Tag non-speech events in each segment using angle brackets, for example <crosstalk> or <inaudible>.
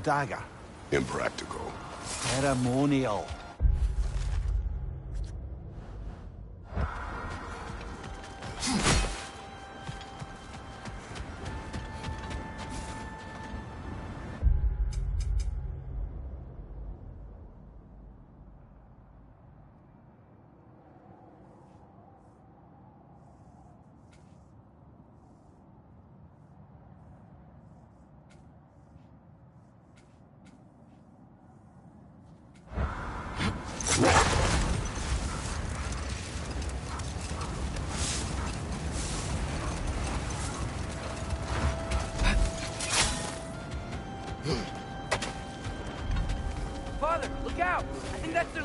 dagger. Impractical. Ceremonial.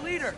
Leader.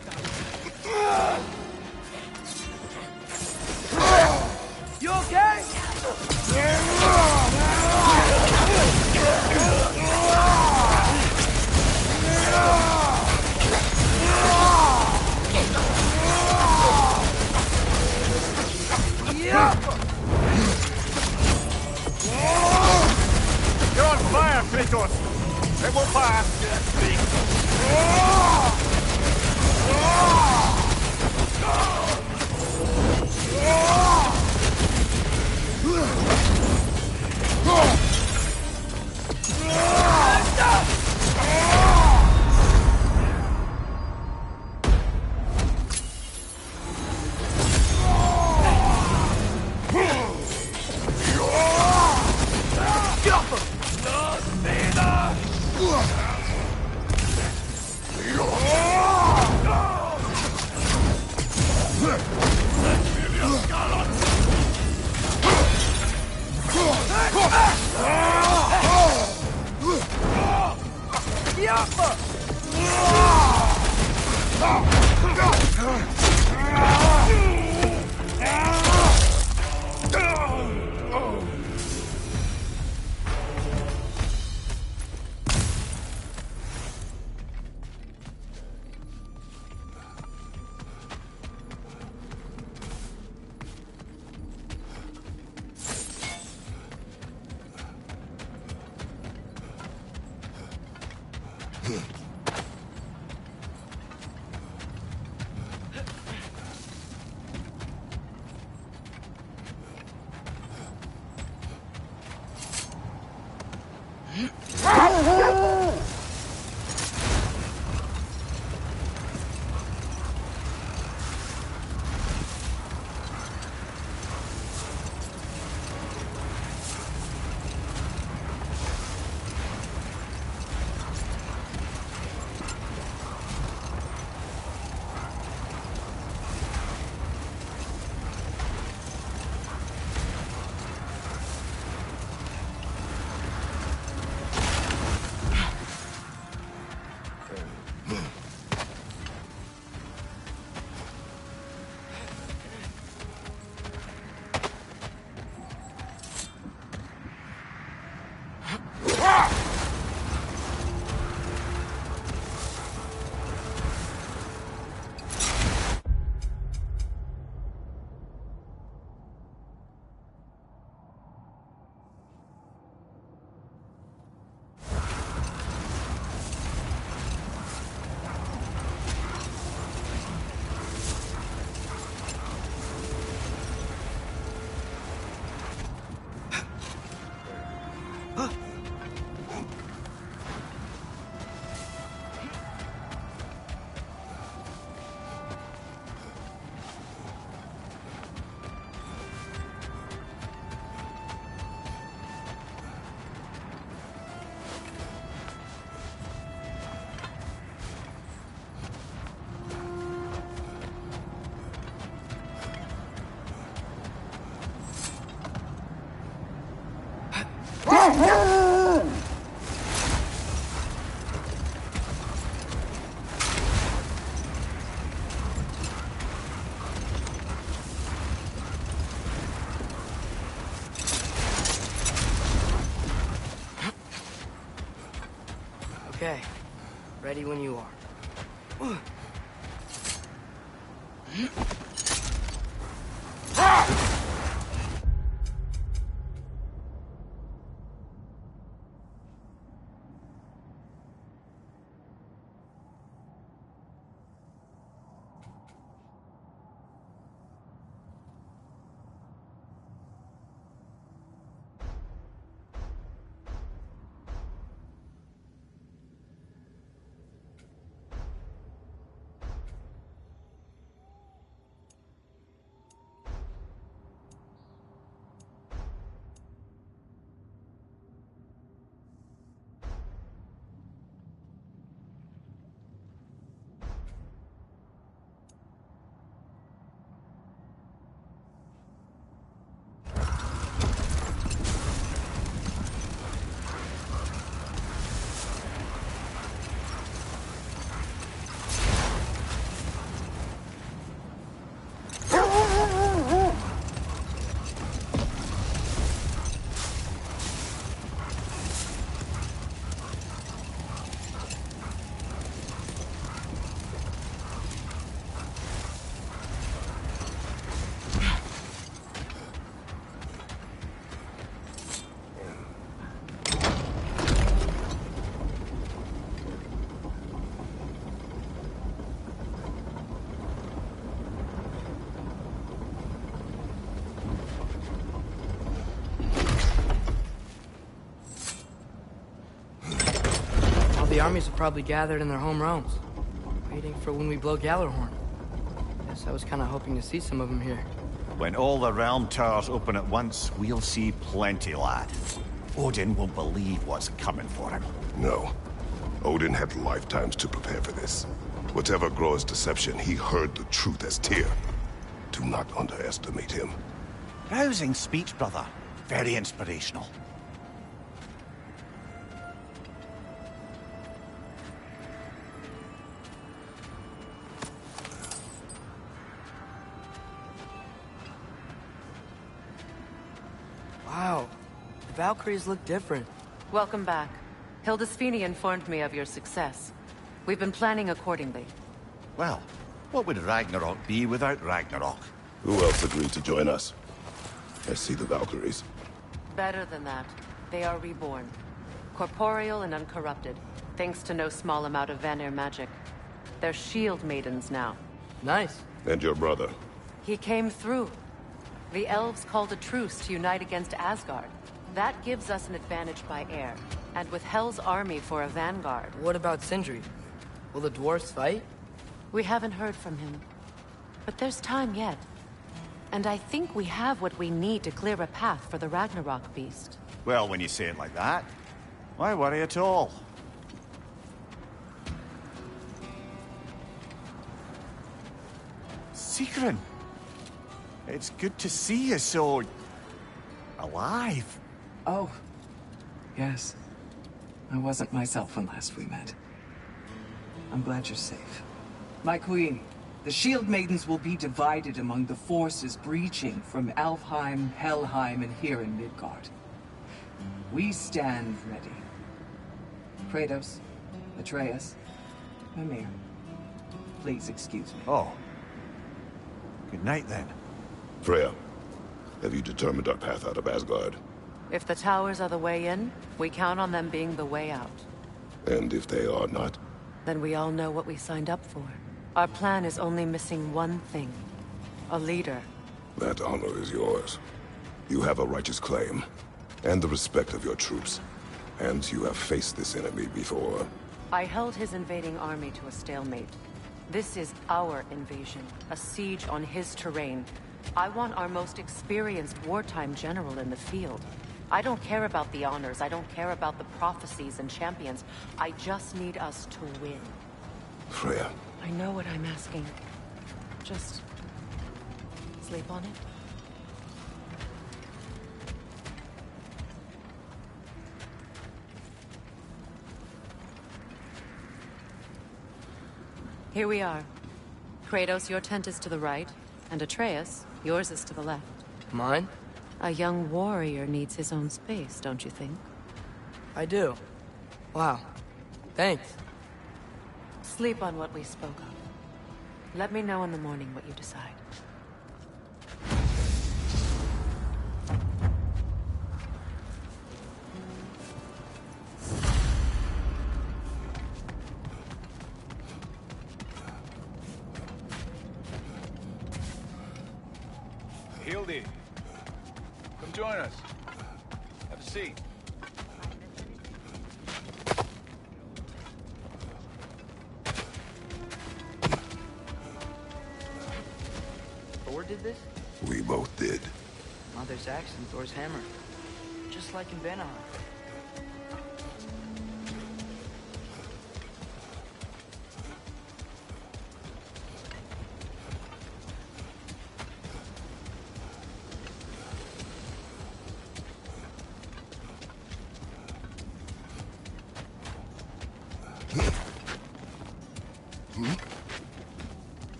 The armies are probably gathered in their home realms, waiting for when we blow Gjallarhorn. Guess I was kind of hoping to see some of them here. When all the realm towers open at once, we'll see plenty, lad. Odin won't believe what's coming for him. No. Odin had lifetimes to prepare for this. Whatever Groa's deception, he heard the truth as Tyr. Do not underestimate him. Rousing speech, brother. Very inspirational. Valkyries look different. Welcome back. Hildisvini informed me of your success. We've been planning accordingly. Well, what would Ragnarok be without Ragnarok? Who else agreed to join us? I see the Valkyries. Better than that, they are reborn. Corporeal and uncorrupted, thanks to no small amount of Vanir magic. They're shield maidens now. Nice. And your brother. He came through. The elves called a truce to unite against Asgard. That gives us an advantage by air. And with Hell's army for a vanguard. What about Sindri? Will the dwarves fight? We haven't heard from him. But there's time yet. And I think we have what we need to clear a path for the Ragnarok beast. Well, when you say it like that, why worry at all? Sigrun! It's good to see you so... alive. Oh, yes. I wasn't myself when last we met. I'm glad you're safe. My queen, the Shield Maidens will be divided among the forces breaching from Alfheim, Helheim, and here in Midgard. We stand ready. Kratos, Atreus, Mimir, please excuse me. Oh. Good night, then. Freya, have you determined our path out of Asgard? If the towers are the way in, we count on them being the way out. And if they are not? Then we all know what we signed up for. Our plan is only missing one thing. A leader. That honor is yours. You have a righteous claim, and the respect of your troops. And you have faced this enemy before. I held his invading army to a stalemate. This is our invasion, a siege on his terrain. I want our most experienced wartime general in the field. I don't care about the honors, I don't care about the prophecies and champions. I just need us to win. Freya, I know what I'm asking. Just... sleep on it? Here we are. Kratos, your tent is to the right, and Atreus, yours is to the left. Mine? A young warrior needs his own space, don't you think? I do. Wow. Thanks. Sleep on what we spoke of. Let me know in the morning what you decide.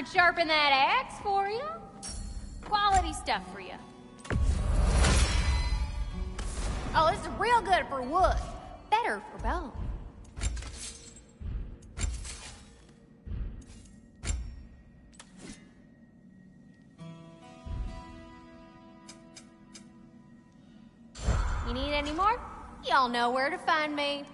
Could sharpen that axe for you. Quality stuff for you. Oh, this is real good for wood. Better for bone. You need any more? Y'all know where to find me.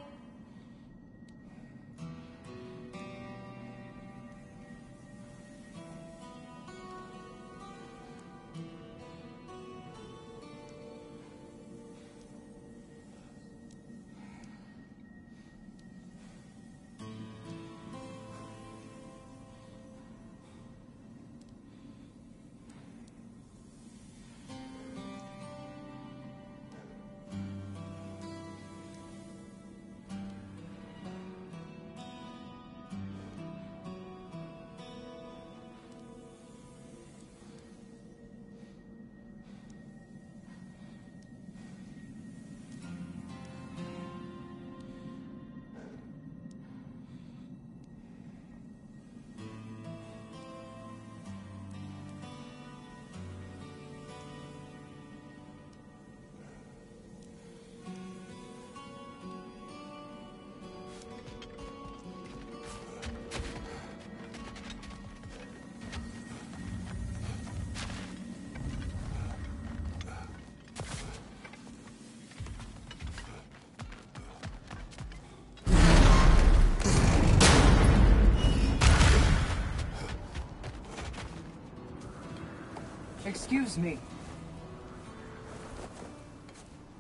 Excuse me.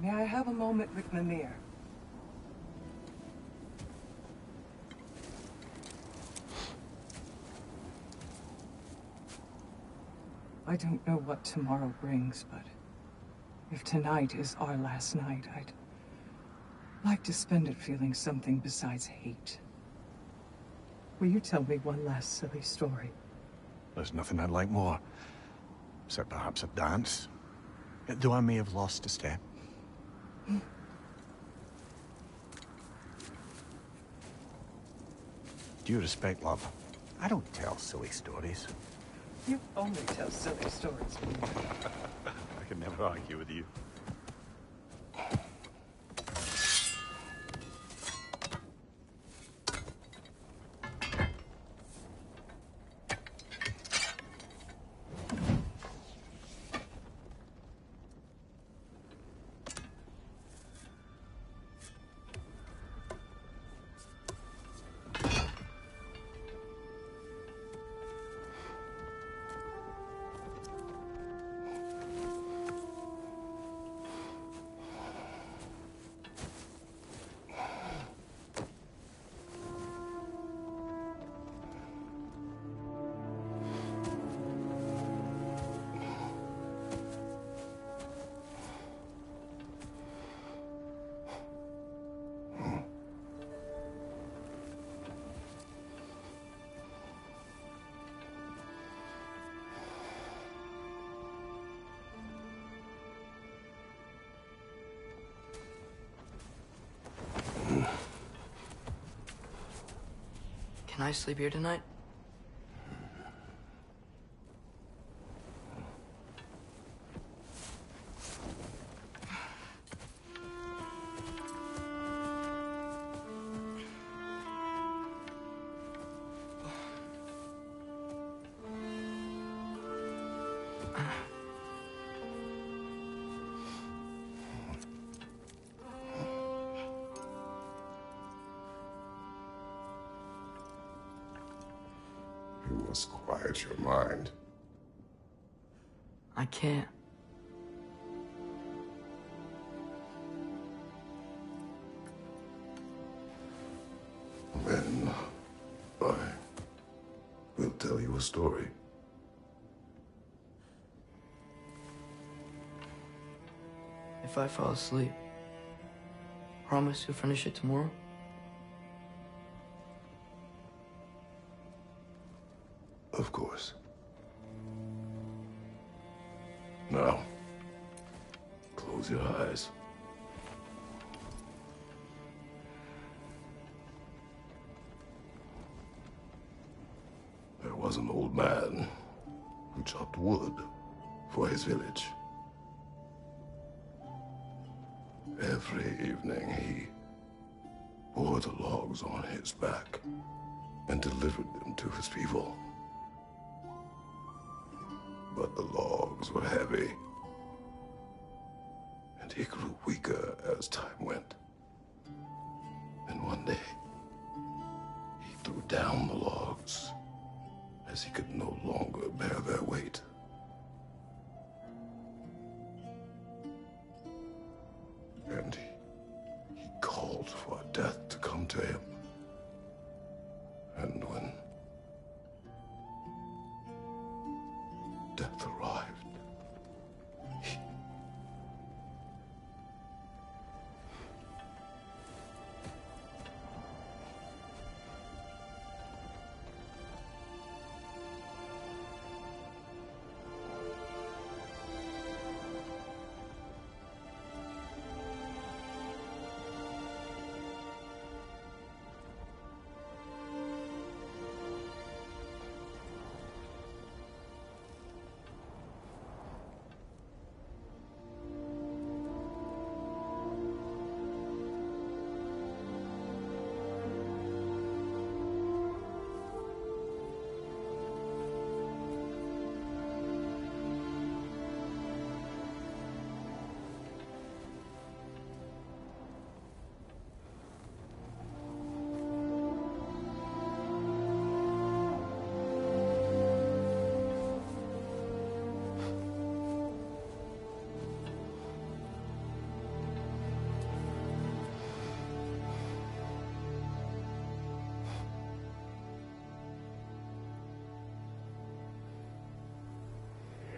May I have a moment with Mimir? I don't know what tomorrow brings, but if tonight is our last night, I'd like to spend it feeling something besides hate. Will you tell me one last silly story? There's nothing I'd like more. Except perhaps a dance. Though I may have lost a step. Due respect, love. I don't tell silly stories. You only tell silly stories. <laughs> I can never argue with you. I sleep here tonight? Your mind. I can't. Then I will tell you a story. If I fall asleep, promise you'll finish it tomorrow? Man who chopped wood for his village. Every evening he bore the logs on his back and delivered them to his people. But the logs were heavy,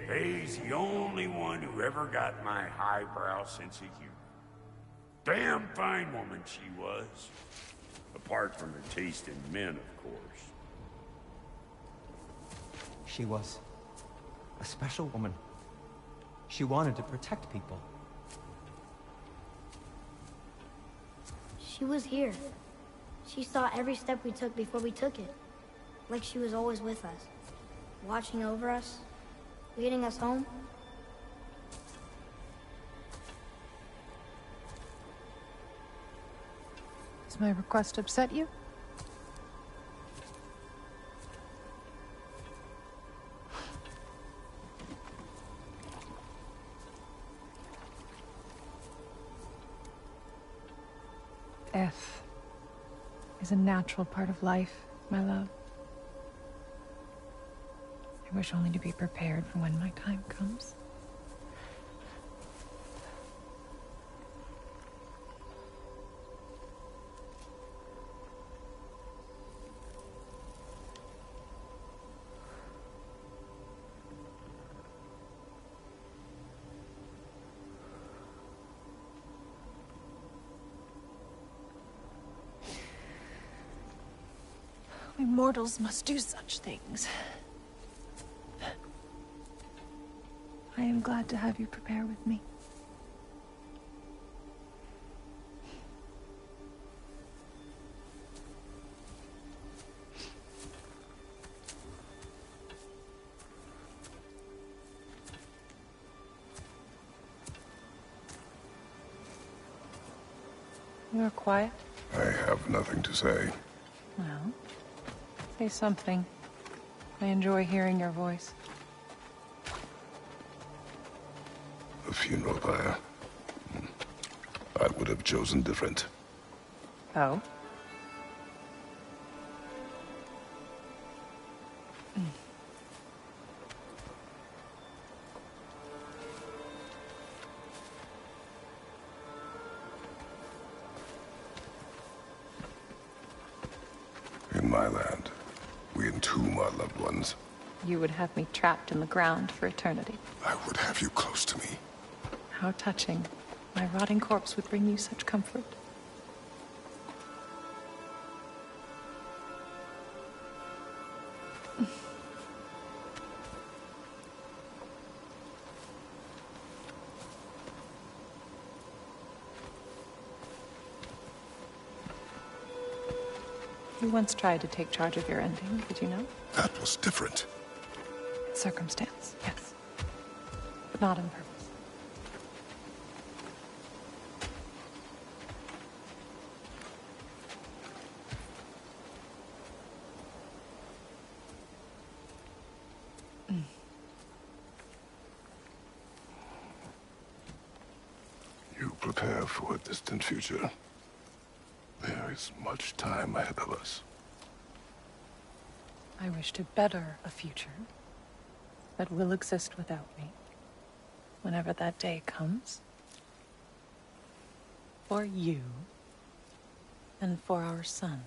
Faye's the only one who ever got my highbrow sense of humor. Damn fine woman she was. Apart from her taste in men, of course. She was a special woman. She wanted to protect people. She was here. She saw every step we took before we took it. Like she was always with us. Watching over us. Leading us home. Does my request upset you? Death is a natural part of life, my love. Wish only to be prepared for when my time comes. We mortals must do such things. I am glad to have you prepare with me. You are quiet. I have nothing to say. Well, say something. I enjoy hearing your voice. Chosen different. Oh? Hmm. In my land, we entomb our loved ones. You would have me trapped in the ground for eternity. I would have you close to me. How touching. My rotting corpse would bring you such comfort. You once tried to take charge of your ending, did you know? That was different. Circumstance, yes. But not on purpose. You prepare for a distant future. There is much time ahead of us. I wish to better a future that will exist without me whenever that day comes. For you and for our son.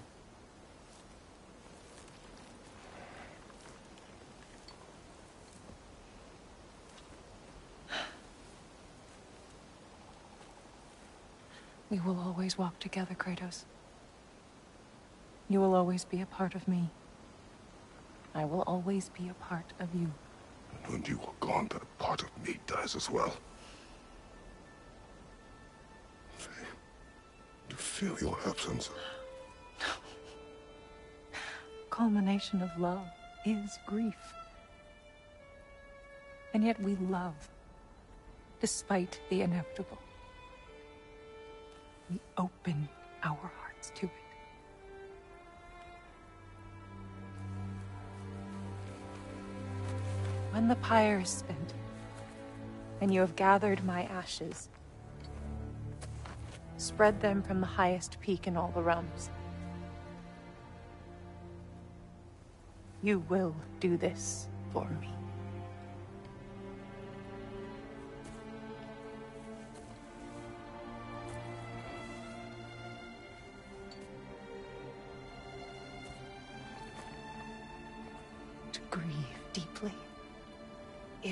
We will always walk together, Kratos. You will always be a part of me. I will always be a part of you. And when you are gone, that part of me dies as well. Faye, you feel your absence. No. Culmination of love is grief. And yet we love, despite the inevitable. We open our hearts to it. When the pyre is spent, and you have gathered my ashes, spread them from the highest peak in all the realms. You will do this for me.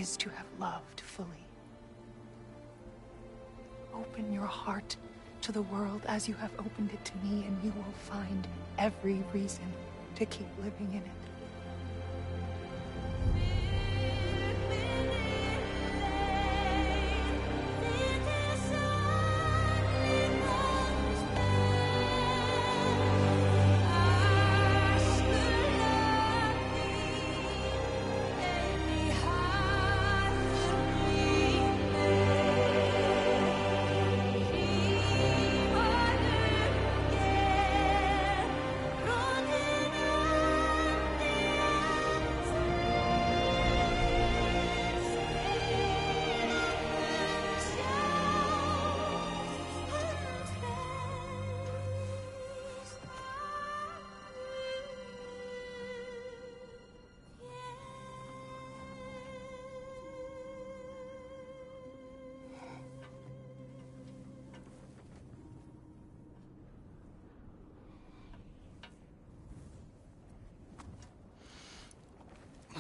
Is to have loved fully. Open your heart to the world as you have opened it to me, and you will find every reason to keep living in it.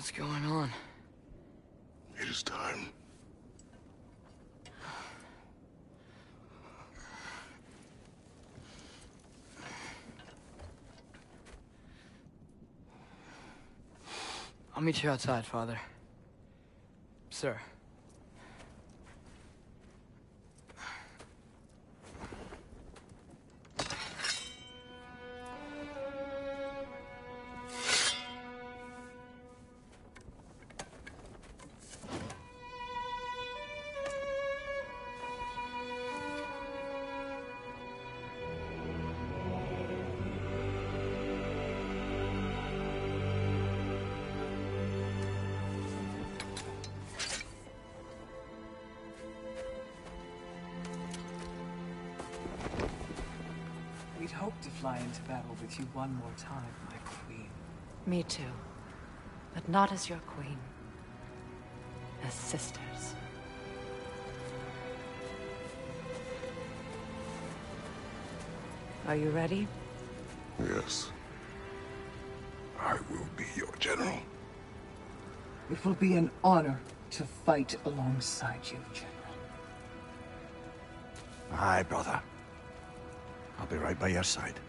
What's going on? It is time. I'll meet you outside, Father. Sir. You one more time, my queen. Me too. But not as your queen. As sisters. Are you ready? Yes. I will be your general. It will be an honor to fight alongside you, General. Aye, brother. I'll be right by your side.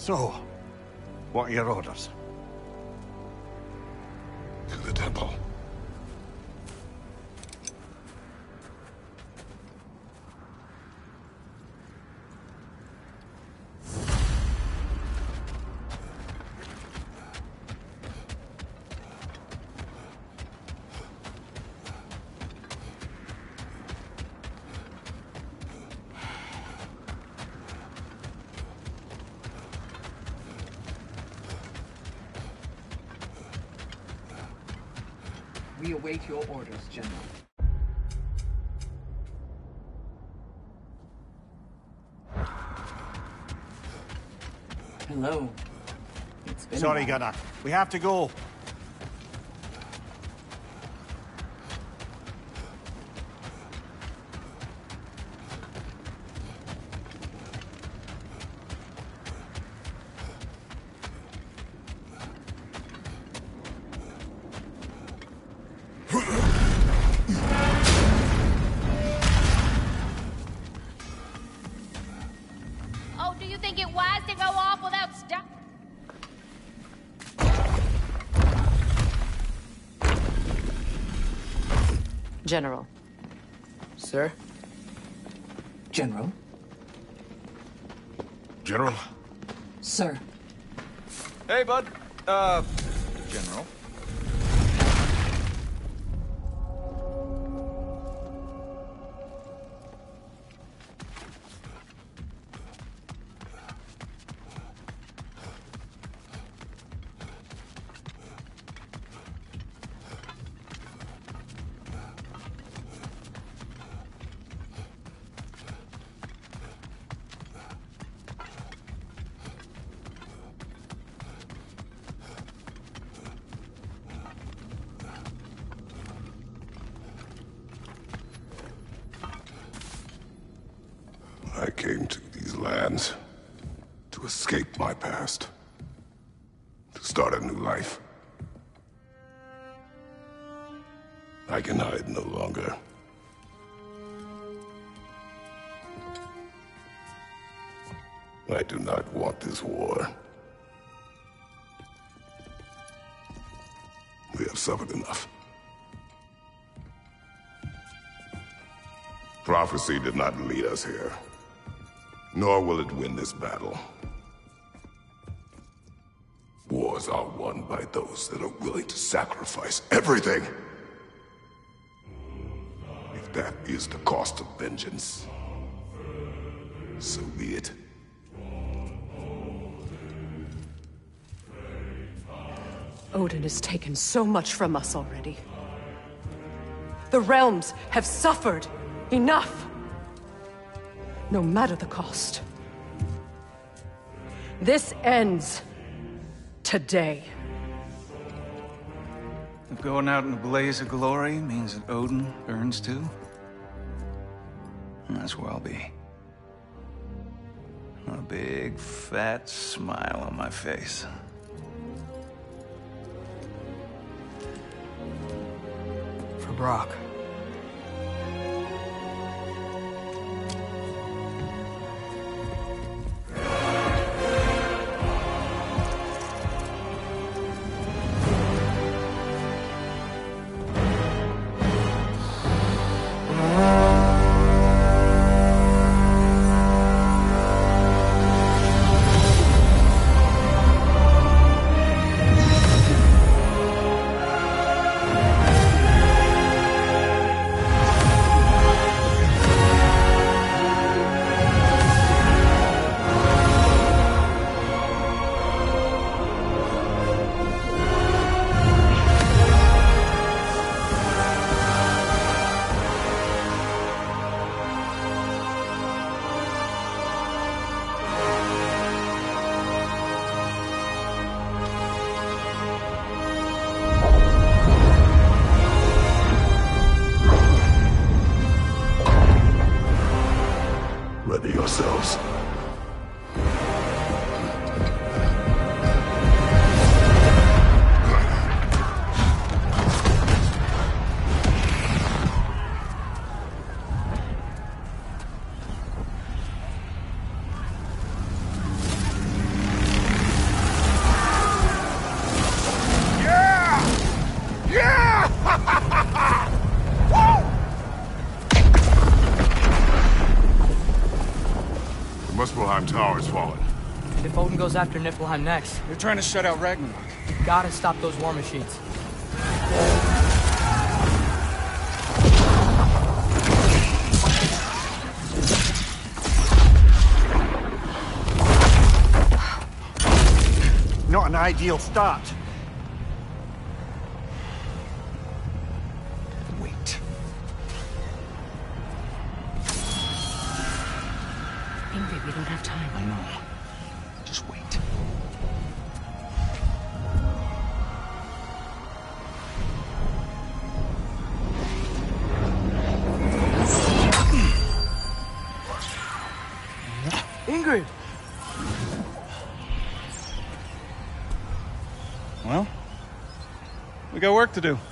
So, what are your orders? Your orders, General. Hello. It's been Sorry. Gunnar. We have to go. Prophecy did not lead us here. Nor will it win this battle. Wars are won by those that are willing to sacrifice everything. If that is the cost of vengeance, so be it. Odin has taken so much from us already. The realms have suffered enough. No matter the cost. This ends today. If going out in a blaze of glory means that Odin burns too, that's where I'll be. A big, fat smile on my face. For Brok. Goes after Niflheim next, They're trying to shut out Ragnarok. we gotta stop those war machines. Not an ideal start. We got work to do.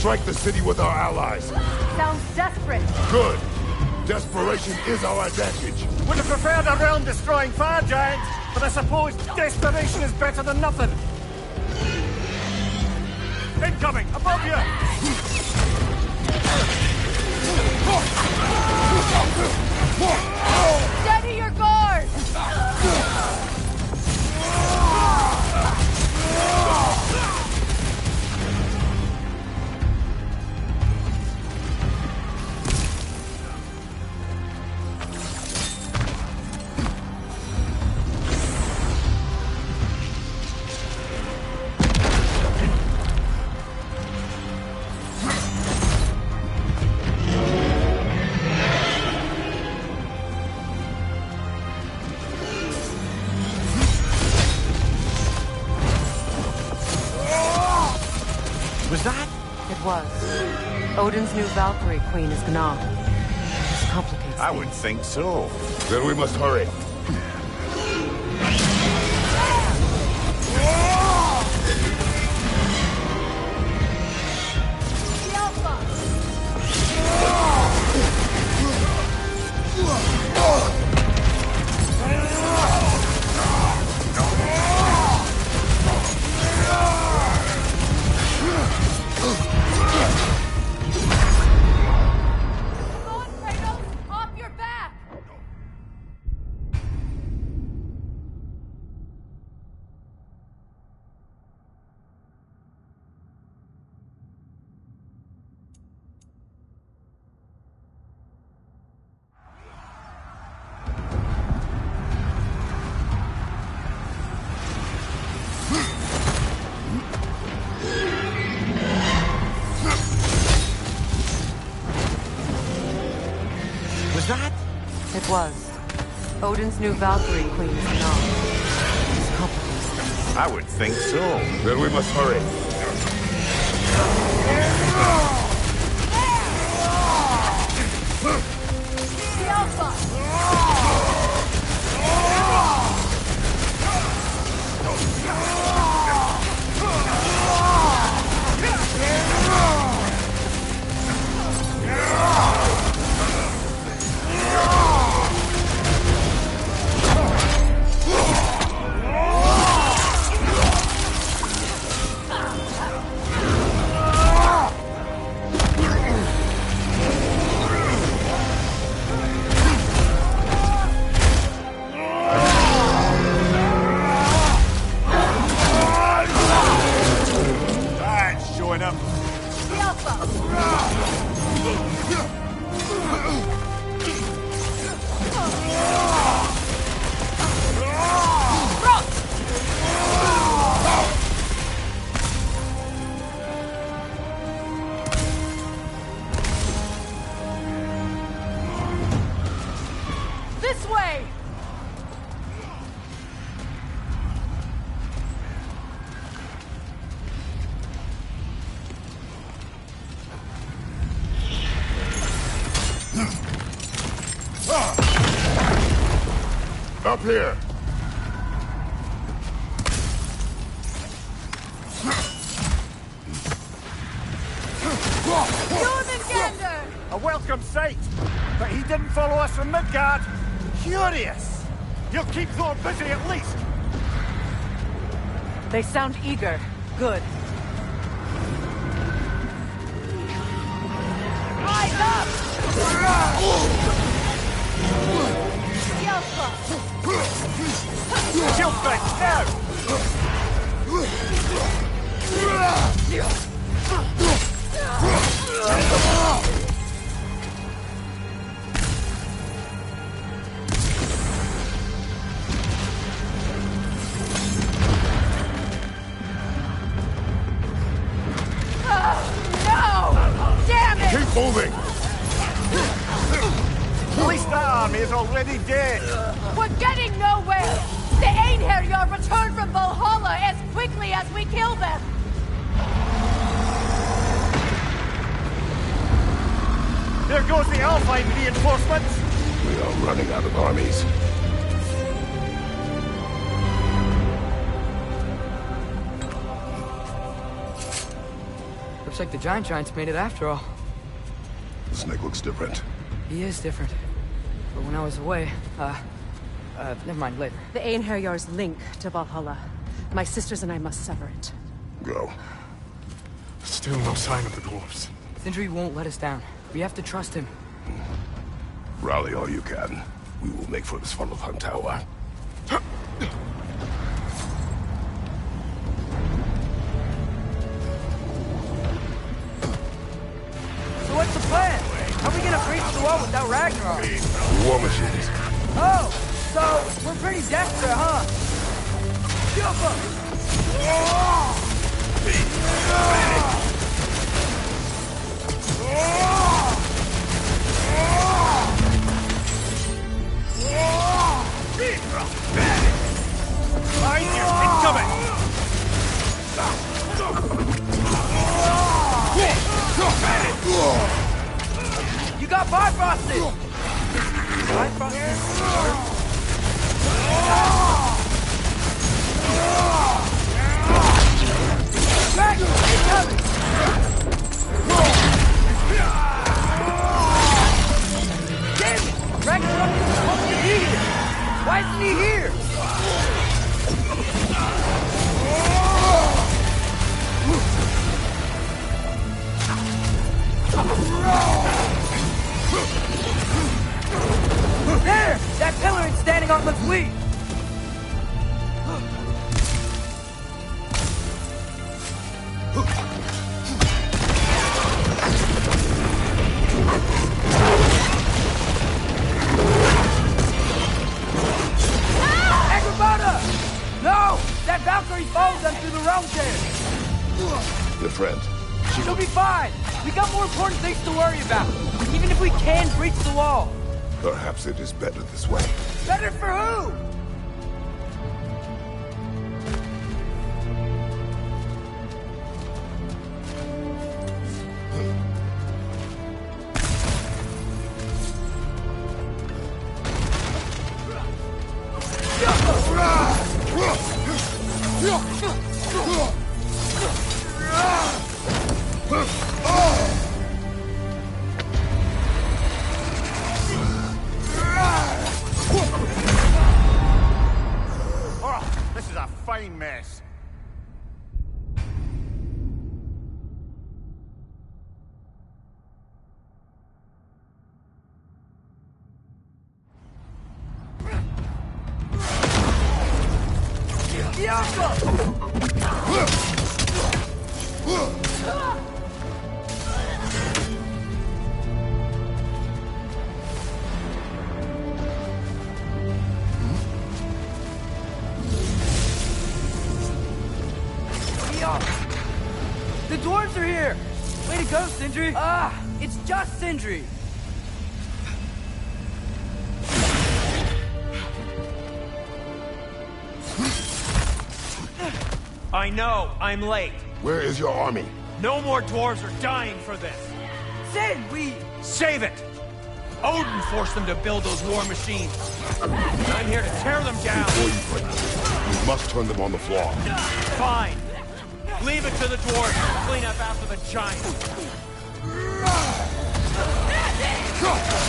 strike the city with our allies. Sounds desperate. Good. Desperation is our advantage. Would have preferred a realm destroying fire giant, but I suppose desperation is better than nothing. Incoming! Above you! new Valkyrie Queen is Gná. It's complicated. I would think so. Then we must hurry. new Valkyrie. eager. Giant Giants made it after all. The snake looks different. He is different. But when I was away, uh... Uh, never mind, later. The Einherjar's link to Valhalla. My sisters and I must sever it. Go. Still no sign of the dwarves. Sindri won't let us down. We have to trust him. Rally all you can. We will make for the Svartalfheim Tower. Just Sindri! I know, I'm late. Where is your army? No more dwarves are dying for this. Sin, we... Save it! Odin forced them to build those war machines. I'm here to tear them down. We must turn them on the floor. Fine. Leave it to the dwarves to clean up after the giants. Got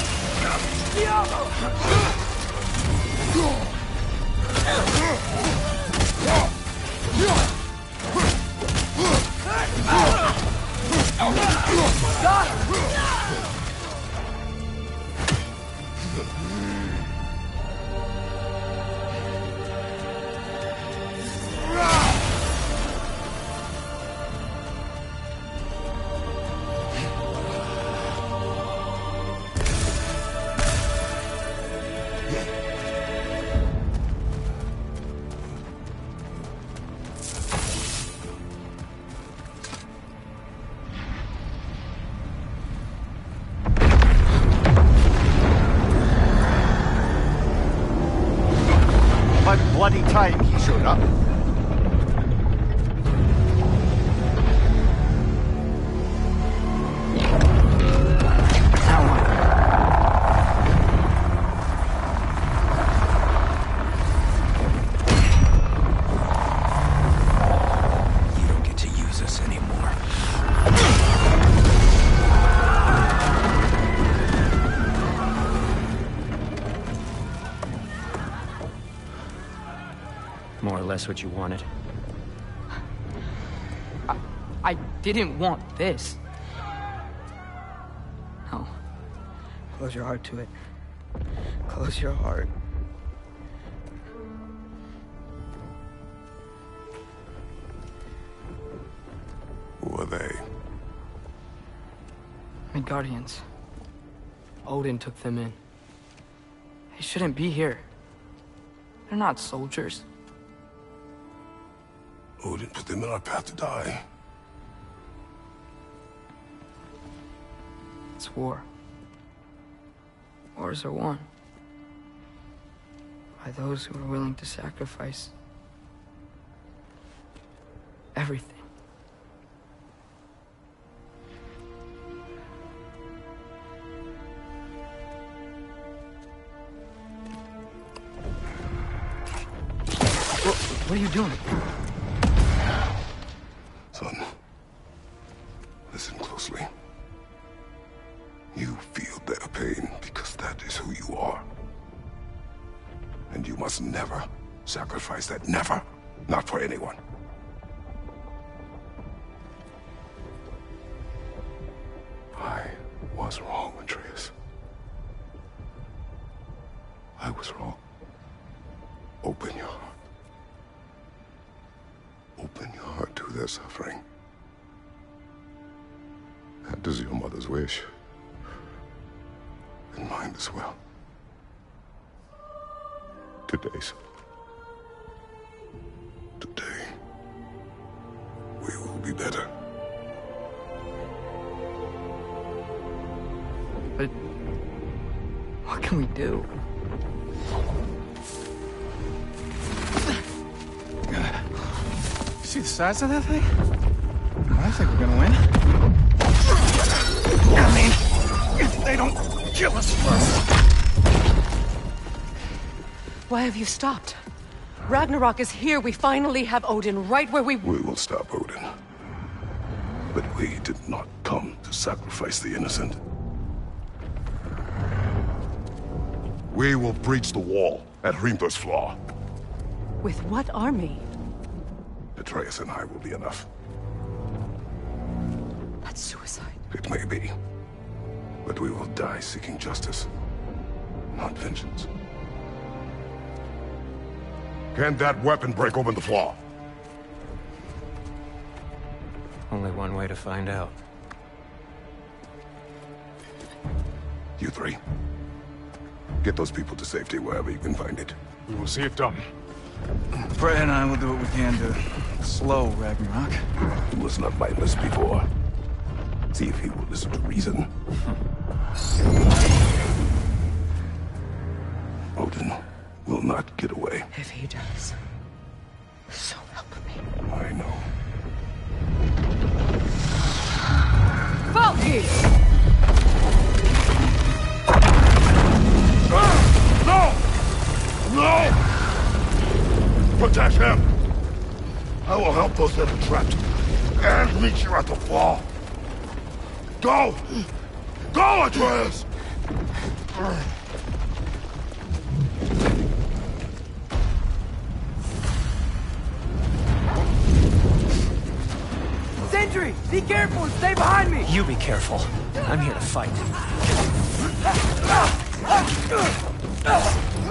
less what you wanted. I didn't want this. No. Close your heart to it. Close your heart. Who are they? Midgardians. Odin took them in. They shouldn't be here. They're not soldiers. Odin put them in our path to die. It's war. Wars are won. By those who are willing to sacrifice everything. What, what are you doing? Son, listen closely. You feel their pain because that is who you are. And you must never sacrifice that. Never. Not for anyone. I was wrong, Atreus. I was wrong. Open your heart. Open your heart to their suffering. That is your mother's wish. And mine as well. Today, son. Today, we will be better. But what can we do? See the size of that thing? I think we're gonna win. I mean, if they don't kill us first. Why have you stopped? Ragnarok is here. We finally have Odin right where we... We will stop Odin. But we did not come to sacrifice the innocent. We will breach the wall at Hrimthur's Flaw. With what army? Atreus and I will be enough. That's suicide. It may be. But we will die seeking justice, not vengeance. Can that weapon break open the flaw? Only one way to find out. You three. Get those people to safety wherever you can find it. We will see it done. Freya and I will do what we can to slow Ragnarok. He was not mindless before. See if he will listen to reason. Odin will not get away. If he does, so help me. I know. Valky! Ah! No! No! Protect him! I will help those that are trapped. And meet you at the fall. Go! Go, Atreus! Sindri! Be careful and stay behind me! You be careful. I'm here to fight. <laughs>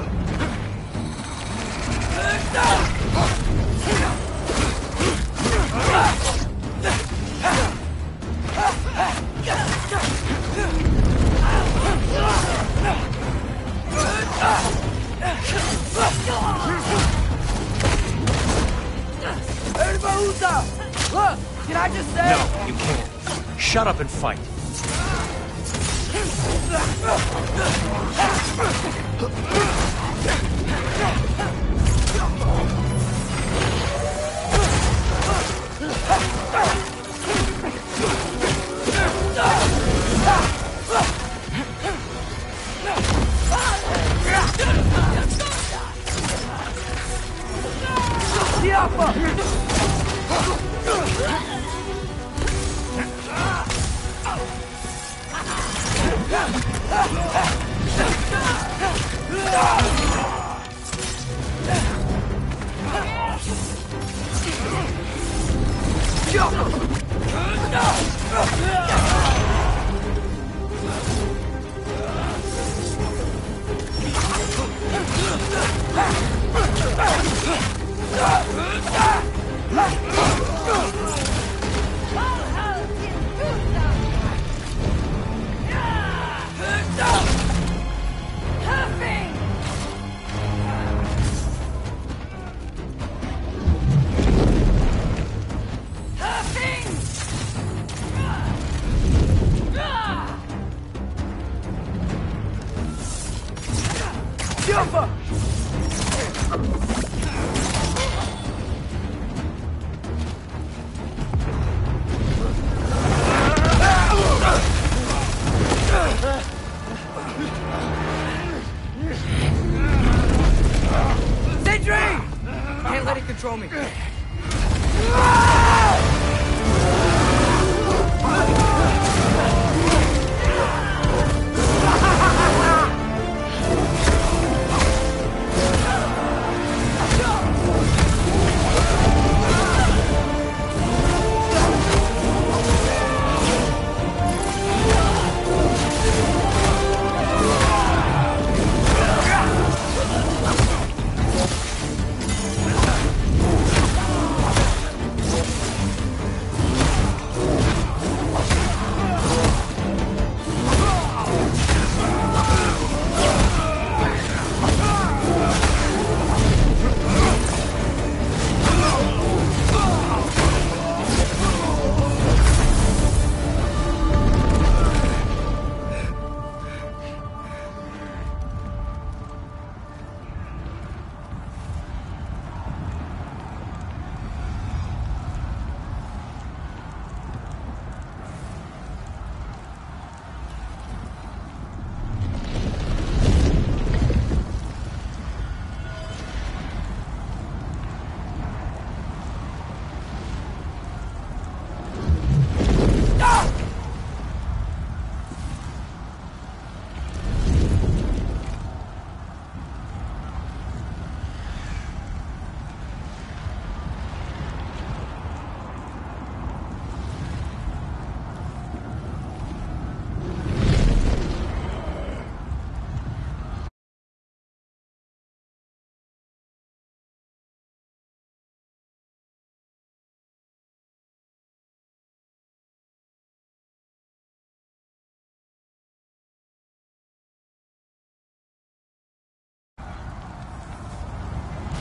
Can I just? No, you can't. Shut up and fight. Get up! Sindri!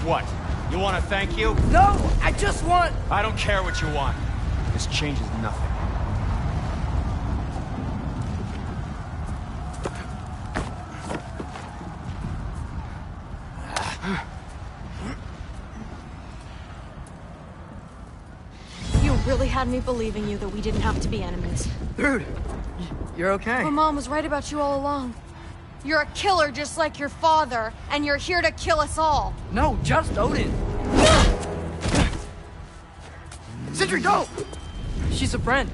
What? You want to thank you? No, I just want... I don't care what you want. This changes nothing. You really had me believing you that we didn't have to be enemies. Dude, you're okay. My mom was right about you all along. You're a killer just like your father, and you're here to kill us all. No, just Odin. Sindri, go! She's a friend.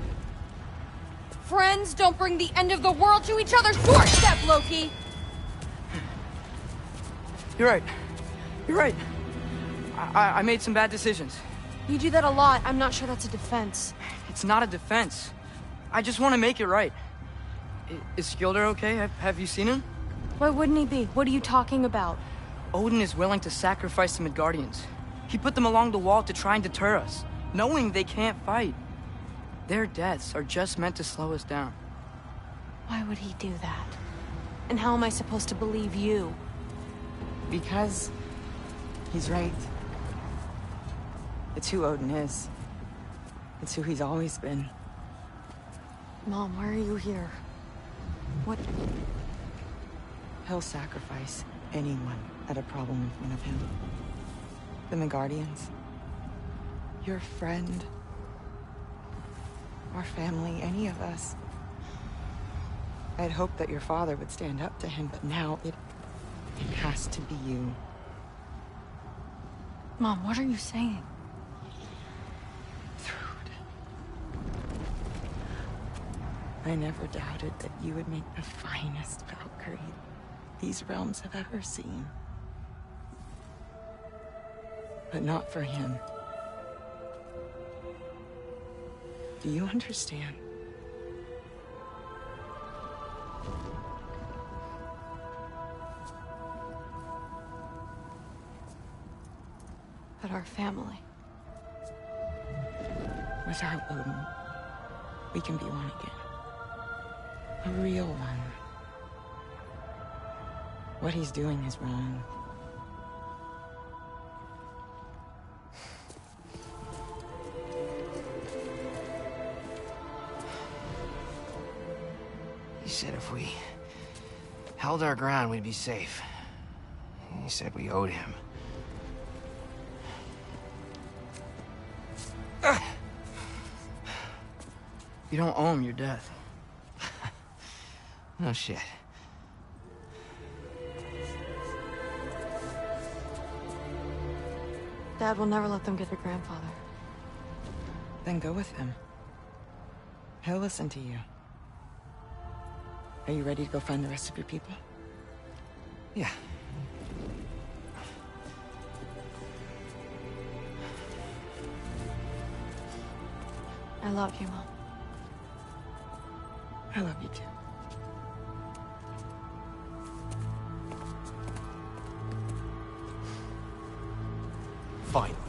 Friends don't bring the end of the world to each other's doorstep, Loki! You're right. You're right. I, I, I made some bad decisions. You do that a lot. I'm not sure that's a defense. It's not a defense. I just want to make it right. I- Is Skilder okay? Have, have you seen him? Why wouldn't he be? What are you talking about? Odin is willing to sacrifice the Midgardians. He put them along the wall to try and deter us, knowing they can't fight. Their deaths are just meant to slow us down. Why would he do that? And how am I supposed to believe you? Because he's right. It's who Odin is. It's who he's always been. Mom, why are you here? What? He'll sacrifice anyone at a problem in front of him. The Midgardians. Your friend. Our family, any of us. I'd hoped that your father would stand up to him, but now it... It has to be you. Mom, what are you saying? I never doubted that you would make the finest Valkyrie these realms have ever seen. But not for him. Do you understand? But our family. Without Odin, we can be one again. A real one. What he's doing is wrong. He said if we held our ground, we'd be safe. He said we owed him. You don't owe him your death. <laughs> No shit. Dad will never let them get your grandfather. Then go with him. He'll listen to you. Are you ready to go find the rest of your people? Yeah. I love you, Mom. I love you too. Finally.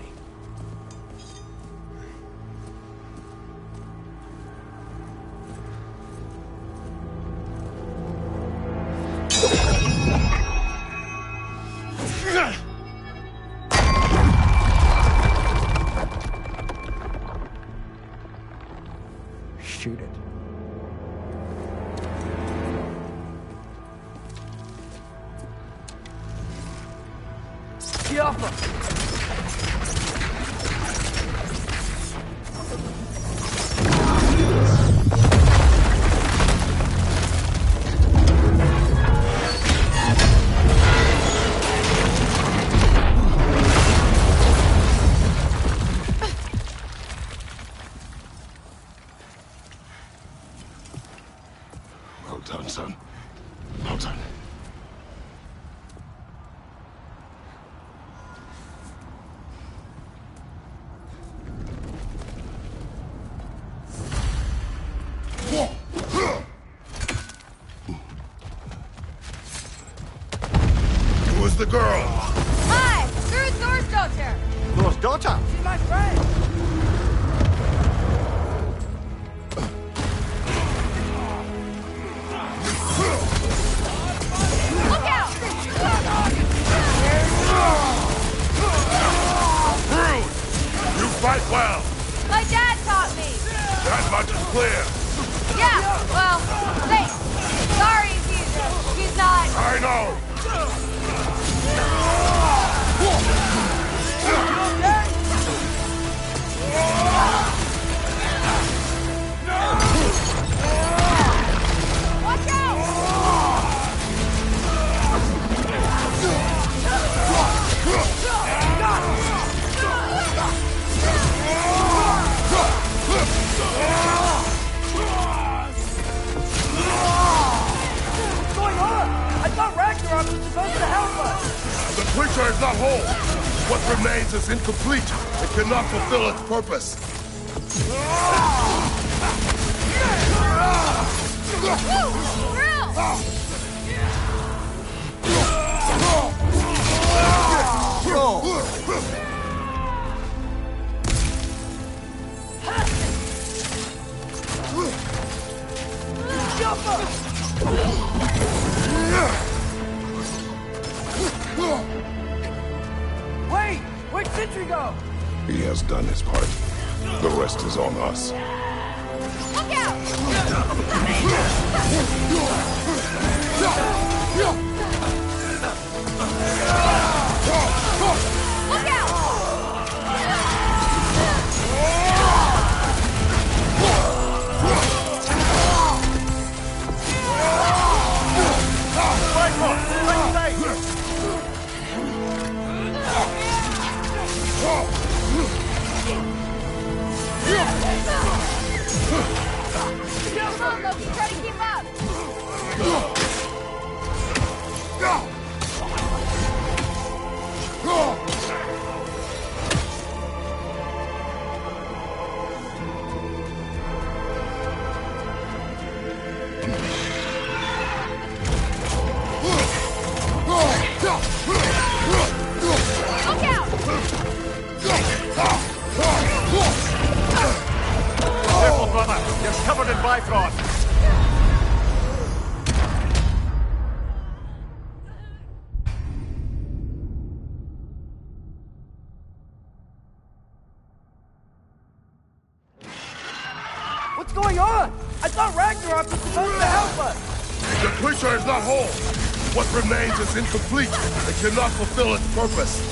cannot fulfill its purpose.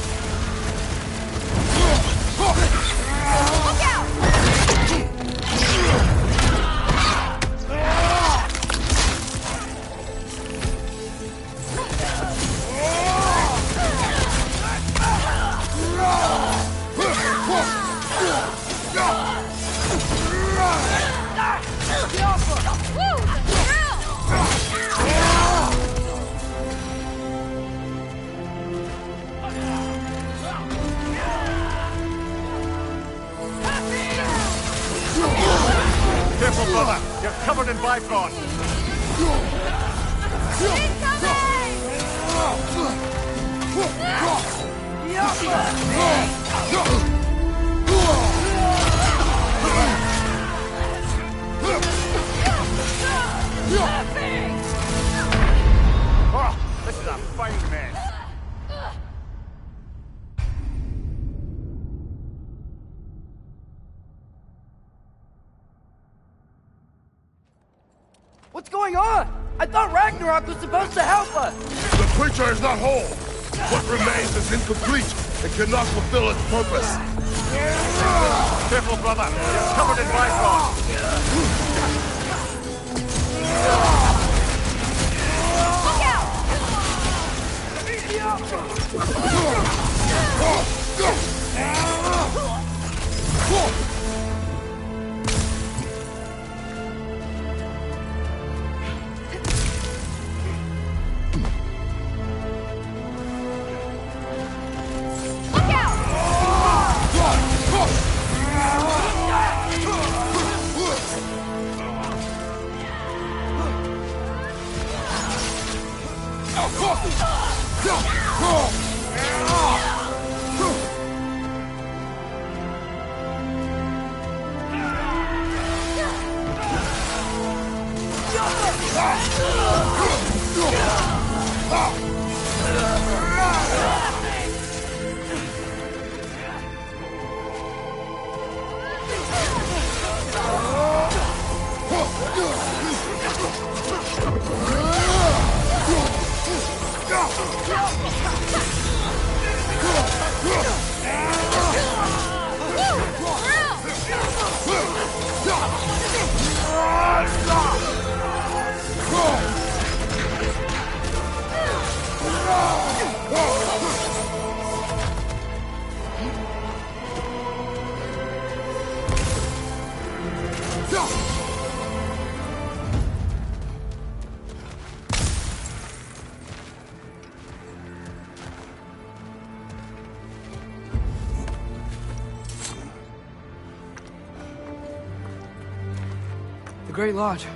great lodge.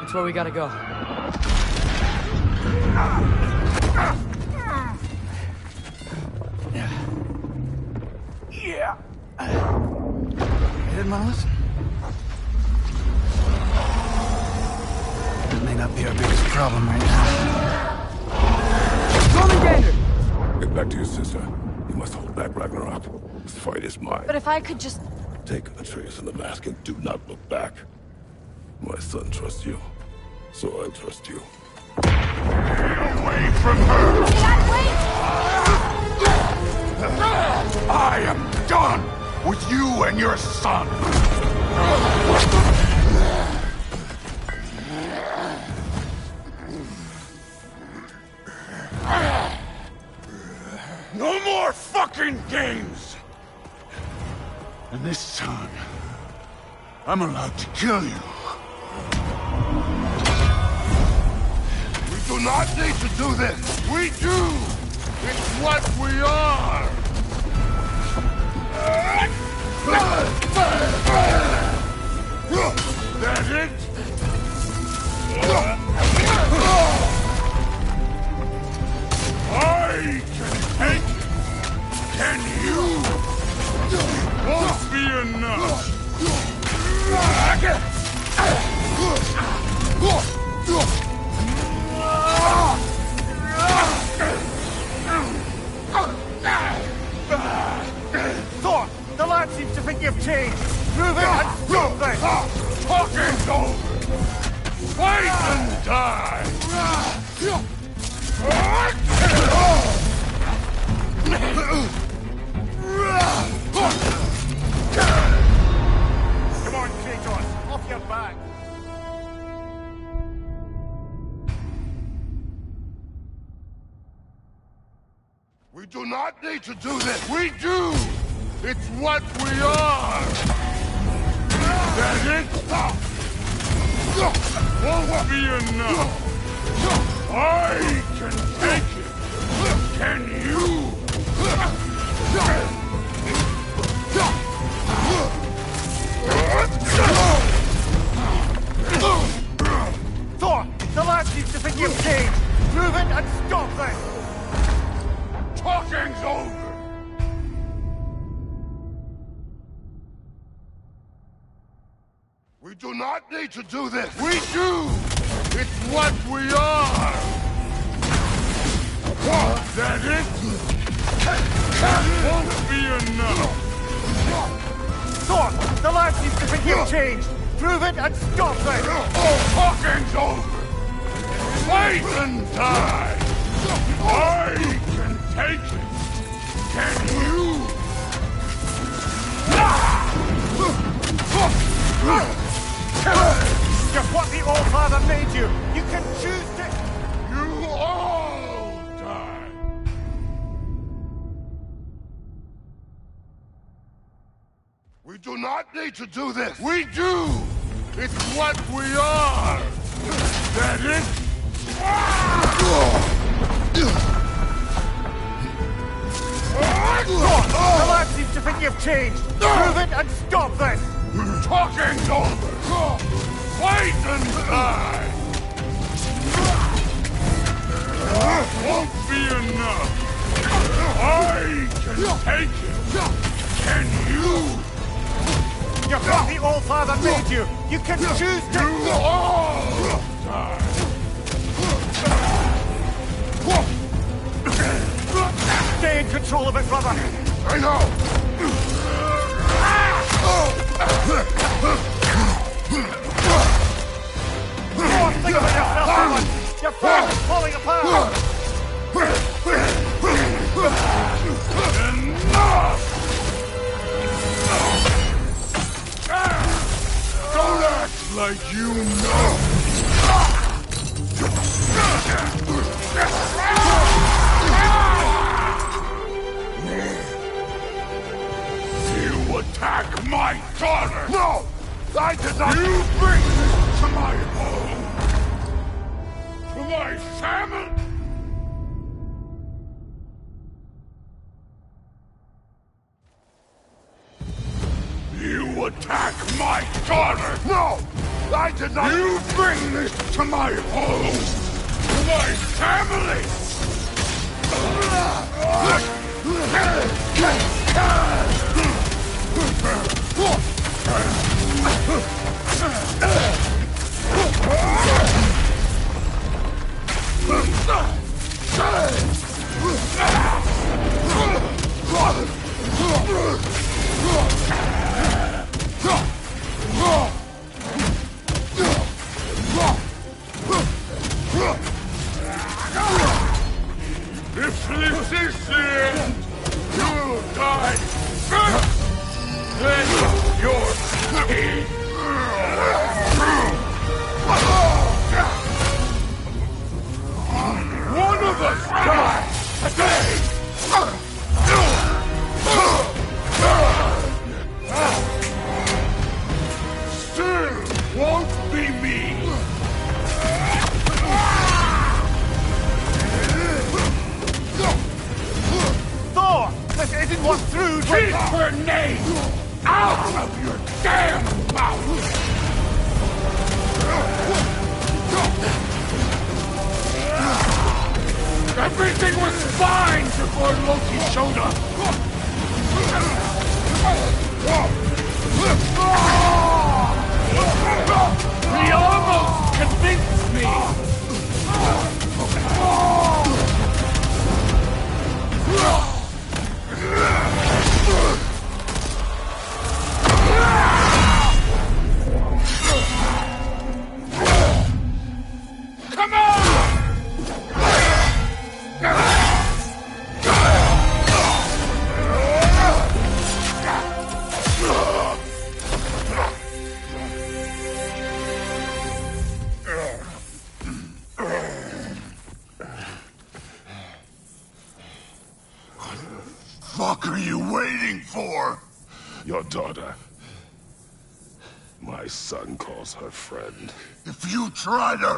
That's where we gotta go. son trust you, so I trust you. Stay away from her! Dad, wait! I am done with you and your son! No more fucking games! And this time, I'm allowed to kill you. Try to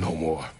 No more.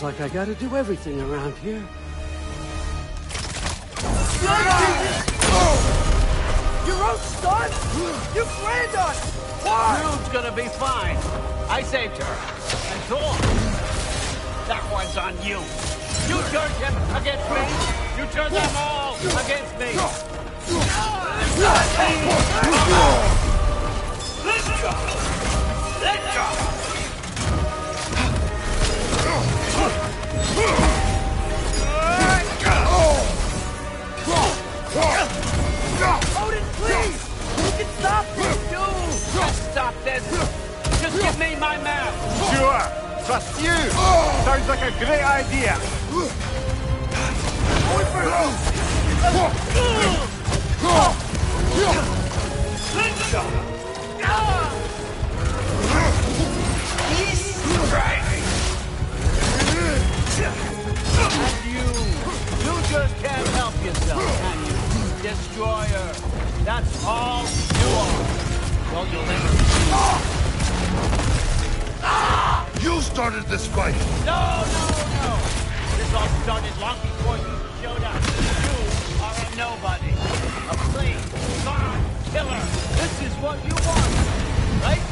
Looks like I gotta do everything around here. Your own son? You planned on it! Why? Thrud's gonna be fine. I saved her. And Thor. That one's on you. You turned him against me. You turned them all against me. Let go! Odin, please! You can stop this! Just stop this. Just give me my map. Sure. Trust you. Sounds like a great idea. Just can't help yourself, can you? Destroyer. That's all you are. Well, you'll You started this fight! No, no, no. This all started long before you showed up. You are a nobody. A plain, gone killer. This is what you want, right?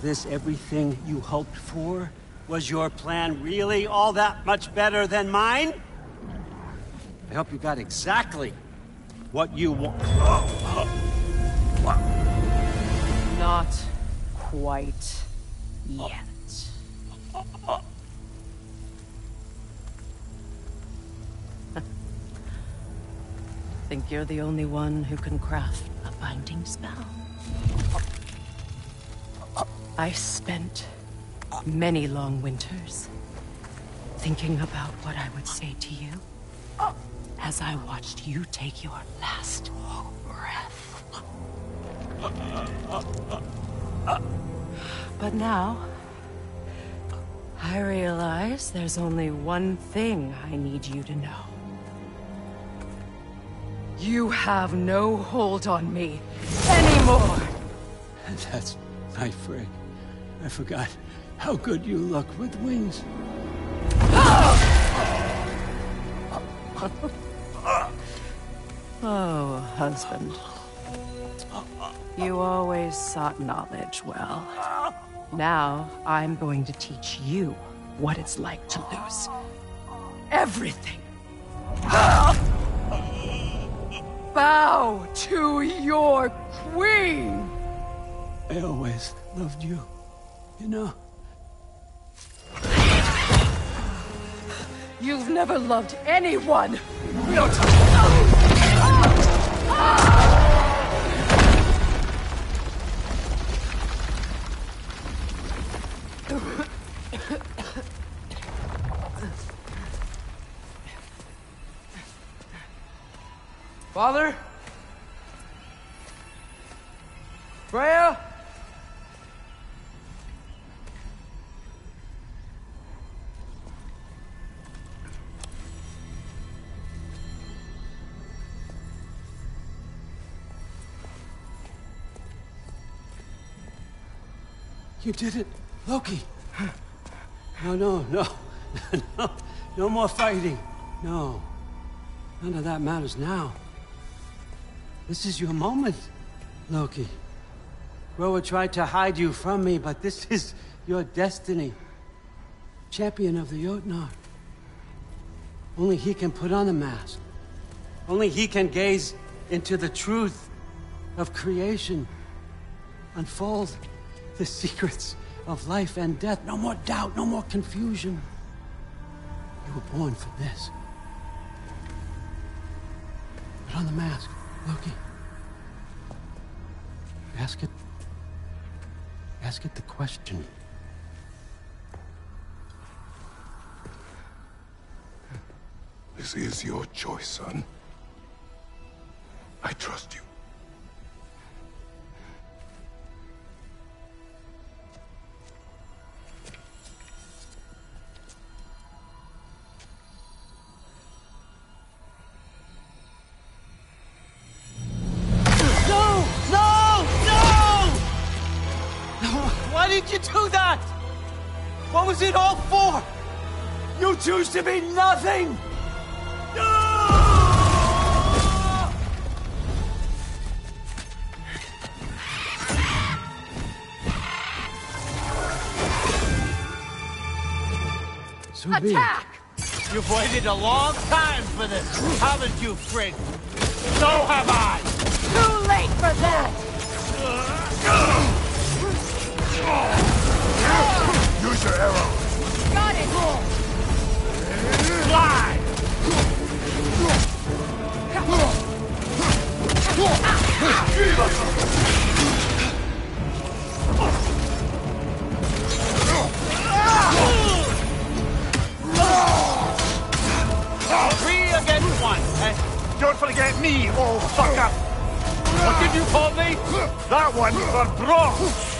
This everything you hoped for? Was your plan really all that much better than mine? I hope you got exactly what you want. Not quite yet. <laughs> Think you're the only one who can craft I spent many long winters thinking about what I would say to you as I watched you take your last breath. But now, I realize there's only one thing I need you to know. You have no hold on me anymore! <laughs> That's my Frey. I forgot how good you look with wings. <laughs> Oh, husband. You always sought knowledge well. Now, I'm going to teach you what it's like to lose everything. <laughs> Bow to your queen! I always loved you. You know, You've never loved anyone! Father? Freya? You did it, Loki. No, no, no, <laughs> no, no more fighting. No, none of that matters now. This is your moment, Loki. Groa tried to hide you from me, but this is your destiny. Champion of the Jotnar. Only he can put on the mask. Only he can gaze into the truth of creation. Unfold the secrets of life and death. No more doubt, no more confusion. You were born for this. Put on the mask, Loki. Ask it. Ask it the question. This is your choice, son. I trust you. Did you do that? What was it all for? You choose to be nothing! So be it. Attack! You've waited a long time for this, haven't you, Frigg? So have I! Too late for that! Uh, Use your arrow. Got it! Fly! Three against one, eh? Don't forget me, old fucker! What did you call me? That one for Brok!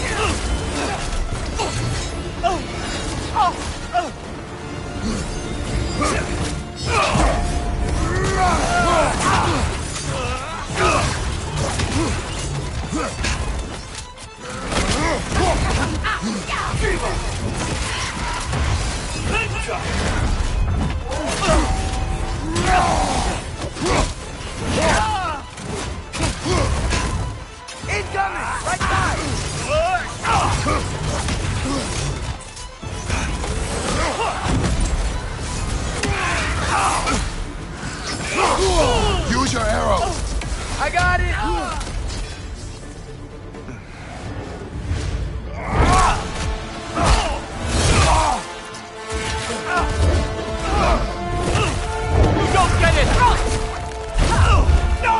Incoming! Use your arrow. I got it! You don't get it! No! No!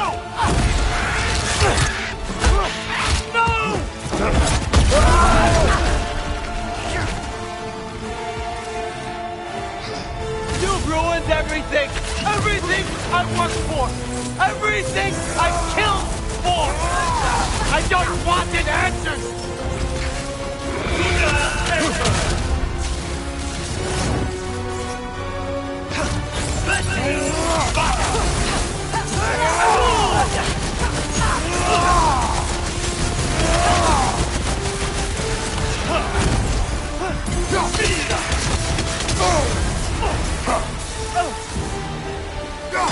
You've ruined everything! I worked for! Everything I killed for! I just wanted answers! Got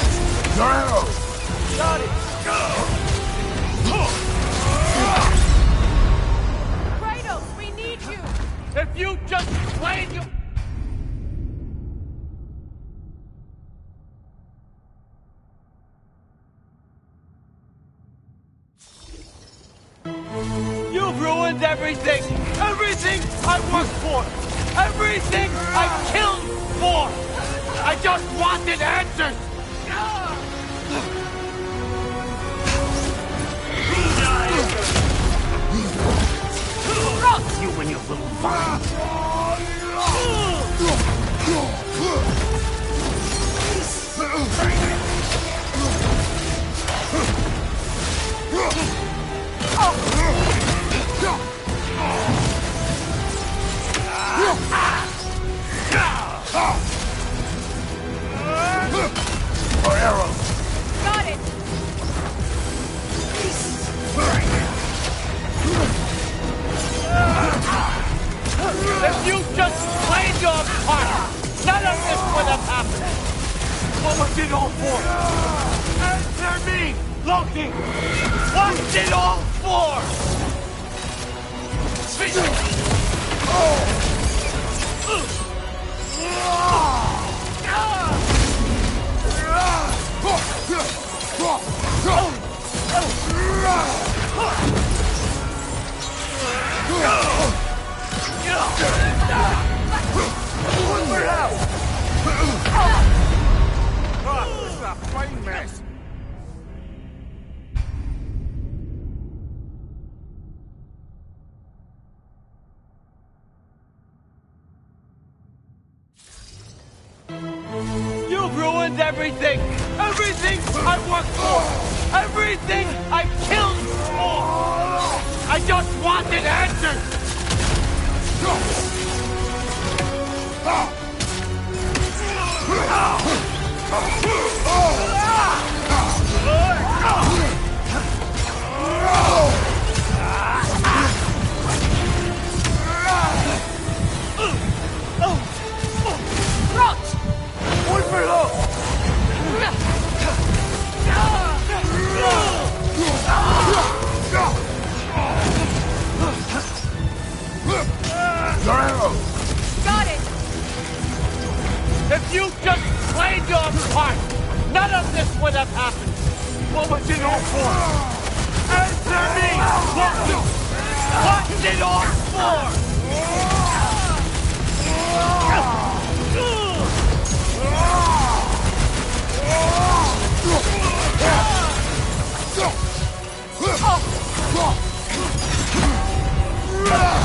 it! Kratos, we need you! If you just played your... You've ruined everything! Everything I worked for! Everything I killed for! I just wanted answers! You and your little vine! Your arrow. Got it! If you just played your part, none of this would have happened! What was it all for? Answer me, Loki! What's it all for? Fighting mess. Ah! Ah! You've ruined everything! Everything I've worked for! Everything I've killed for! I just wanted answers! Rot! Of this happened! What was it all for? Answer me! What, what's it all for? This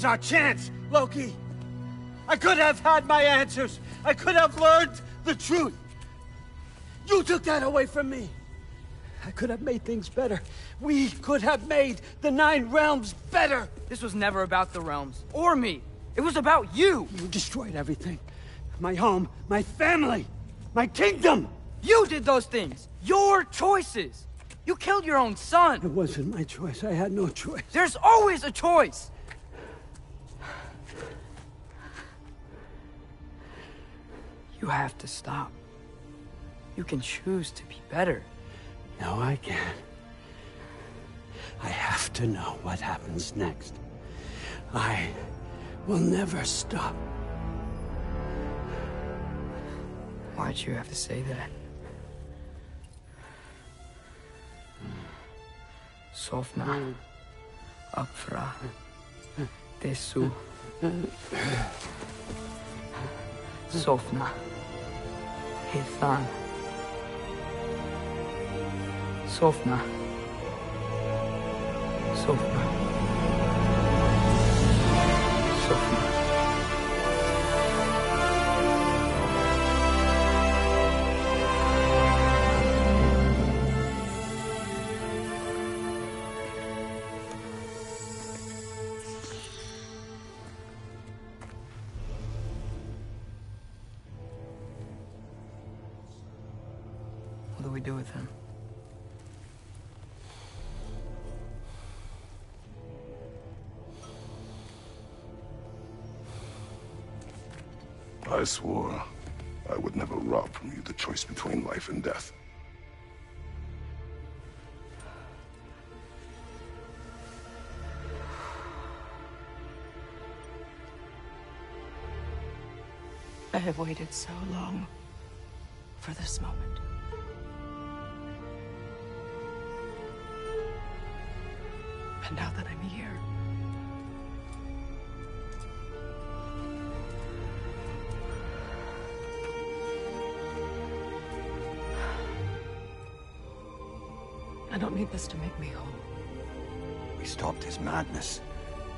was our chance, Loki. I could have had my answers. I could have learned the truth. You took that away from me. I could have made things better. We could have made the Nine Realms better. This was never about the realms, or me. It was about you. You destroyed everything. My home, my family, my kingdom. You did those things. Your choices. You killed your own son. It wasn't my choice. I had no choice. There's always a choice. You have to stop. You can choose to be better. No, I can't. I have to know what happens next. I will never stop. Why'd you have to say that? Sofna. Apfra. Desu. Sofna. Hithan. Sofna. Sofna. Sofna. I swore I would never rob from you the choice between life and death. I have waited so long for this moment. And now that I'm here, need this to make me whole. We stopped his madness.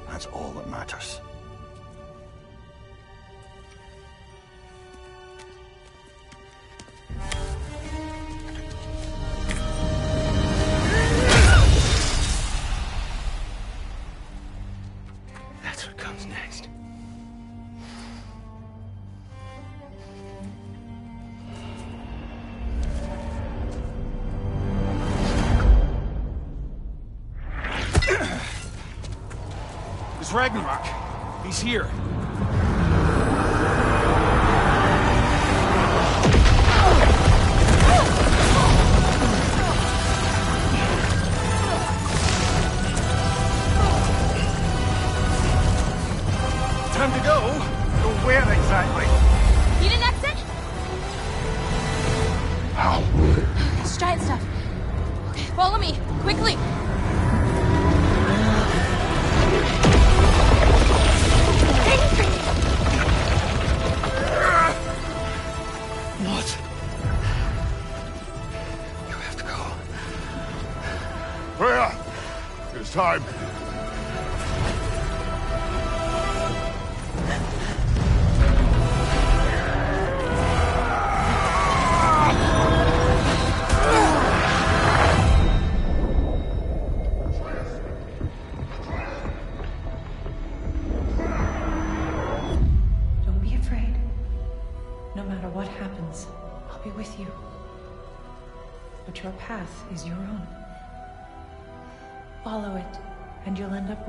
That's all that matters. Ragnarok. He's here.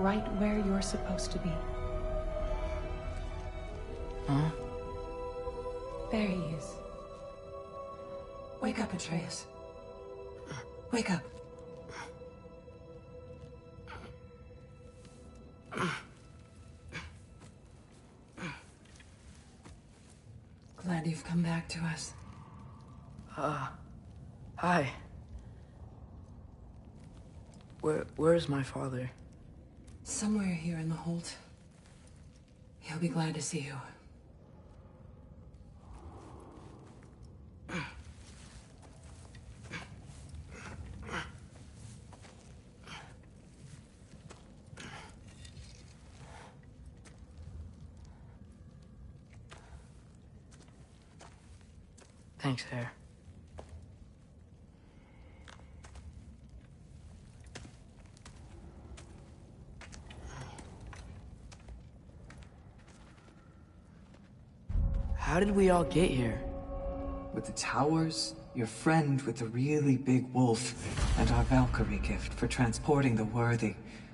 Right where you're supposed to be. Huh? There he is. Wake up, Atreus. Wake up. Glad you've come back to us. Uh, hi. Where, where's my father? Somewhere here in the Holt. He'll be glad to see you. Thanks, Eir. How did we all get here? With the towers, your friend with the really big wolf, and our Valkyrie gift for transporting the worthy,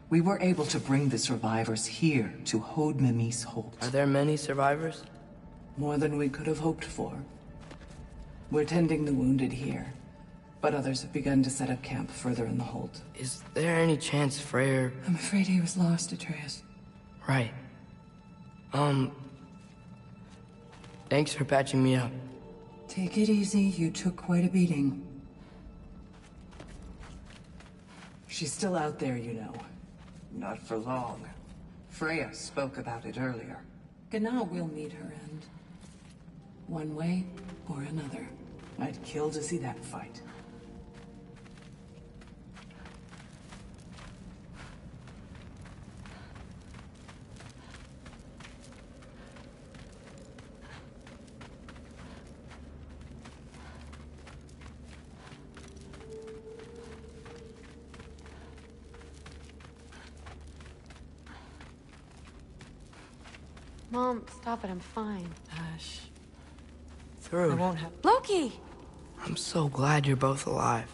we were able to bring the survivors here to Hoddmimis Holt. Are there many survivors? More than we could have hoped for. We're tending the wounded here, but others have begun to set up camp further in the Holt. Is there any chance Freyr... I'm afraid he was lost, Atreus. Right. Um... Thanks for patching me up. Take it easy. You took quite a beating. She's still out there, you know. Not for long. Freya spoke about it earlier. Gná will meet her end. One way or another. I'd kill to see that fight. Mom, stop it. I'm fine. Hush. Through. I won't have. Loki! I'm so glad you're both alive.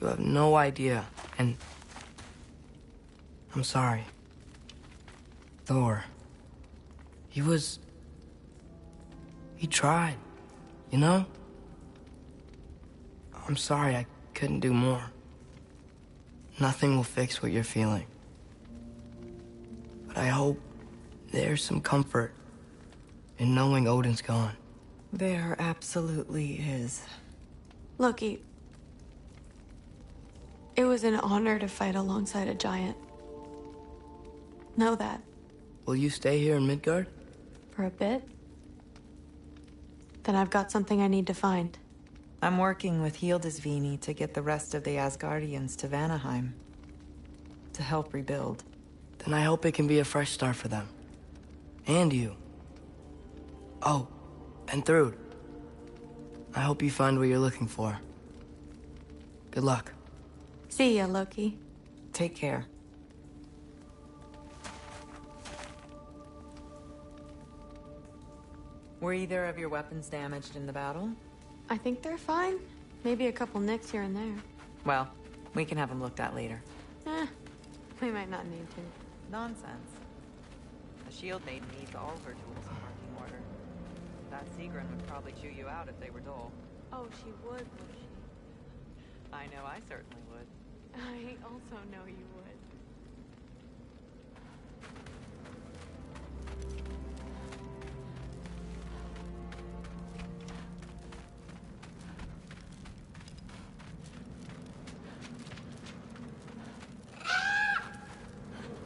You have no idea, and... I'm sorry. Thor. He was... He tried, you know? I'm sorry I couldn't do more. Nothing will fix what you're feeling. But I hope there's some comfort in knowing Odin's gone. There absolutely is. Loki, it was an honor to fight alongside a giant. Know that. Will you stay here in Midgard? For a bit? Then I've got something I need to find. I'm working with Hildisvini to get the rest of the Asgardians to Vanaheim. To help rebuild. Then I hope it can be a fresh start for them. And you. Oh, and Thrud. I hope you find what you're looking for. Good luck. See ya, Loki. Take care. Were either of your weapons damaged in the battle? I think they're fine. Maybe a couple nicks here and there. Well, we can have them looked at later. Eh, we might not need to. Nonsense. Shield Maiden needs all her tools in working order. That Sigrun would probably chew you out if they were dull. Oh, she would, would she? I know I certainly would. I also know you would.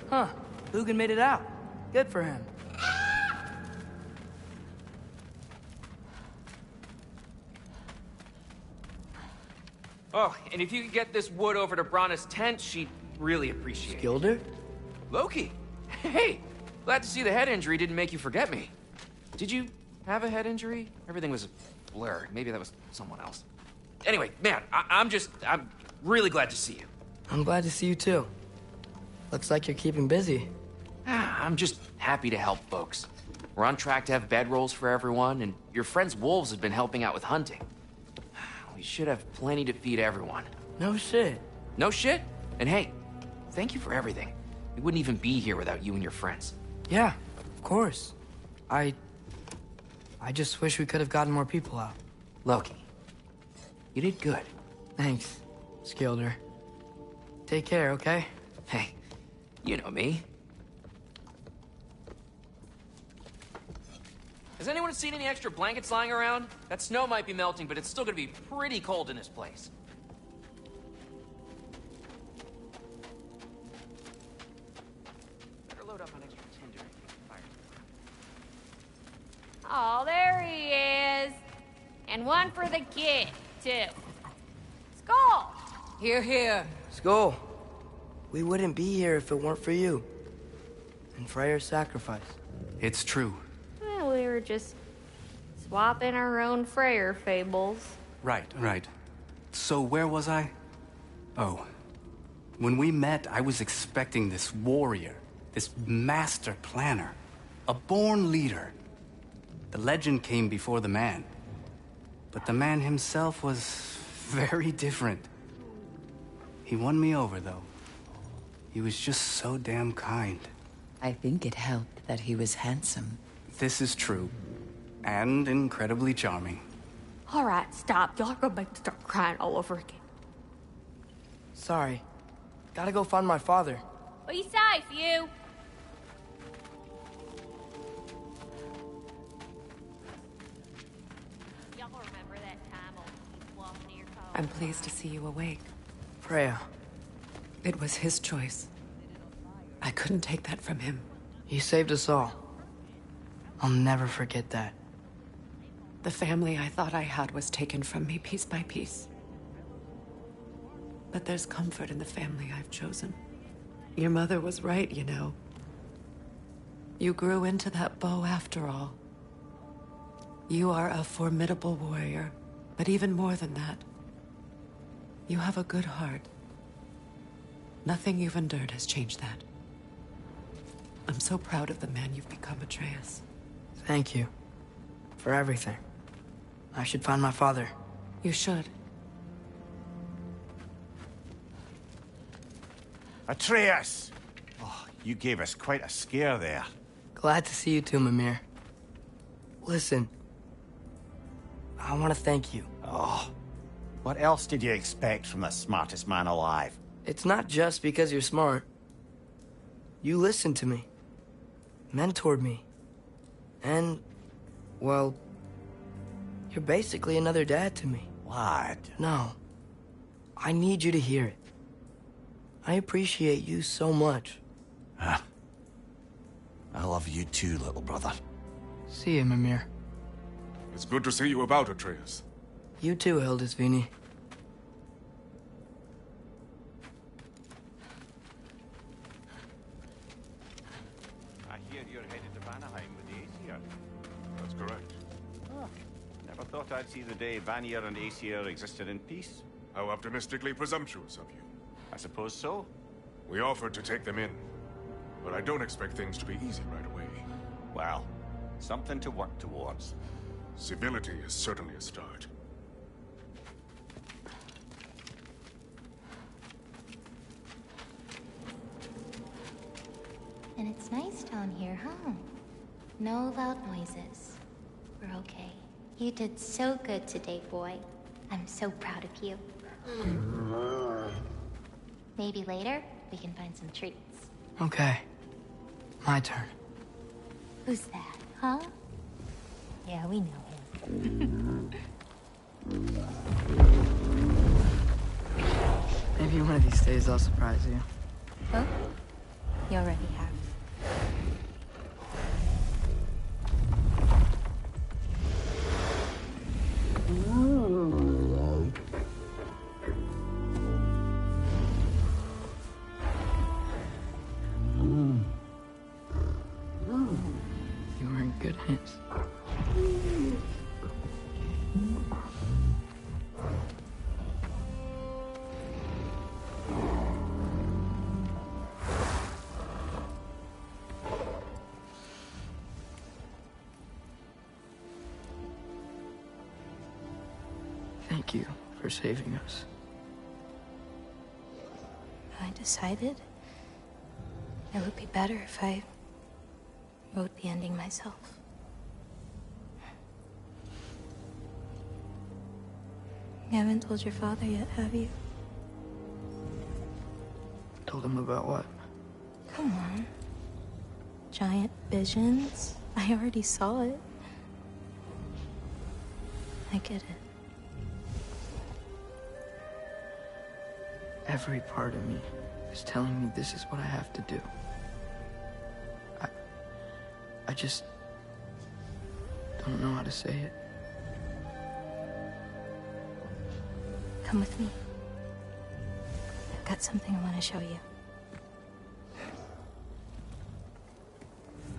Huh. Lugan made it out. Good for him. Oh, and if you could get this wood over to Brana's tent, she'd really appreciate it. Gilder? Loki! Hey! Glad to see the head injury didn't make you forget me. Did you have a head injury? Everything was a blur. Maybe that was someone else. Anyway, man, I I'm just... I'm really glad to see you. I'm glad to see you too. Looks like you're keeping busy. I'm just happy to help folks. We're on track to have bedrolls for everyone, and your friend's wolves have been helping out with hunting. <sighs> We should have plenty to feed everyone. No shit. No shit? And hey, thank you for everything. We wouldn't even be here without you and your friends. Yeah, of course. I... I just wish we could have gotten more people out. Loki, you did good. Thanks, Skilder. Take care, okay? Hey, you know me. Has anyone seen any extra blankets lying around? That snow might be melting, but it's still gonna be pretty cold in this place. Better load up on extra tinder and get fire. Oh, there he is. And one for the kid, too. Skull! Here, here. Skull. We wouldn't be here if it weren't for you. And Freyr's sacrifice. It's true. Well, we were just swapping our own Freyr fables. Right, right. So where was I? Oh. When we met, I was expecting this warrior, this master planner, a born leader. The legend came before the man. But the man himself was <laughs> very different. He won me over, though. He was just so damn kind. I think it helped that he was handsome. This is true. And incredibly charming. All right, stop. Y'all are gonna make me start crying all over again. Sorry. Gotta go find my father. Be safe, you. Y'all remember that time old Keith walking here called? I'm pleased to see you awake. Freya. It was his choice. I couldn't take that from him. He saved us all. I'll never forget that. The family I thought I had was taken from me piece by piece. But there's comfort in the family I've chosen. Your mother was right, you know. You grew into that bow after all. You are a formidable warrior, but even more than that, you have a good heart. Nothing you've endured has changed that. I'm so proud of the man you've become, Atreus. Thank you. For everything. I should find my father. You should. Atreus! Oh, you gave us quite a scare there. Glad to see you too, Mimir. Listen. I want to thank you. Oh, what else did you expect from the smartest man alive? It's not just because you're smart. You listened to me. Mentored me. And, well, you're basically another dad to me. What? No. I need you to hear it. I appreciate you so much. Huh. I love you too, little brother. See you, Mimir. It's good to see you about, Atreus. You too, Hildisvini. I'd see the day Vanir and Aesir existed in peace. How optimistically presumptuous of you. I suppose so. We offered to take them in, but I don't expect things to be easy right away. Well, something to work towards. Civility is certainly a start. And it's nice down here, huh? No loud noises. We're okay. You did so good today, boy. I'm so proud of you. Maybe later, we can find some treats. Okay. My turn. Who's that, huh? Yeah, we know him. Maybe one of these days I'll surprise you. oh? You already have. Thank you for saving us. I decided it would be better if I wrote the ending myself. You haven't told your father yet, have you? Told him about what? Come on. Giant visions? I already saw it. I get it. Every part of me is telling me this is what I have to do. I. I just. don't know how to say it. Come with me. I've got something I want to show you.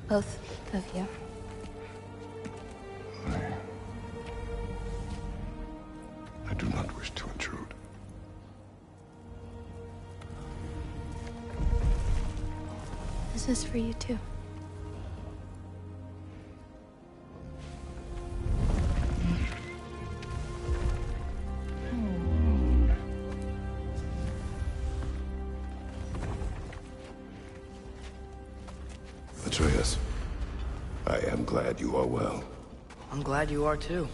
Both of you. Is for you too. Atreus, I am glad you are well. I'm glad you are too.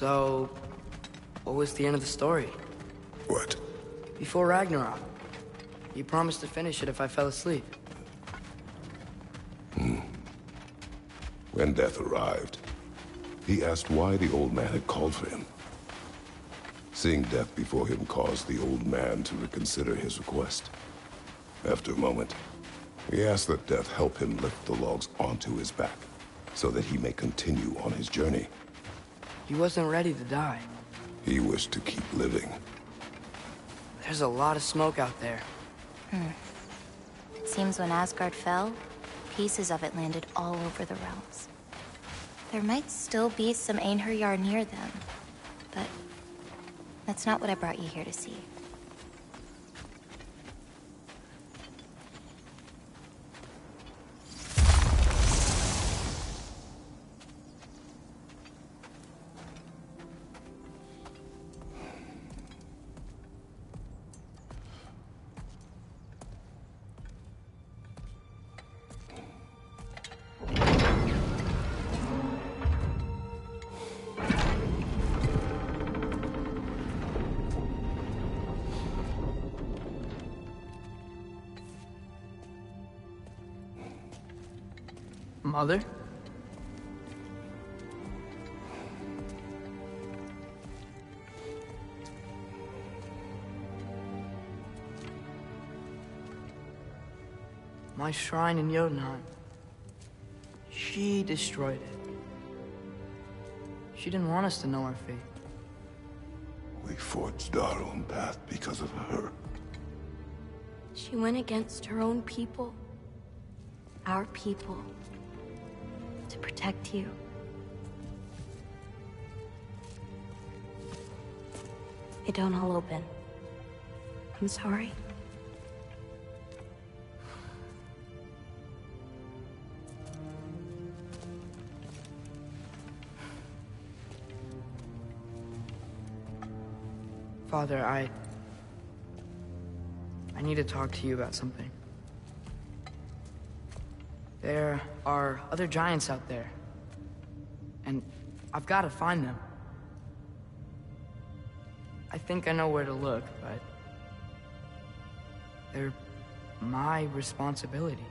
So, what was the end of the story? What? Before Ragnarok. You promised to finish it if I fell asleep. Hmm. When death arrived, he asked why the old man had called for him. Seeing death before him caused the old man to reconsider his request. After a moment, he asked that death help him lift the logs onto his back, so that he may continue on his journey. He wasn't ready to die. He wished to keep living. There's a lot of smoke out there. Hmm. It seems when Asgard fell, pieces of it landed all over the realms. There might still be some Einherjar near them, but that's not what I brought you here to see. Mother? My shrine in Jotunheim. She destroyed it. She didn't want us to know our fate. We forged our own path because of her. She went against her own people. Our people protect you. It don't all open. I'm sorry. Father, I... I need to talk to you about something. There are other giants out there. And I've got to find them. I think I know where to look, but... They're my responsibility.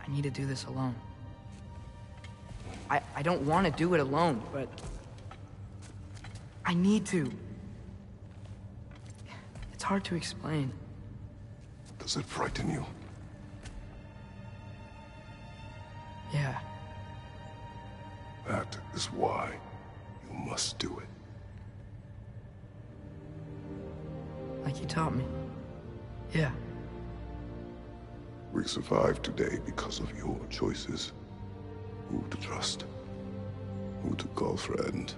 I need to do this alone. I, I don't want to do it alone, but... I need to. It's hard to explain. Does it frighten you? Yeah. That is why you must do it. Like you taught me. Yeah. We survived today because of your choices. Who to trust. Who to call friend.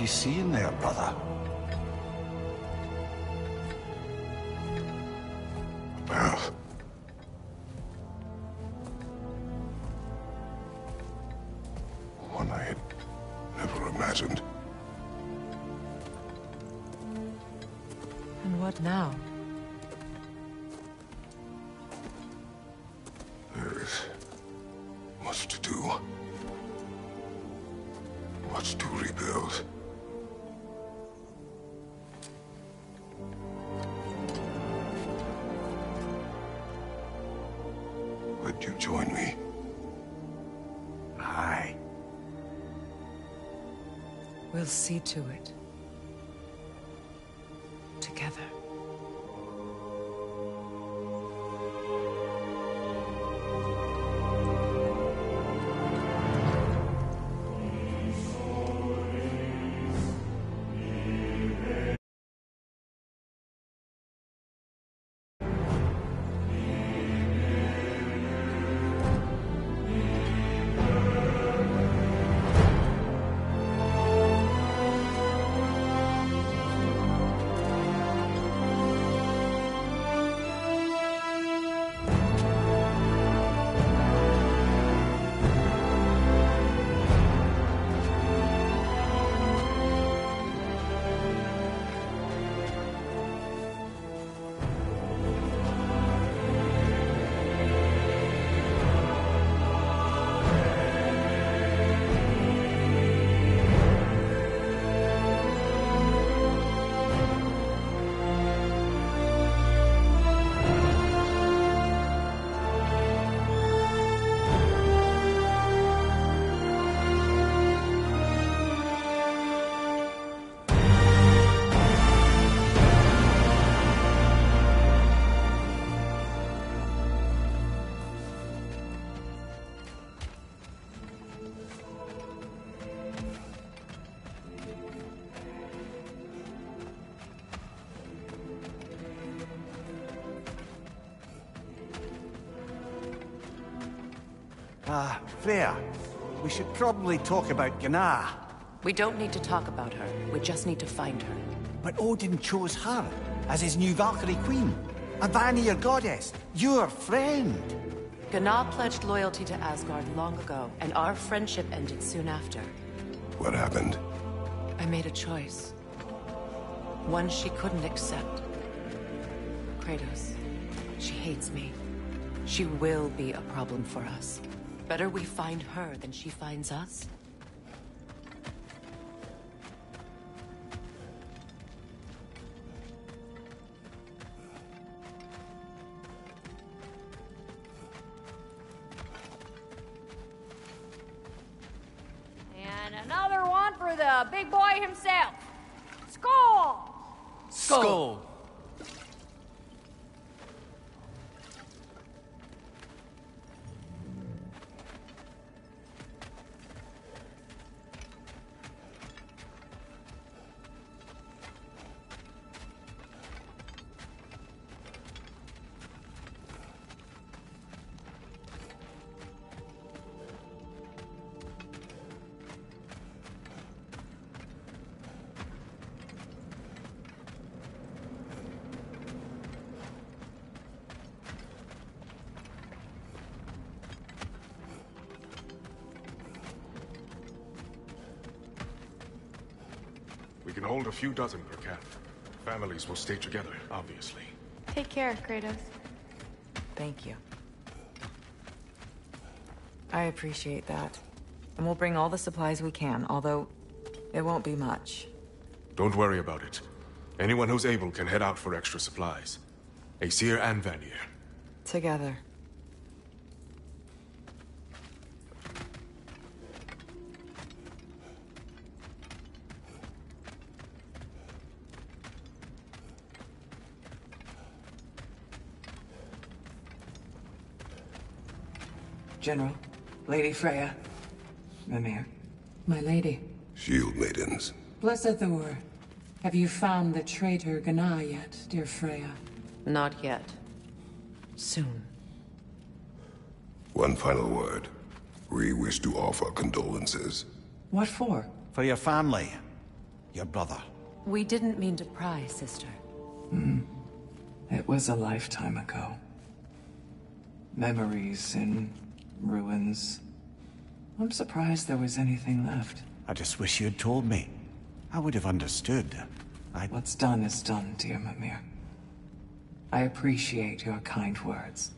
You see in there, brother? See to it. Freya. We should probably talk about Gná. We don't need to talk about her. We just need to find her. But Odin chose her as his new Valkyrie queen. A Vanir goddess. Your friend. Gná pledged loyalty to Asgard long ago, and our friendship ended soon after. What happened? I made a choice. One she couldn't accept. Kratos. She hates me. She will be a problem for us. Better we find her than she finds us. Few dozen per camp. Families will stay together, obviously. Take care, Kratos. Thank you. I appreciate that. And we'll bring all the supplies we can, although it won't be much. Don't worry about it. Anyone who's able can head out for extra supplies. Aesir and Vanir. Together. General, Lady Freya, Mimir, my lady. Shield maidens. Blessed Thor, have you found the traitor Gná yet, dear Freya? Not yet. Soon. One final word. We wish to offer condolences. What for? For your family. your brother. We didn't mean to pry, sister. Hmm. It was a lifetime ago. Memories in ruins. I'm surprised there was anything left. I just wish you'd told me. I would have understood. I... What's done is done, dear Mimir. I appreciate your kind words.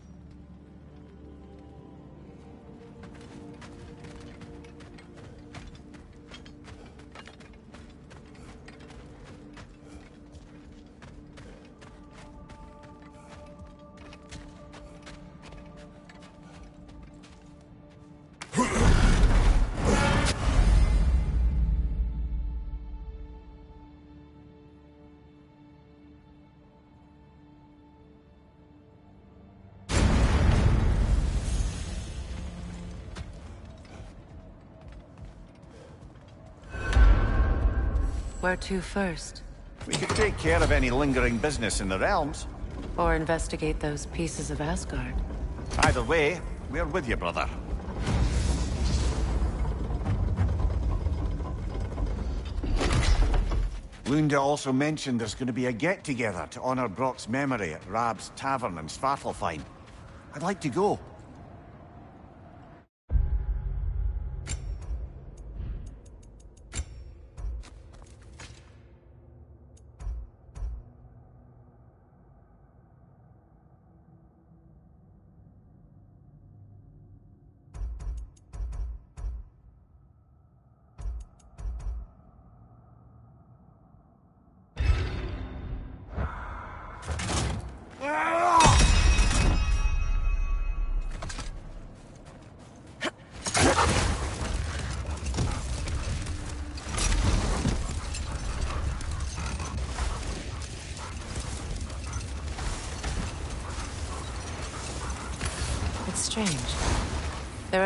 Where to first? We could take care of any lingering business in the realms. Or investigate those pieces of Asgard. Either way, we're with you, brother. Lunda also mentioned there's going to be a get-together to honor Brok's memory at Rab's Tavern in Svartalfheim. I'd like to go.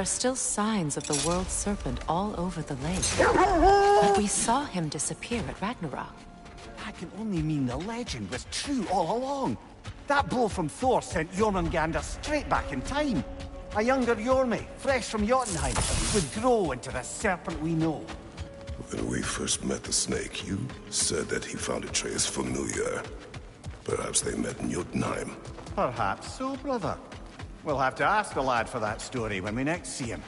Are still signs of the world serpent all over the lake. But we saw him disappear at Ragnarok. That can only mean the legend was true all along. That blow from Thor sent Jormungandr straight back in time. A younger Jormi, fresh from Jotunheim, would grow into the serpent we know. When we first met the snake, you said that he found Atreus familiar. Perhaps they met in Jotunheim. Perhaps so, brother. We'll have to ask the lad for that story when we next see him.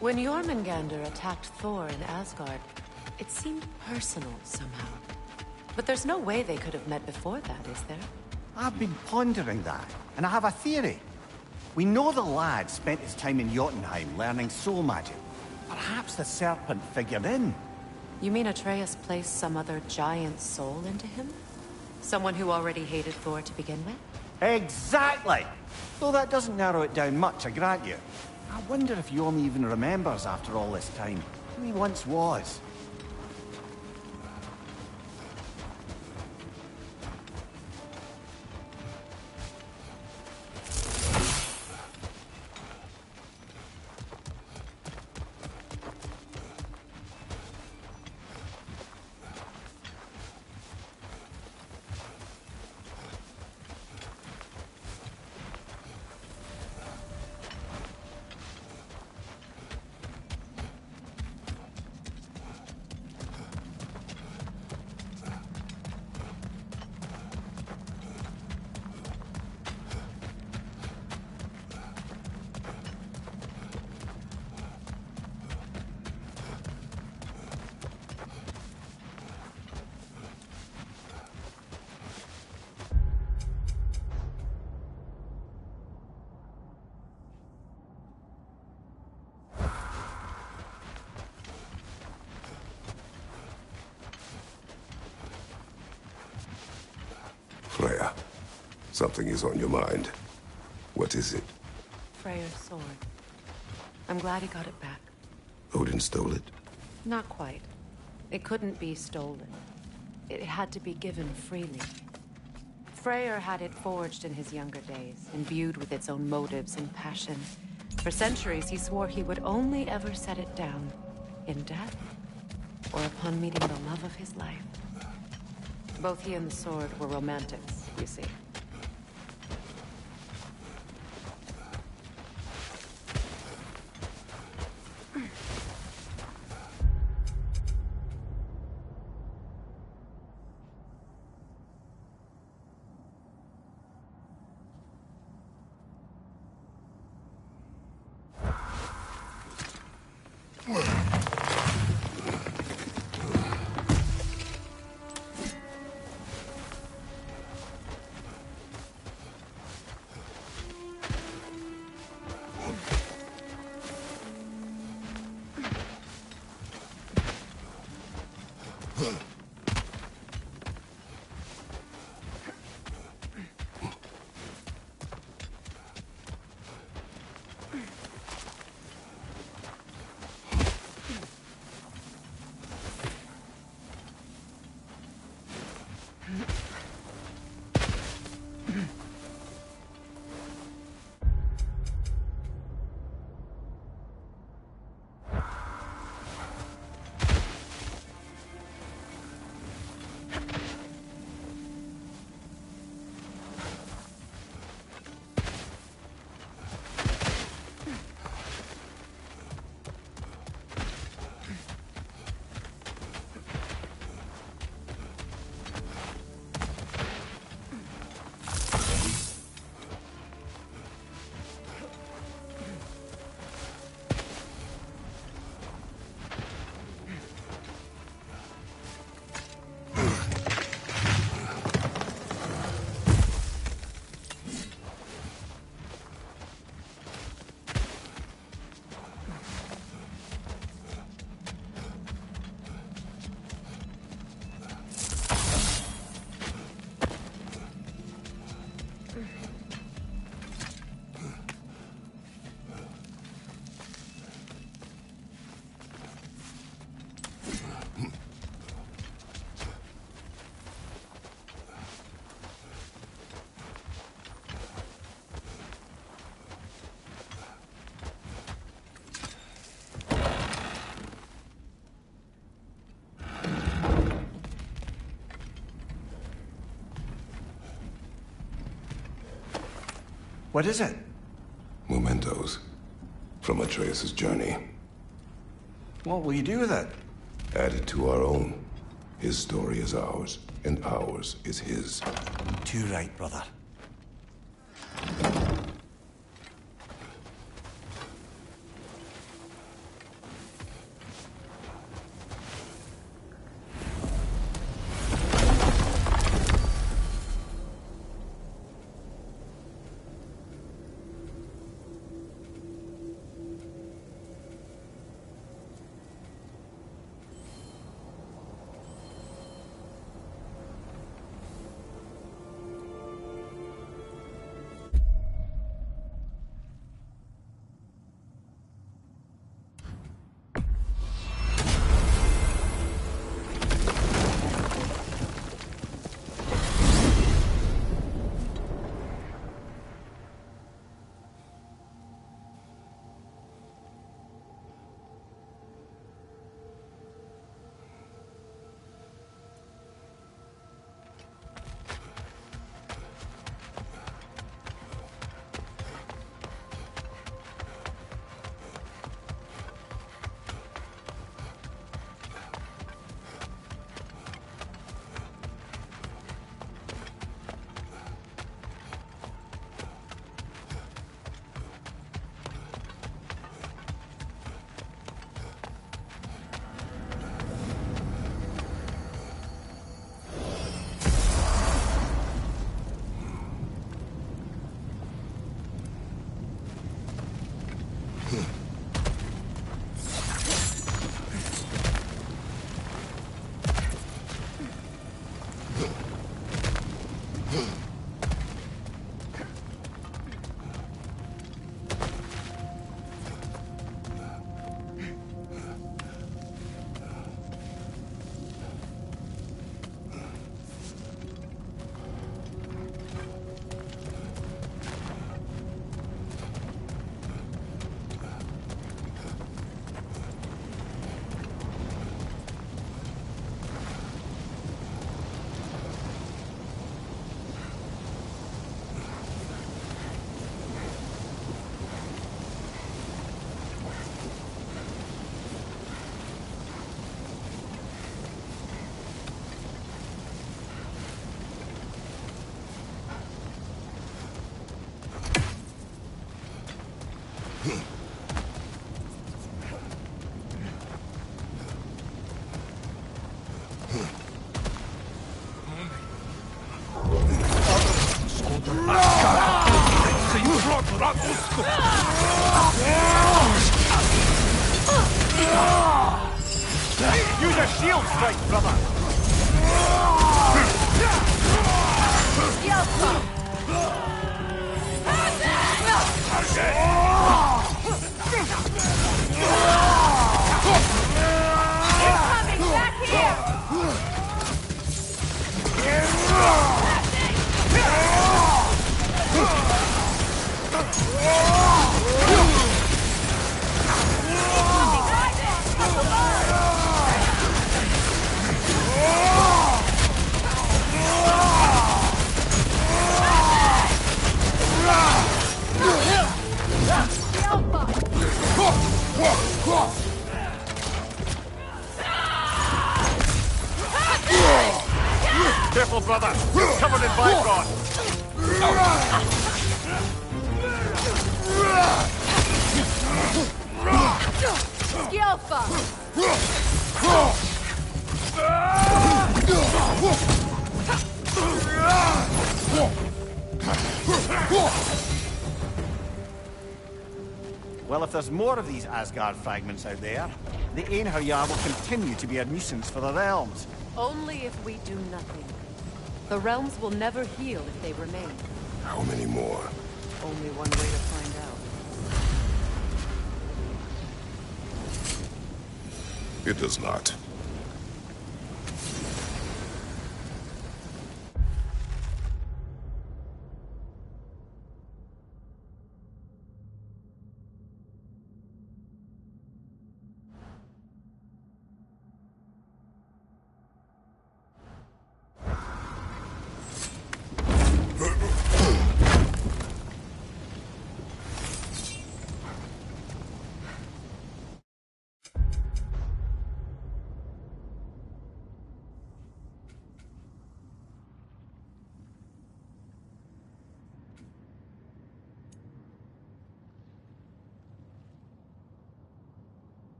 When Jormungandr attacked Thor in Asgard, it seemed personal somehow. But there's no way they could have met before that, is there? I've been pondering that, and I have a theory. We know the lad spent his time in Jotunheim learning soul magic. Perhaps the serpent figured in. You mean Atreus placed some other giant soul into him? Someone who already hated Thor to begin with? Exactly! Though that doesn't narrow it down much, I grant you. I wonder if Yom even remembers after all this time who he once was. Something is on your mind. What is it? Freyr's sword. I'm glad he got it back. Odin stole it? Not quite. It couldn't be stolen. It had to be given freely. Freyr had it forged in his younger days, imbued with its own motives and passion. For centuries, he swore he would only ever set it down in death or upon meeting the love of his life. Both he and the sword were romantics, you see. What is it? Mementos. From Atreus' journey. What will you do with it? Add it to our own. His story is ours, and ours is his. Too right, brother. If there's more of these Asgard fragments out there, the Einherjar will continue to be a nuisance for the realms. Only if we do nothing. The realms will never heal if they remain. How many more? Only one way to find out. It does not.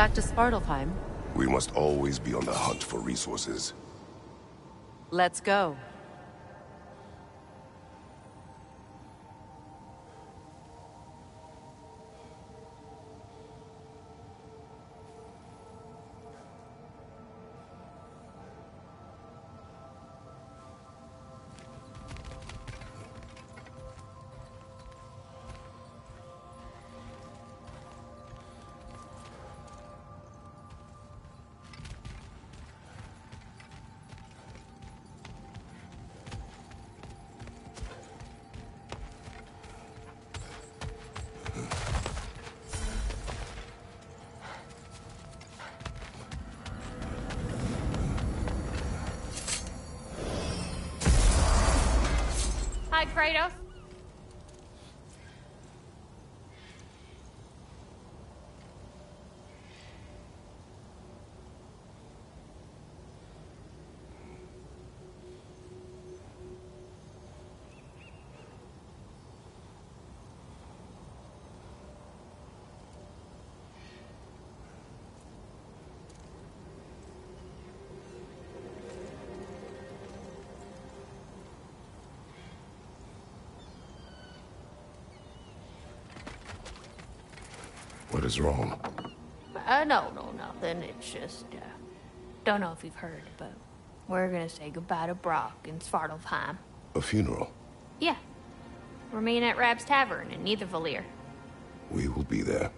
Back to Svartalfheim. We must always be on the hunt for resources. Let's go. Hi, is wrong? Uh, no, no, nothing. It's just, uh, don't know if you've heard, but we're gonna say goodbye to Brok in Svartalfheim. A funeral. Yeah. We're meeting at Rab's Tavern in Nidavellir. We will be there.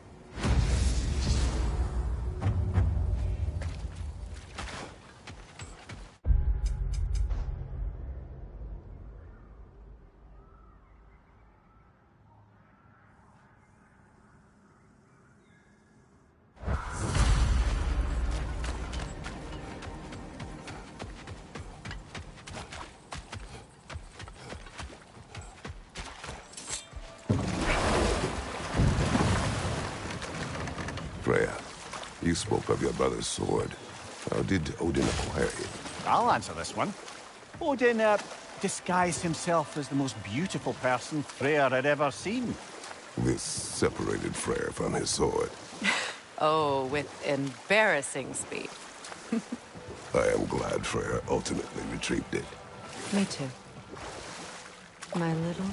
Spoke of your brother's sword. How did Odin acquire it? I'll answer this one. Odin uh, disguised himself as the most beautiful person Freyr had ever seen. This separated Freyr from his sword. <laughs> Oh, with embarrassing speed. <laughs> I am glad Freyr ultimately retrieved it. Me too. My little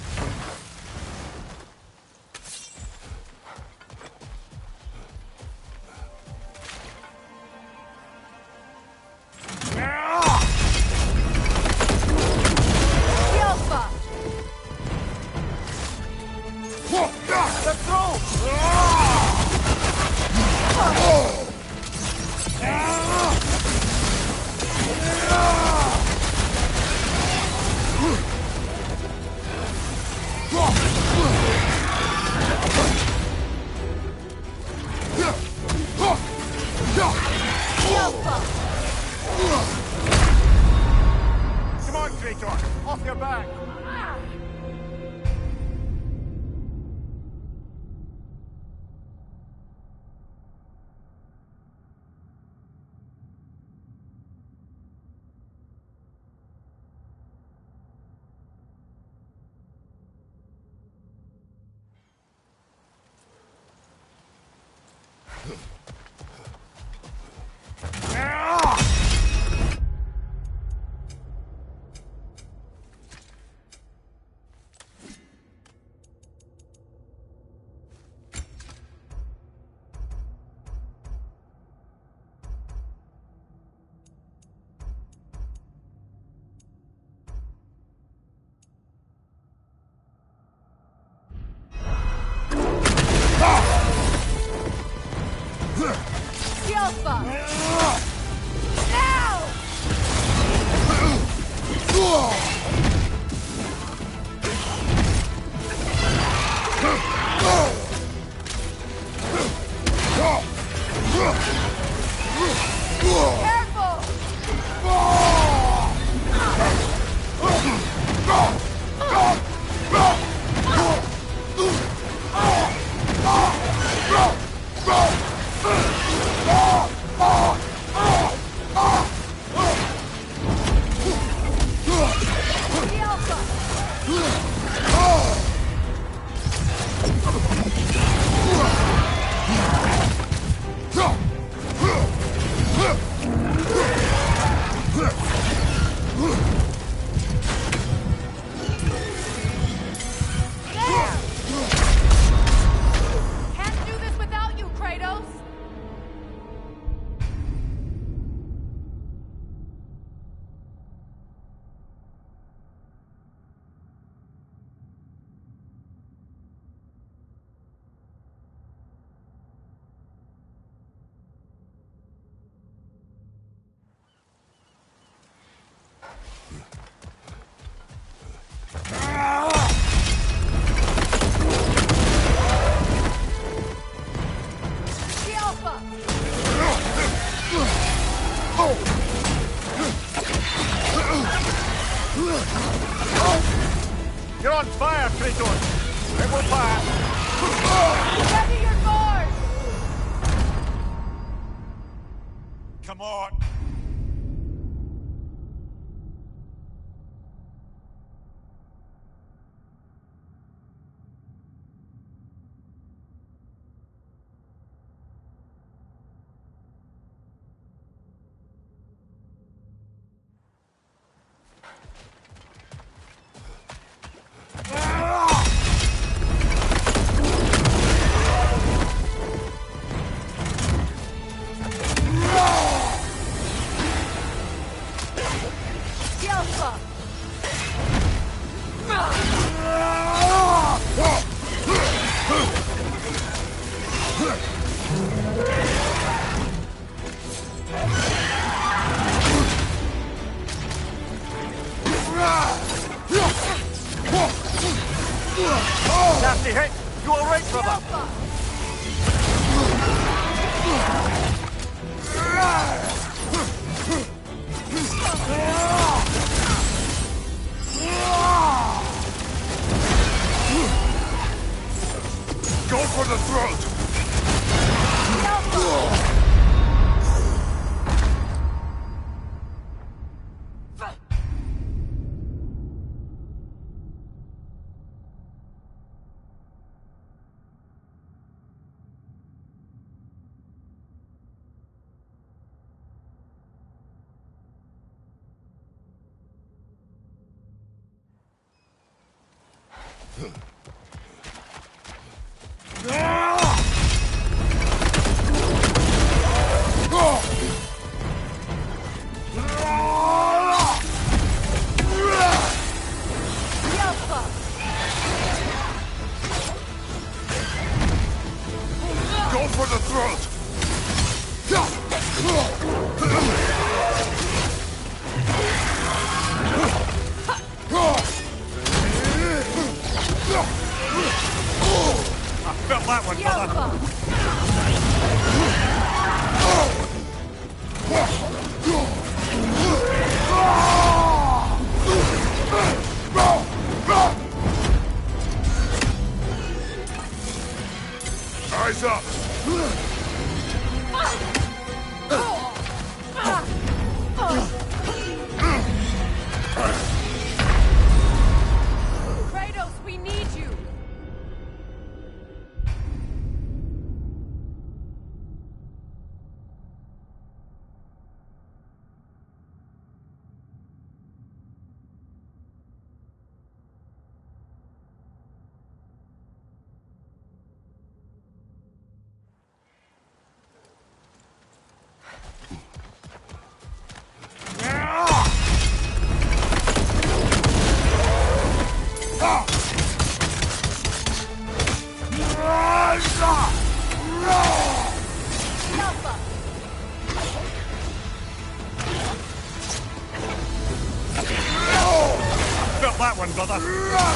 Felt that one,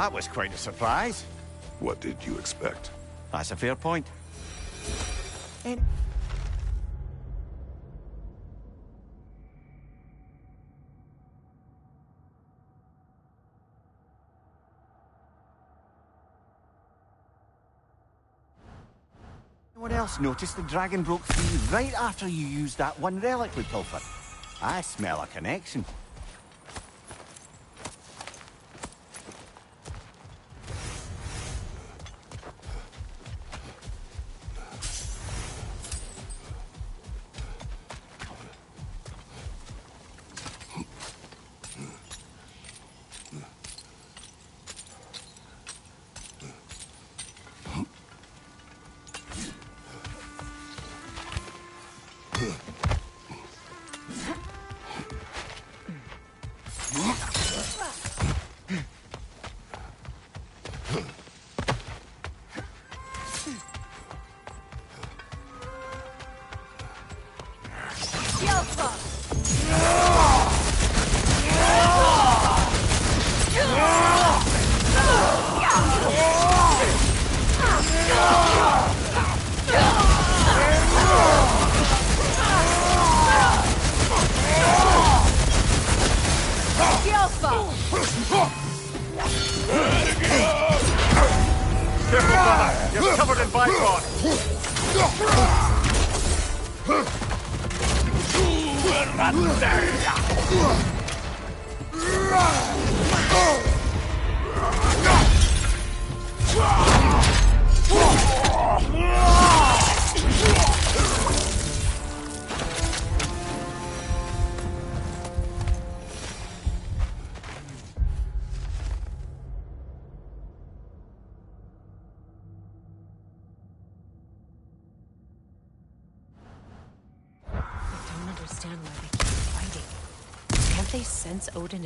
That was quite a surprise. What did you expect? That's a fair point. And Anyone else noticed the dragon broke free right after you used that one relic we pilfered? I smell a connection.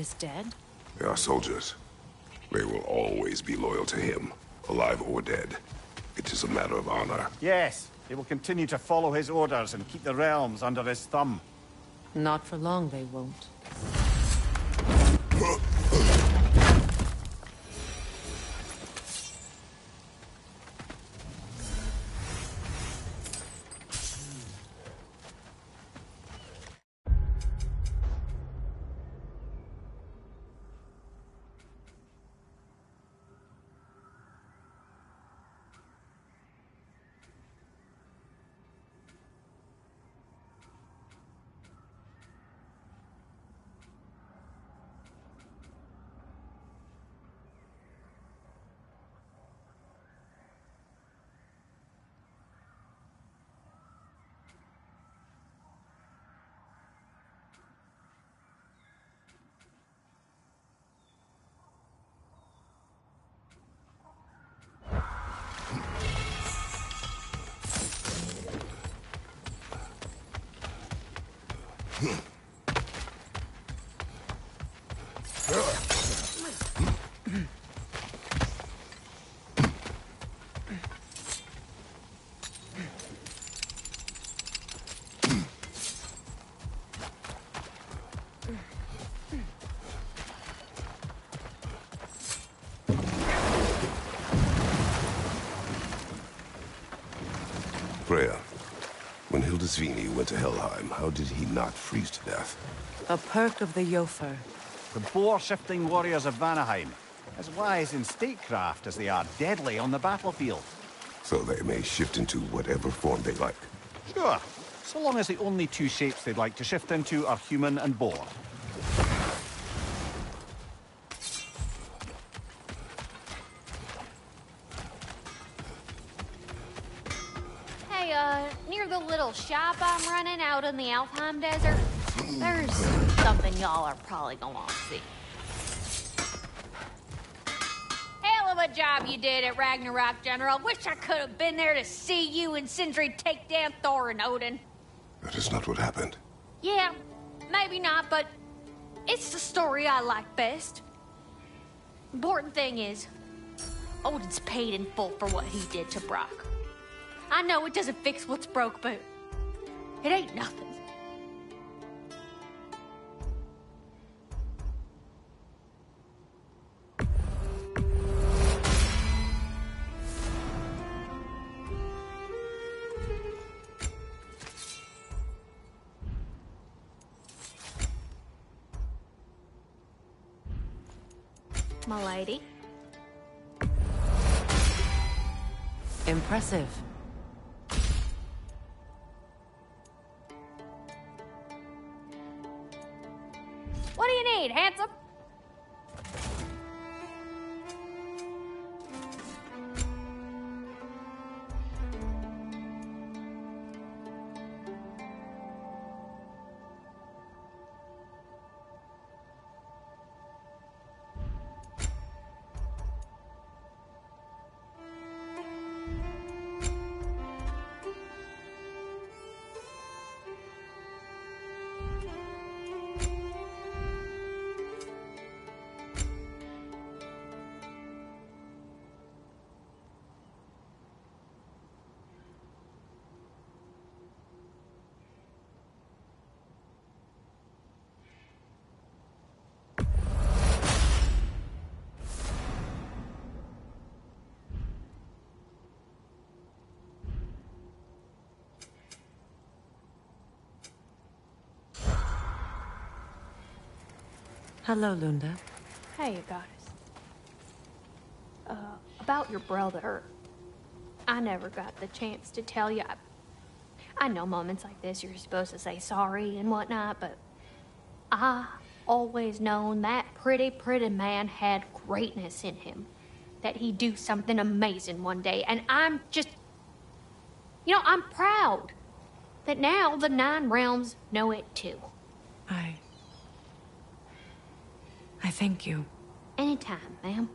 Is dead? They are soldiers. They will always be loyal to him, alive or dead. It is a matter of honor. Yes, they will continue to follow his orders and keep the realms under his thumb. Not for long, they won't. When Hildisvini went to Helheim, how did he not freeze to death? A perk of the Jofur. The boar-shifting warriors of Vanaheim. As wise in statecraft as they are deadly on the battlefield. So they may shift into whatever form they like. Sure, so long as the only two shapes they'd like to shift into are human and boar. Out in the Alfheim Desert, there's something y'all are probably gonna want to see. Hell of a job you did at Ragnarok, General. Wish I could have been there to see you and Sindri take down Thor and Odin. That is not what happened. Yeah, maybe not, but it's the story I like best. Important thing is, Odin's paid in full for what he did to Brok. I know it doesn't fix what's broke, but it ain't nothing. My lady. Impressive. Handsome? Hello, Lunda. Hey, goddess. Uh, about your brother. I never got the chance to tell you. I, I know moments like this you're supposed to say sorry and whatnot, but I always known that pretty, pretty man had greatness in him. That he'd do something amazing one day, and I'm just. You know, I'm proud that now the Nine Realms know it too. I. I thank you. Anytime, ma'am.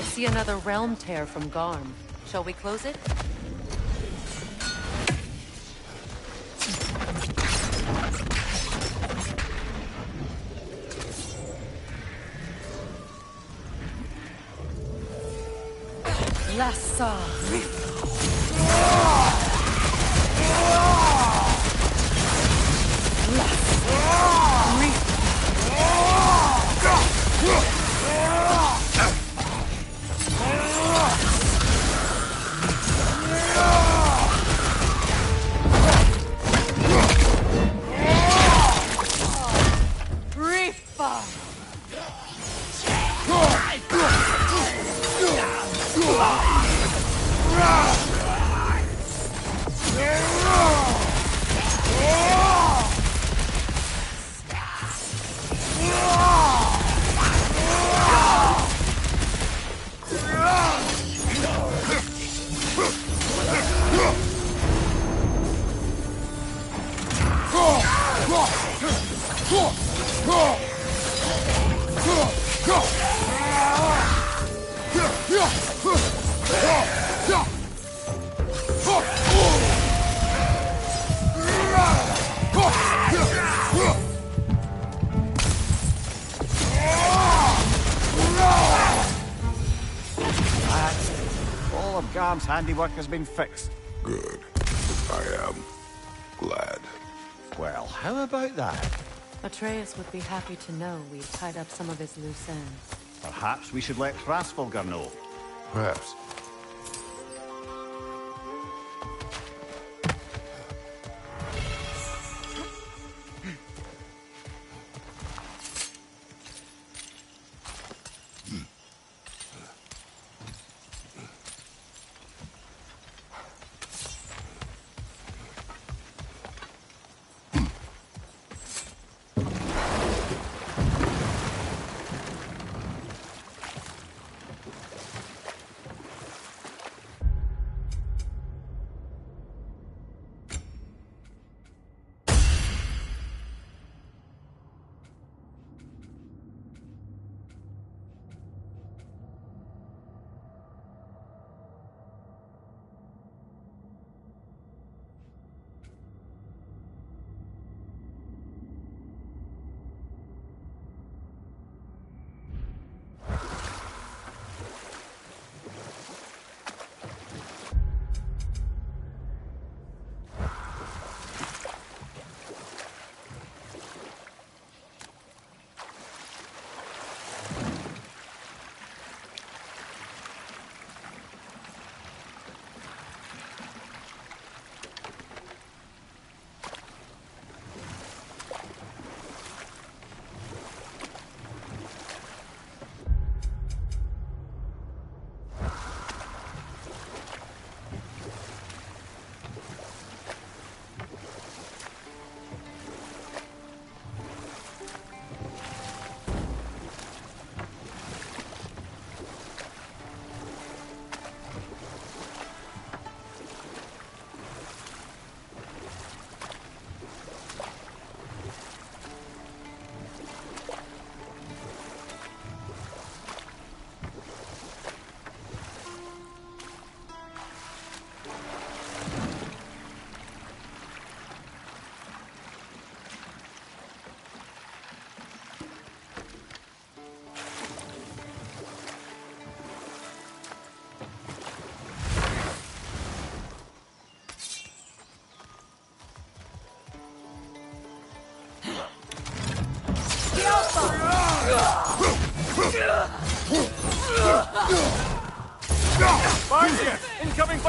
I see another realm tear from Garm. Shall we close it? Lassa. Handiwork has been fixed. Good. I am glad. Well, how about that? Atreus would be happy to know we've tied up some of his loose ends. Perhaps we should let Hræsvelgr know. Perhaps.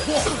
Perfect!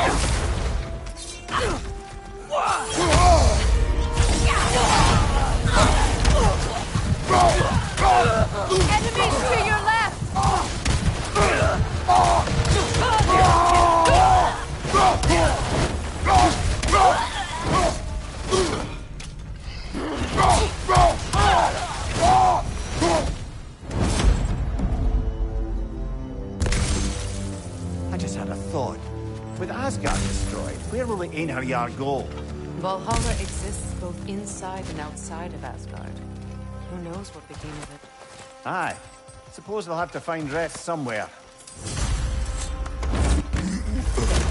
Enemies Einherjar go? Valhalla exists both inside and outside of Asgard. Who knows what became of it? Aye. Suppose they'll have to find rest somewhere. <laughs>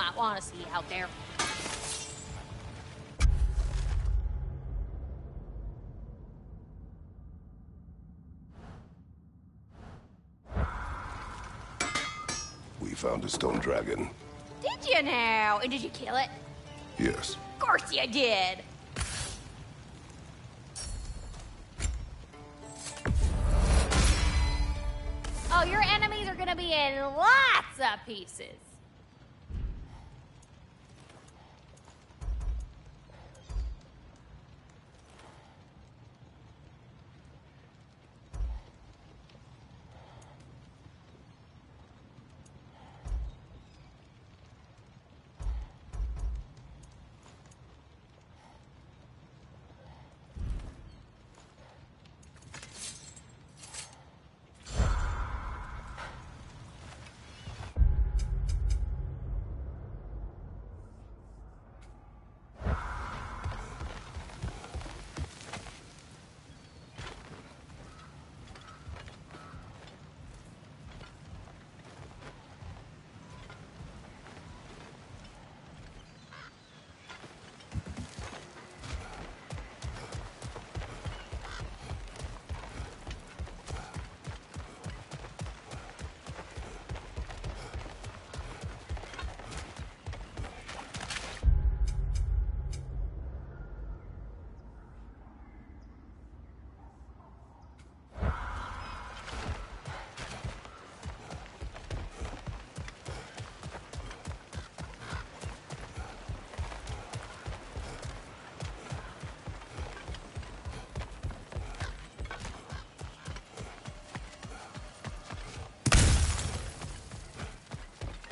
might want to see out there. We found a stone dragon. Did you now? And did you kill it? Yes. Of course you did.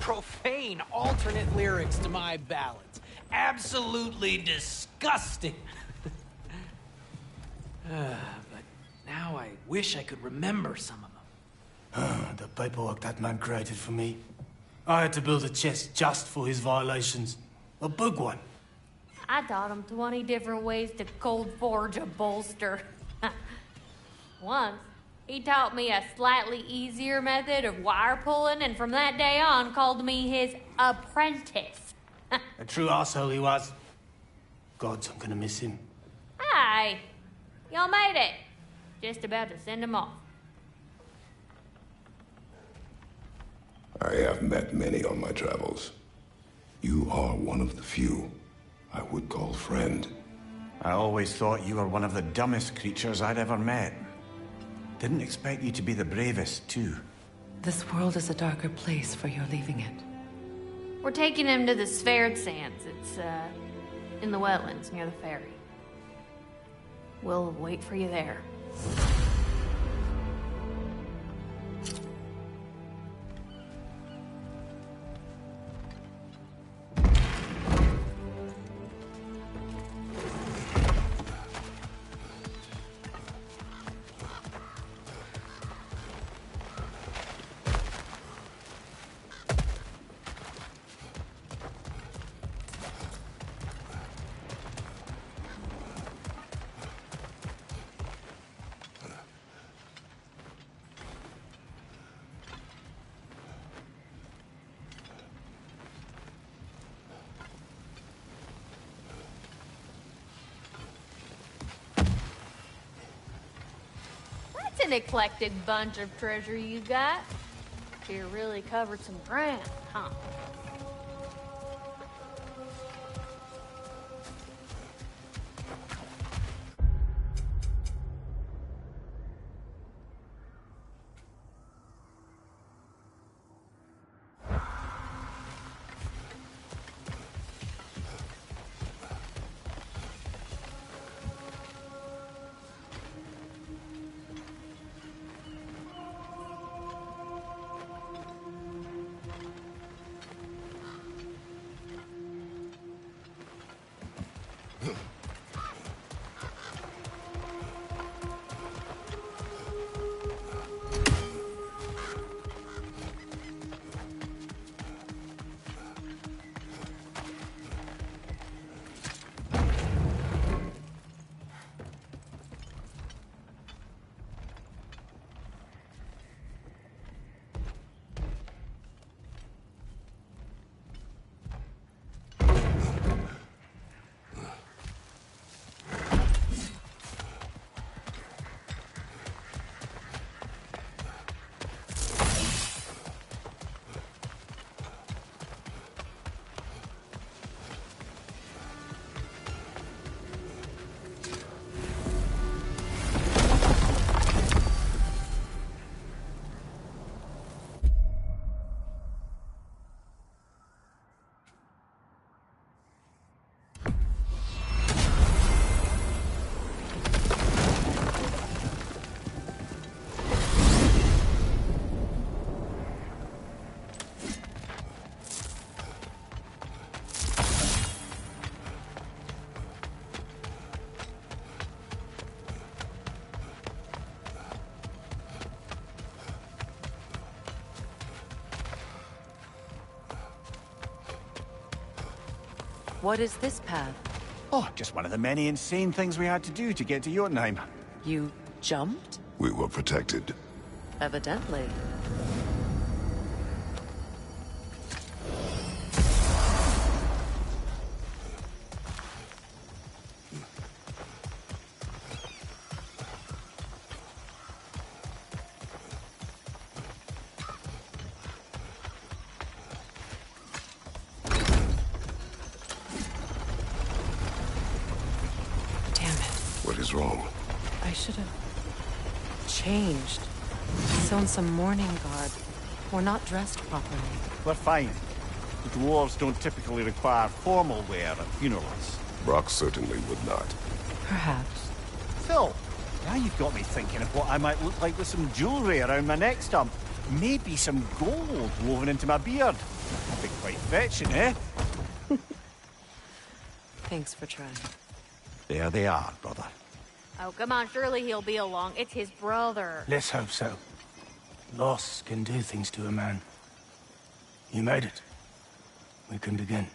Profane alternate lyrics to my ballads. Absolutely disgusting. Uh, <laughs> but now I wish I could remember some of them. the paperwork that man created for me. I had to build a chest just for his violations. A big one. I taught him 20 different ways to cold forge a bolster. <laughs> Once, he taught me a slightly easier method of wire pulling, and from that day on, called me his apprentice. A true asshole he was. Gods, I'm gonna miss him. Hi, y'all made it. Just about to send him off. I have met many on my travels. You are one of the few I would call friend. I always thought you were one of the dumbest creatures I'd ever met. Didn't expect you to be the bravest, too. This world is a darker place for your leaving it. We're taking him to the Sverd Sands. It's, uh, in the wetlands near the ferry. We'll wait for you there. An eclectic bunch of treasure you got. You really covered some ground, huh? What is this path? Oh, just one of the many insane things we had to do to get to Jotunheim. You jumped? We were protected. Evidently. Some mourning garb. We're not dressed properly. We're fine. The dwarves don't typically require formal wear at funerals. Brok certainly would not. Perhaps. Phil, now you've got me thinking of what I might look like with some jewellery around my neck stump. Maybe some gold woven into my beard. That'd be quite fetching, eh? <laughs> Thanks for trying. There they are, brother. Oh, come on, surely he'll be along. It's his brother. Let's hope so. Loss can do things to a man. You made it. We can begin.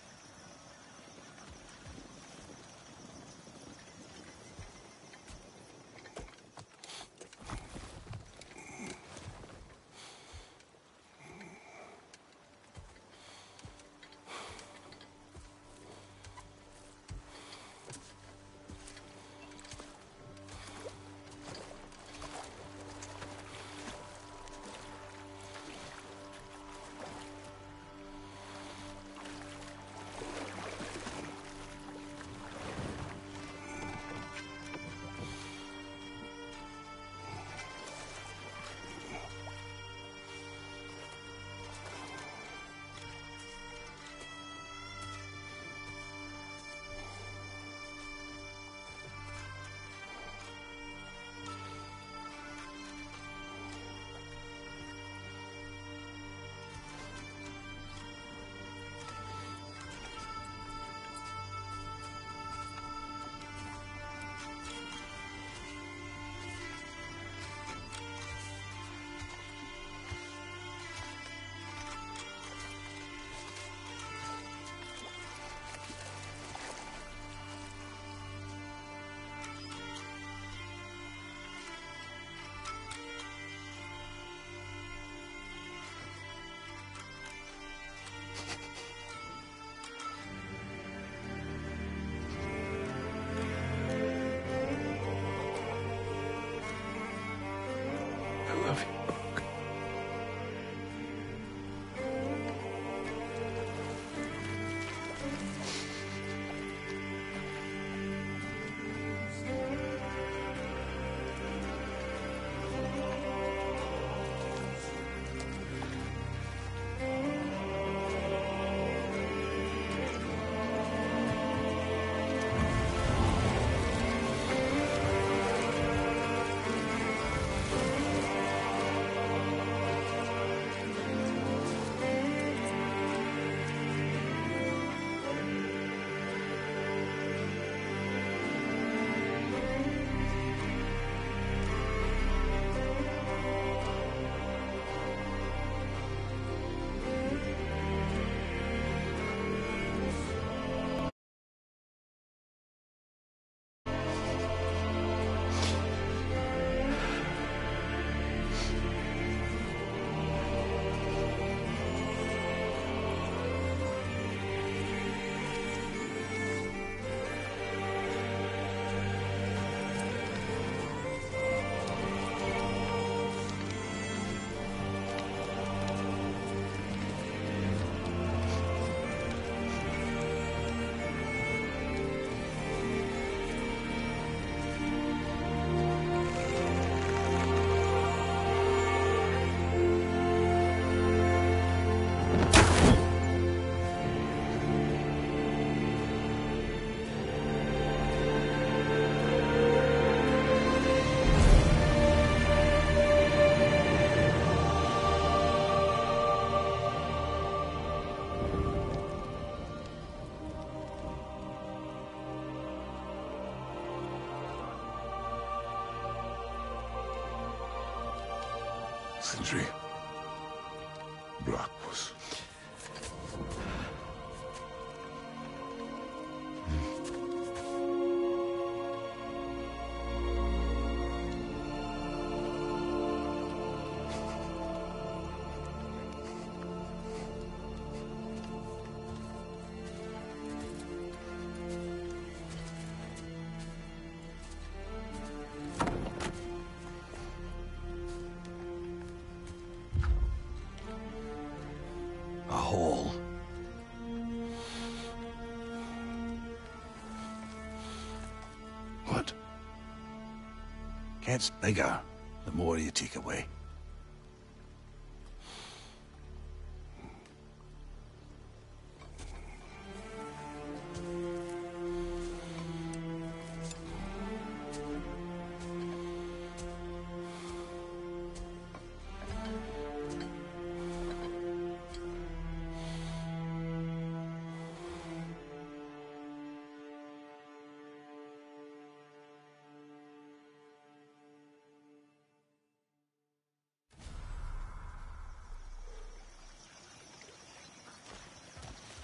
Gets bigger the more you take away.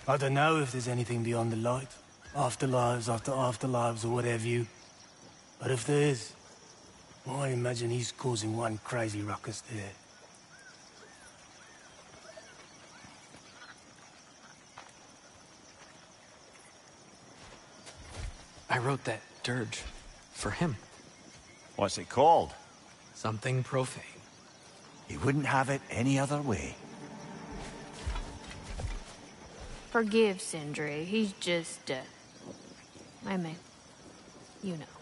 I don't know if there's anything beyond the light. Afterlives after afterlives or whatever you. But if there is, well, I imagine he's causing one crazy ruckus there. I wrote that dirge for him. What's it called? Something profane. He wouldn't have it any other way. Forgive Sindri. He's just, uh... I mean, you know.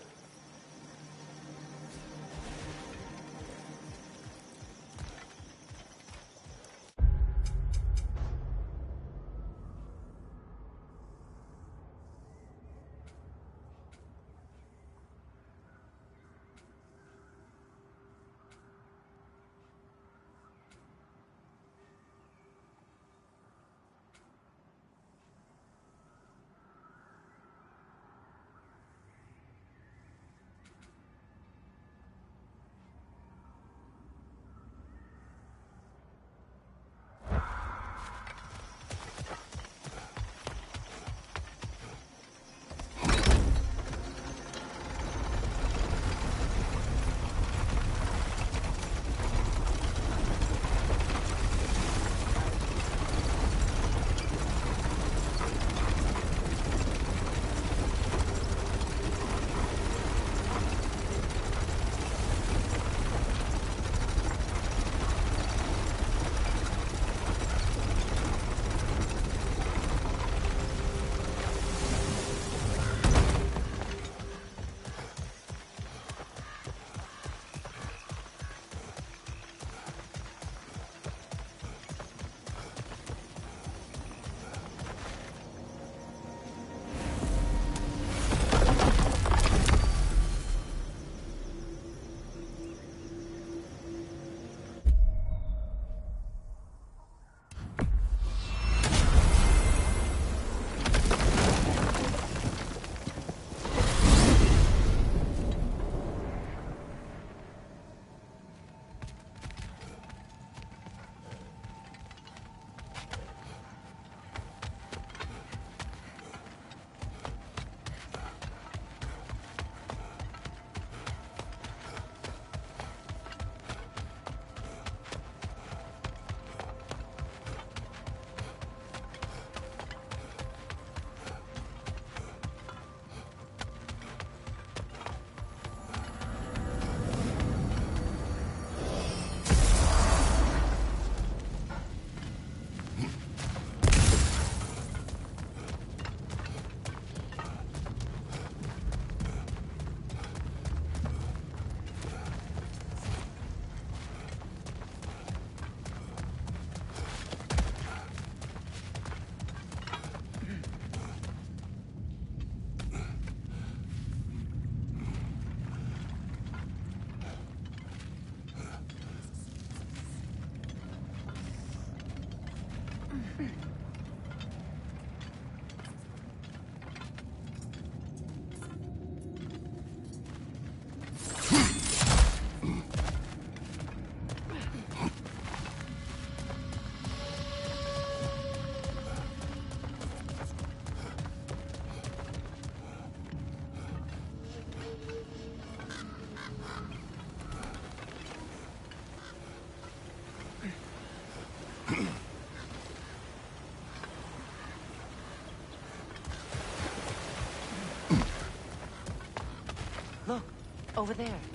Over there.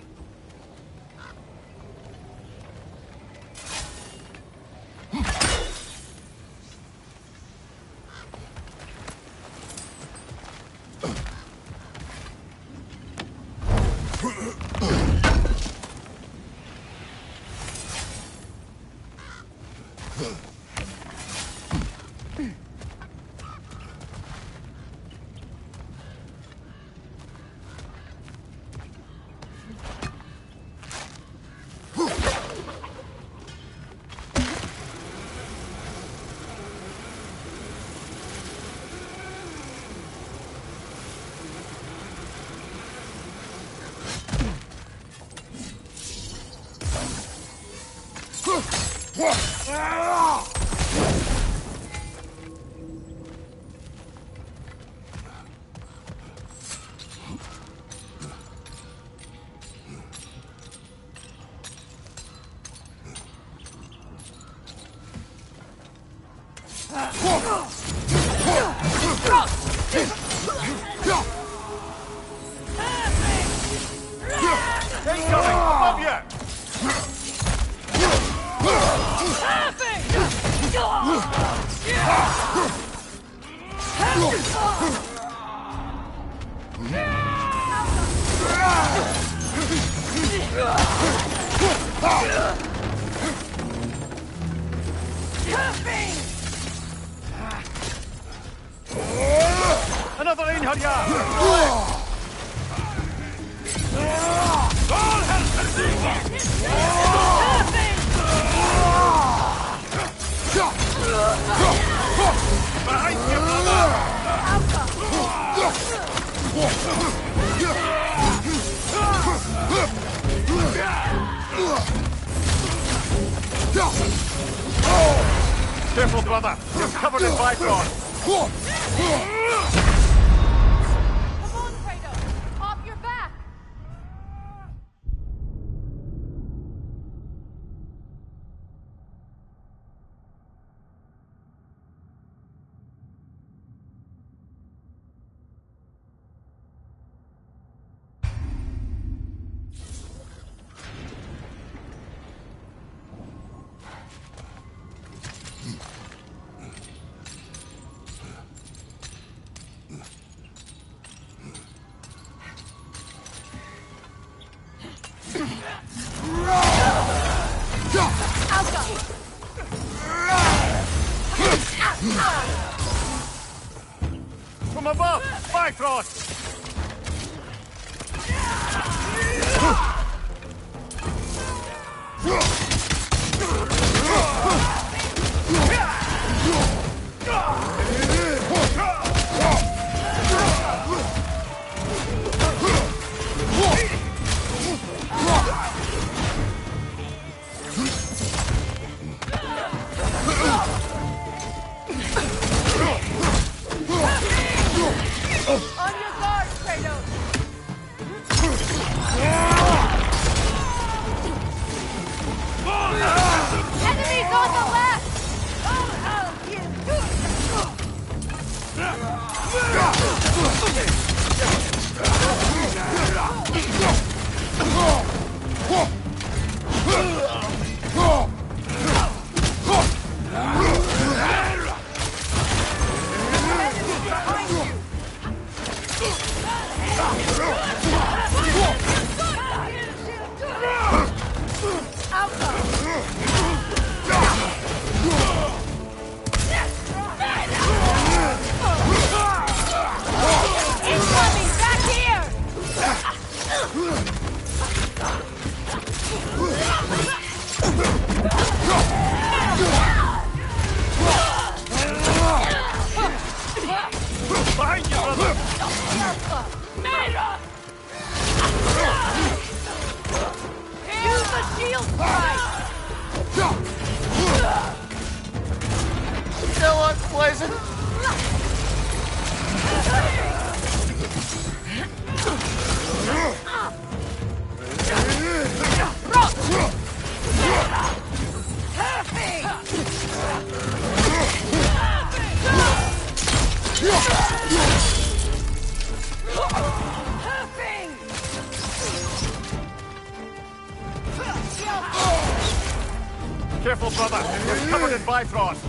Bifrost!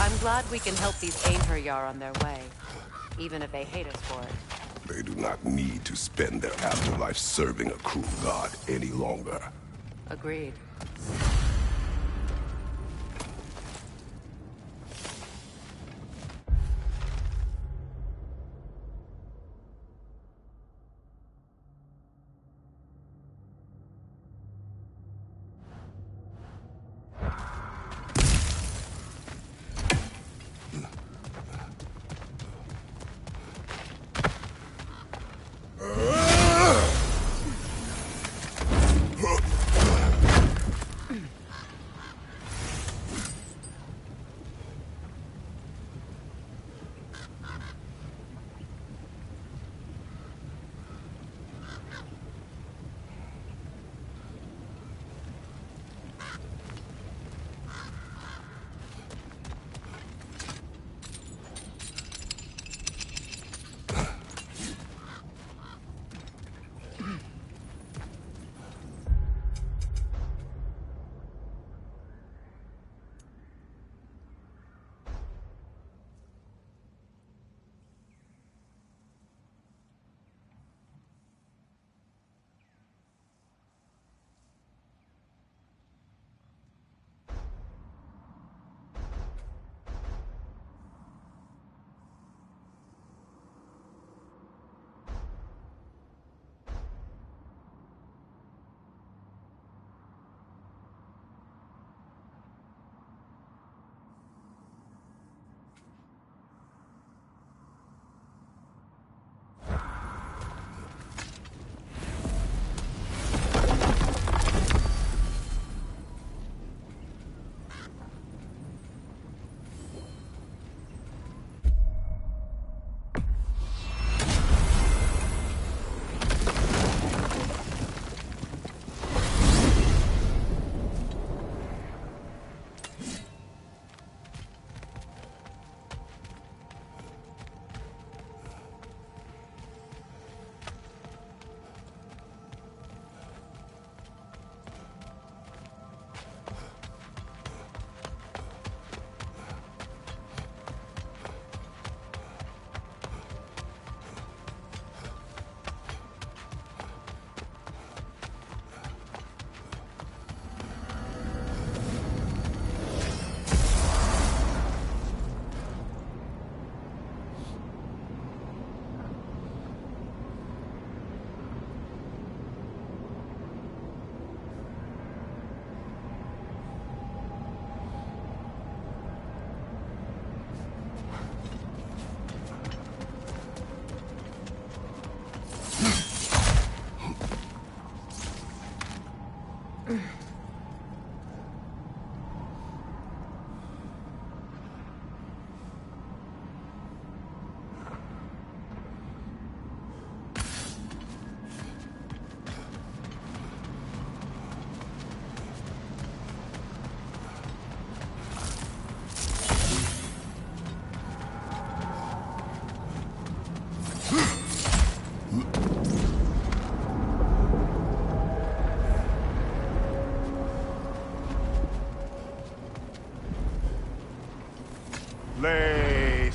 I'm glad we can help these Einherjar on their way, even if they hate us for it. They do not need to spend their afterlife serving a cruel god any longer. Agreed.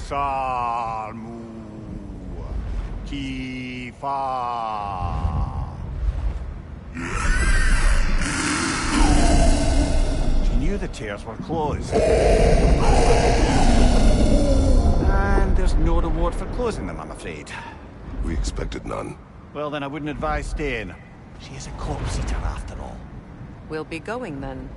Salmu kifa. She knew the tears were closed. And there's no reward for closing them, I'm afraid. We expected none. Well, then I wouldn't advise staying. She is a corpse eater after all. We'll be going then.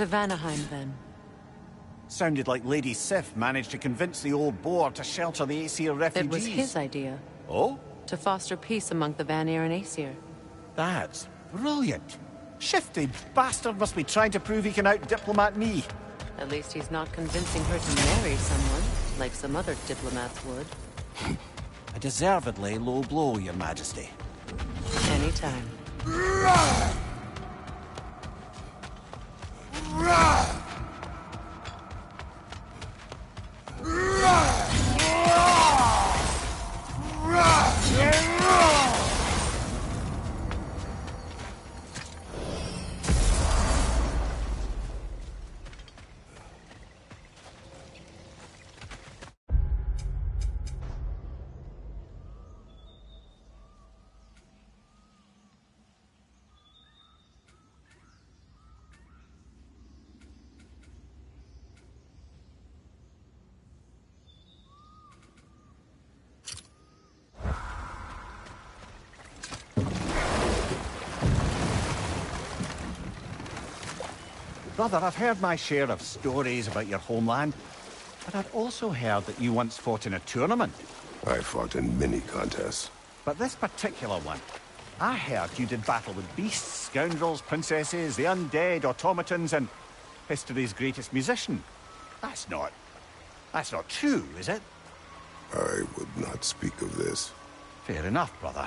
To Vanaheim, then. Sounded like Lady Sif managed to convince the old boar to shelter the Aesir refugees. It was his idea. Oh? To foster peace among the Vanir and Aesir. That's brilliant. Shifty bastard must be trying to prove he can out-diplomat me. At least he's not convincing her to marry someone, like some other diplomats would. <laughs> A deservedly low blow, your majesty. Anytime. Brother, I've heard my share of stories about your homeland, but I've also heard that you once fought in a tournament. I fought in many contests. But this particular one, I heard you did battle with beasts, scoundrels, princesses, the undead, automatons, and history's greatest musician. That's not... that's not true, is it? I would not speak of this. Fair enough, brother.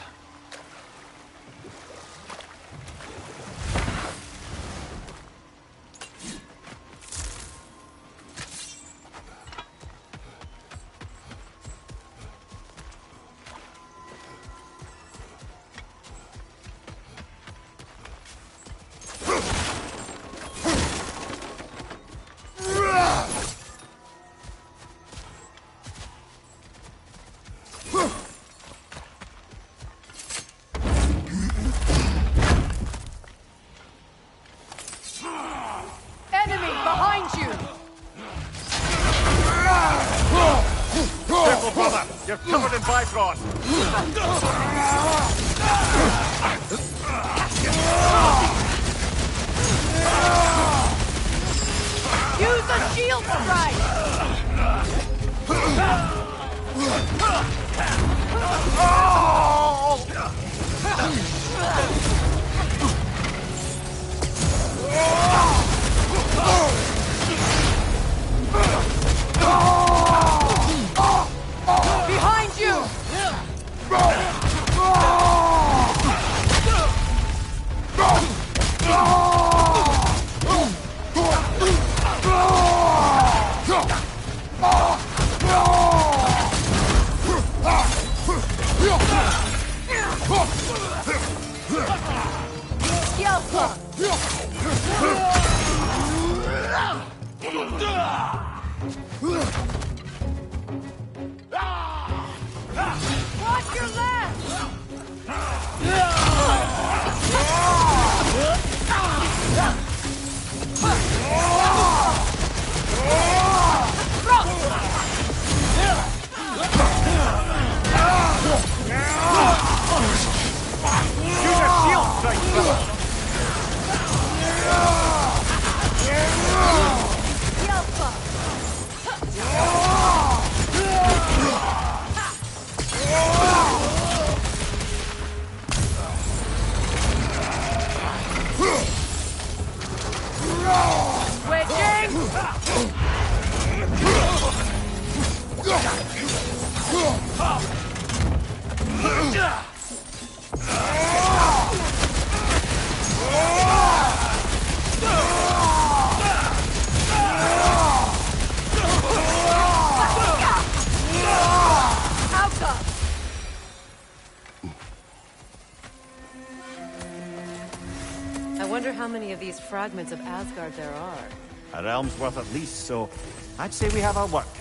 Fragments of Asgard there are. A realm's worth at least, so I'd say we have our work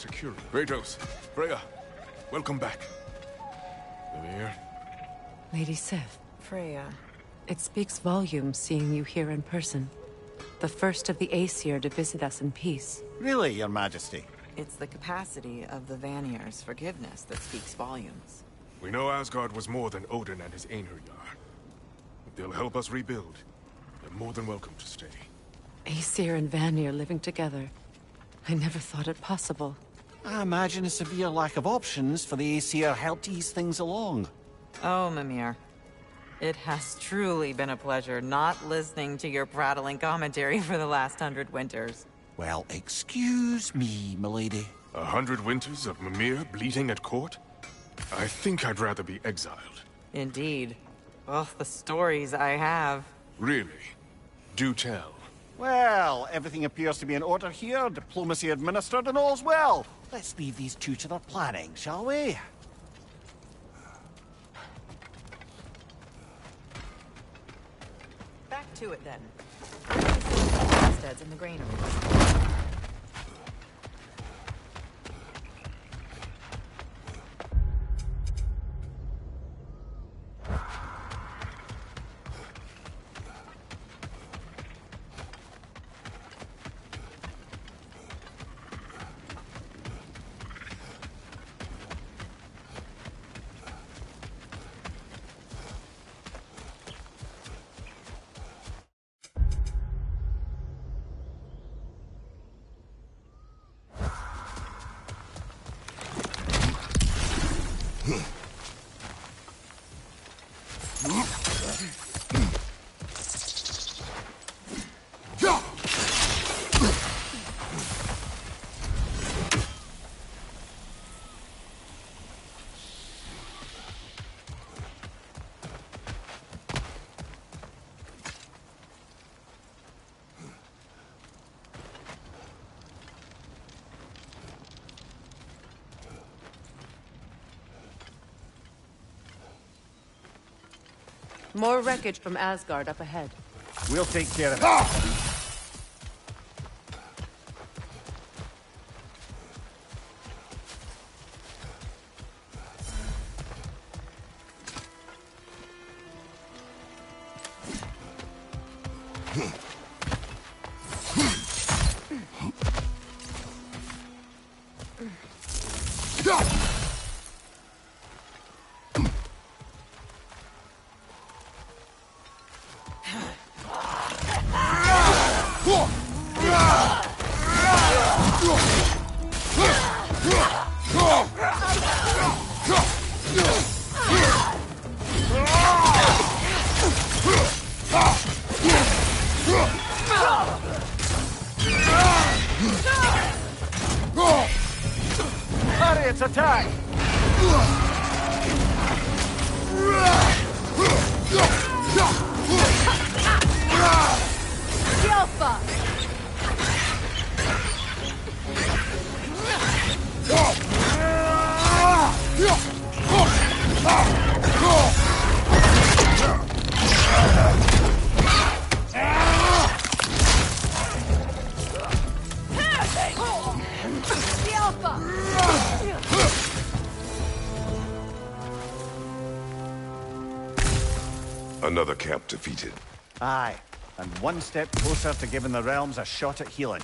security. Kratos, Freya, welcome back. Mimir, Lady Sif, Freya. it speaks volumes seeing you here in person. The first of the Aesir to visit us in peace. Really, Your Majesty? It's the capacity of the Vanir's forgiveness that speaks volumes. we know Asgard was more than Odin and his Einherjar. If they'll help us rebuild, they're more than welcome to stay. Aesir and Vanir living together. I never thought it possible. I imagine a severe lack of options for the Aesir helped ease things along. Oh, Mimir. It has truly been a pleasure not listening to your prattling commentary for the last hundred winters. Well, excuse me, milady. A hundred winters of Mimir bleating at court? I think I'd rather be exiled. Indeed. Oh, the stories I have. Really? Do tell. Well, everything appears to be in order here, diplomacy administered, and all's well. Let's leave these two to their planning, shall we? Back to it then. Homesteads and the granaries. More wreckage from Asgard up ahead. We'll take care of it. Chariots one step closer to giving the realms a shot at healing.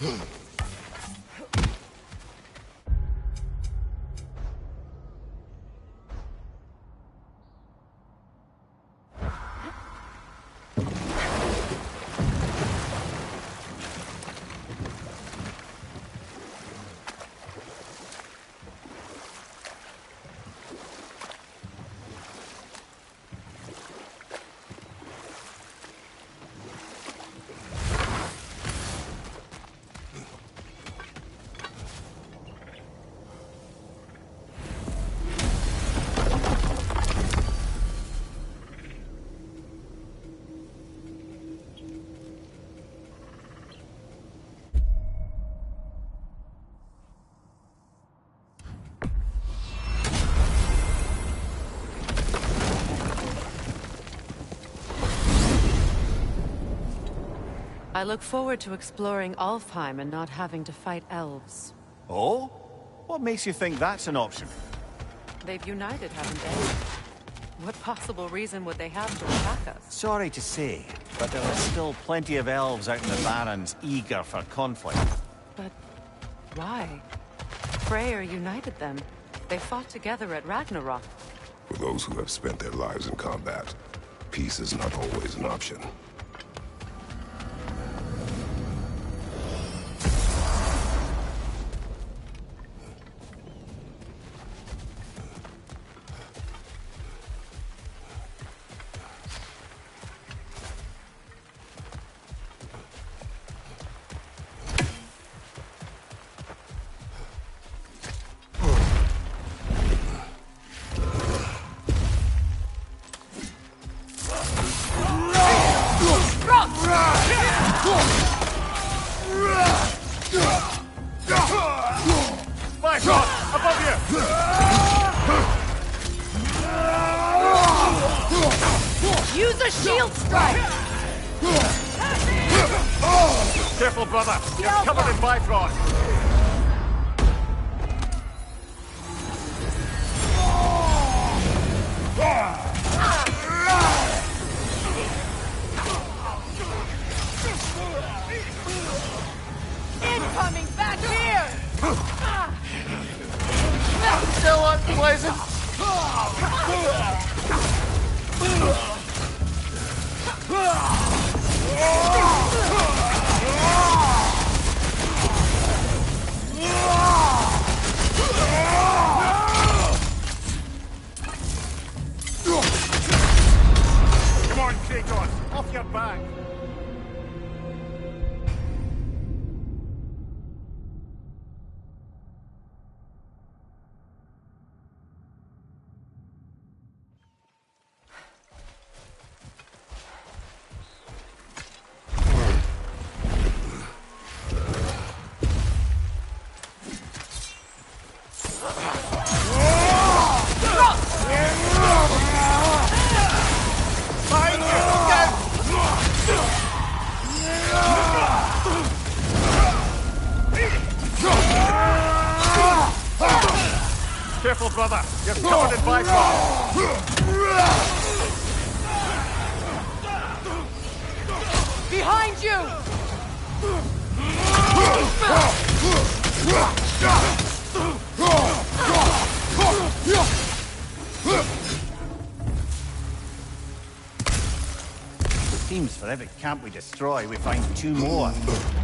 Hmm. <gasps> <gasps> I look forward to exploring Alfheim and not having to fight elves. Oh? What makes you think that's an option? They've united, haven't they? What possible reason would they have to attack us? Sorry to say, but there are still plenty of elves out in the Barrens eager for conflict. But why? Freyr united them. They fought together at Ragnarok. For those who have spent their lives in combat, peace is not always an option. Destroy, we find two more.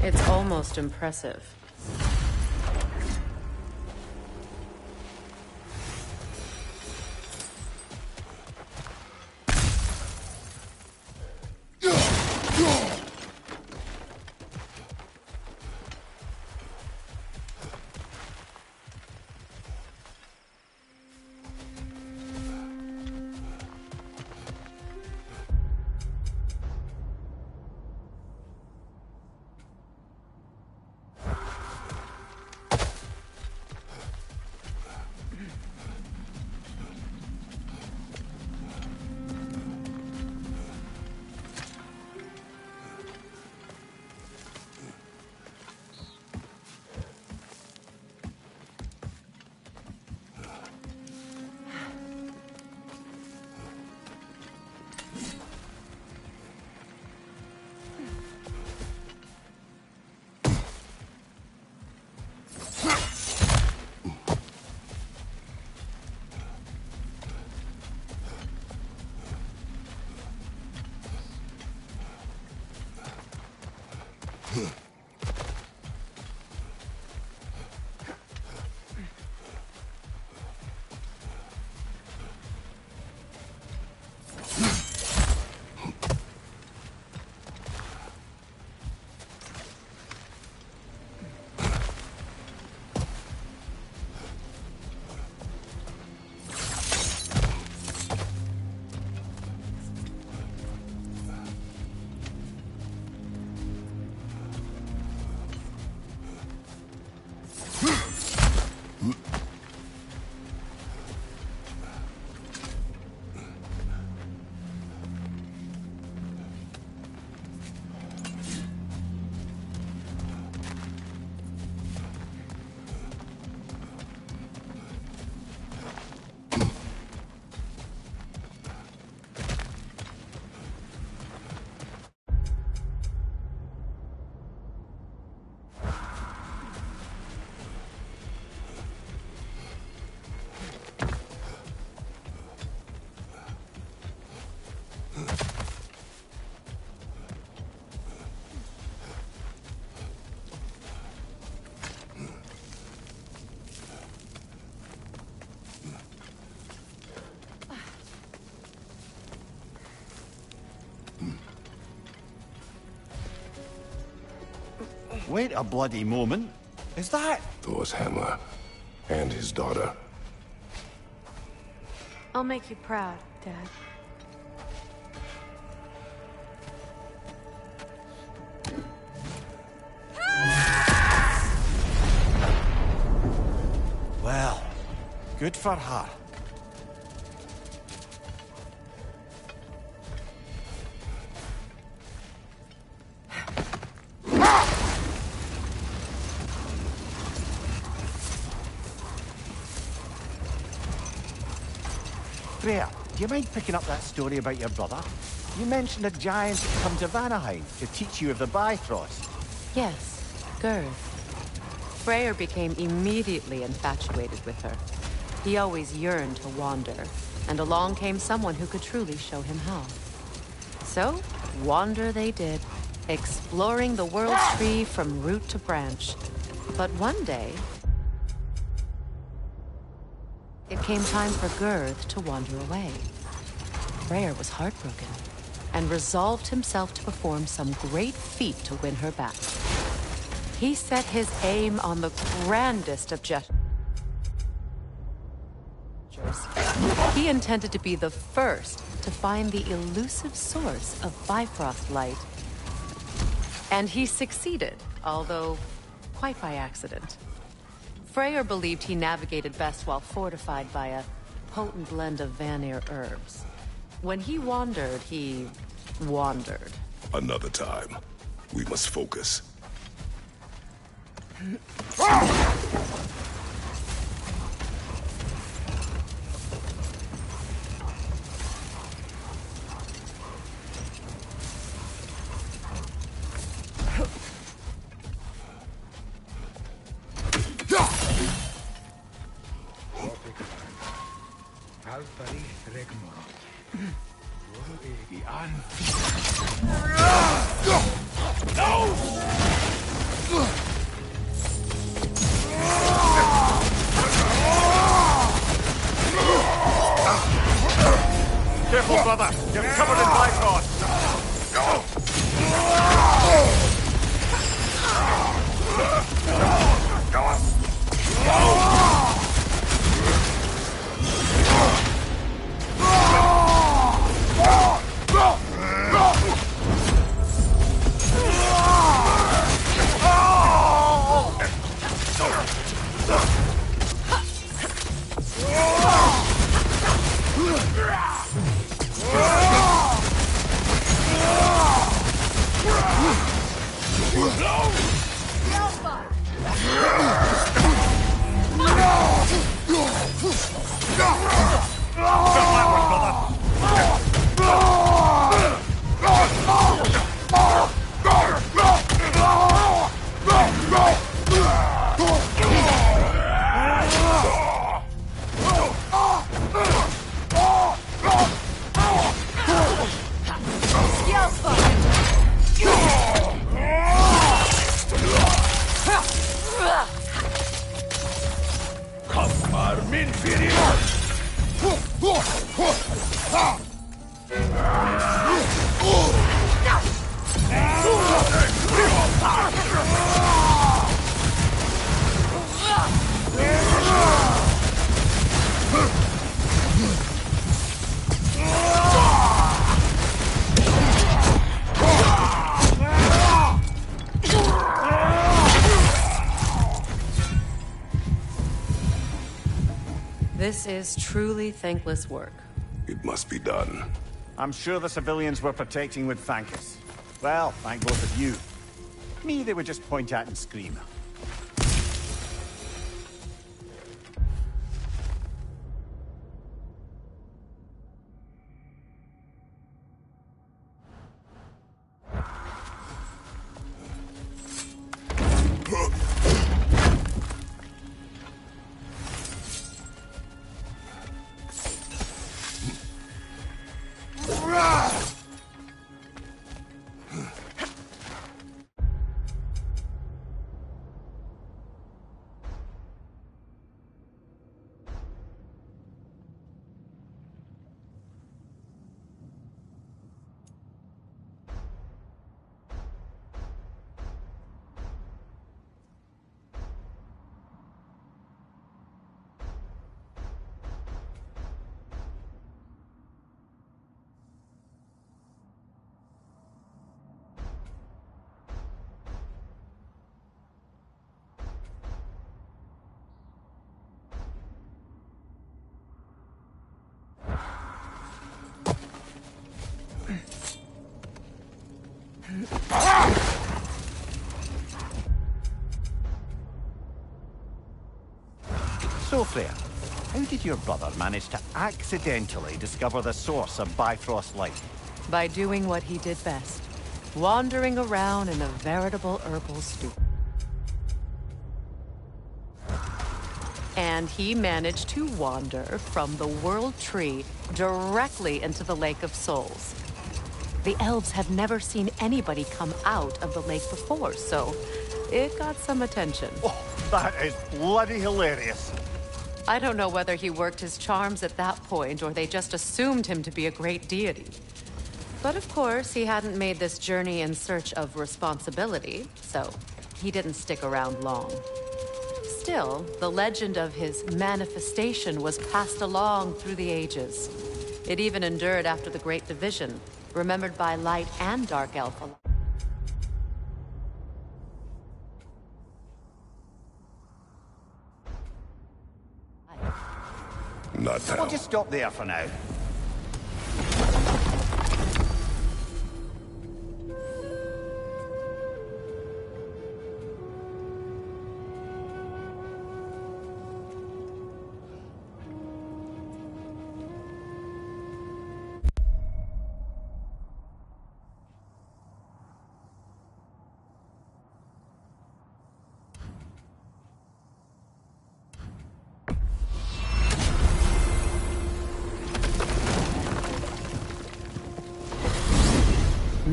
It's almost impressive. Wait a bloody moment. Is that... Thor's hammer and his daughter. I'll make you proud, Dad. Well, good for her. You mind picking up that story about your brother? You mentioned a giant had come to Vanaheim to teach you of the Bifrost. Yes, Gerd. Freyr became immediately infatuated with her. He always yearned to wander, and along came someone who could truly show him how. So, wander they did, exploring the world tree from root to branch. But one day, it came time for Gerd to wander away. Freyr was heartbroken and resolved himself to perform some great feat to win her back. He set his aim on the grandest of gestures. He intended to be the first to find the elusive source of Bifrost light. And he succeeded, although quite by accident. Freyr believed he navigated best while fortified by a potent blend of Vanir herbs. When he wandered, he wandered. Another time. We must focus. Ah! This is truly thankless work. It must be done. I'm sure the civilians were protecting would thank us. Well, thank both of you. Me, they would just point at and scream. Brother managed to accidentally discover the source of Bifrost light? By doing what he did best. Wandering around in a veritable herbal stupor. And he managed to wander from the World Tree directly into the Lake of Souls. The elves have never seen anybody come out of the lake before, so it got some attention. Oh, that is bloody hilarious. I don't know whether he worked his charms at that point or they just assumed him to be a great deity. But of course, he hadn't made this journey in search of responsibility, so he didn't stick around long. Still, the legend of his manifestation was passed along through the ages. It even endured after the Great Division, remembered by Light and Dark Elf alike. Not now. We'll just stop there for now.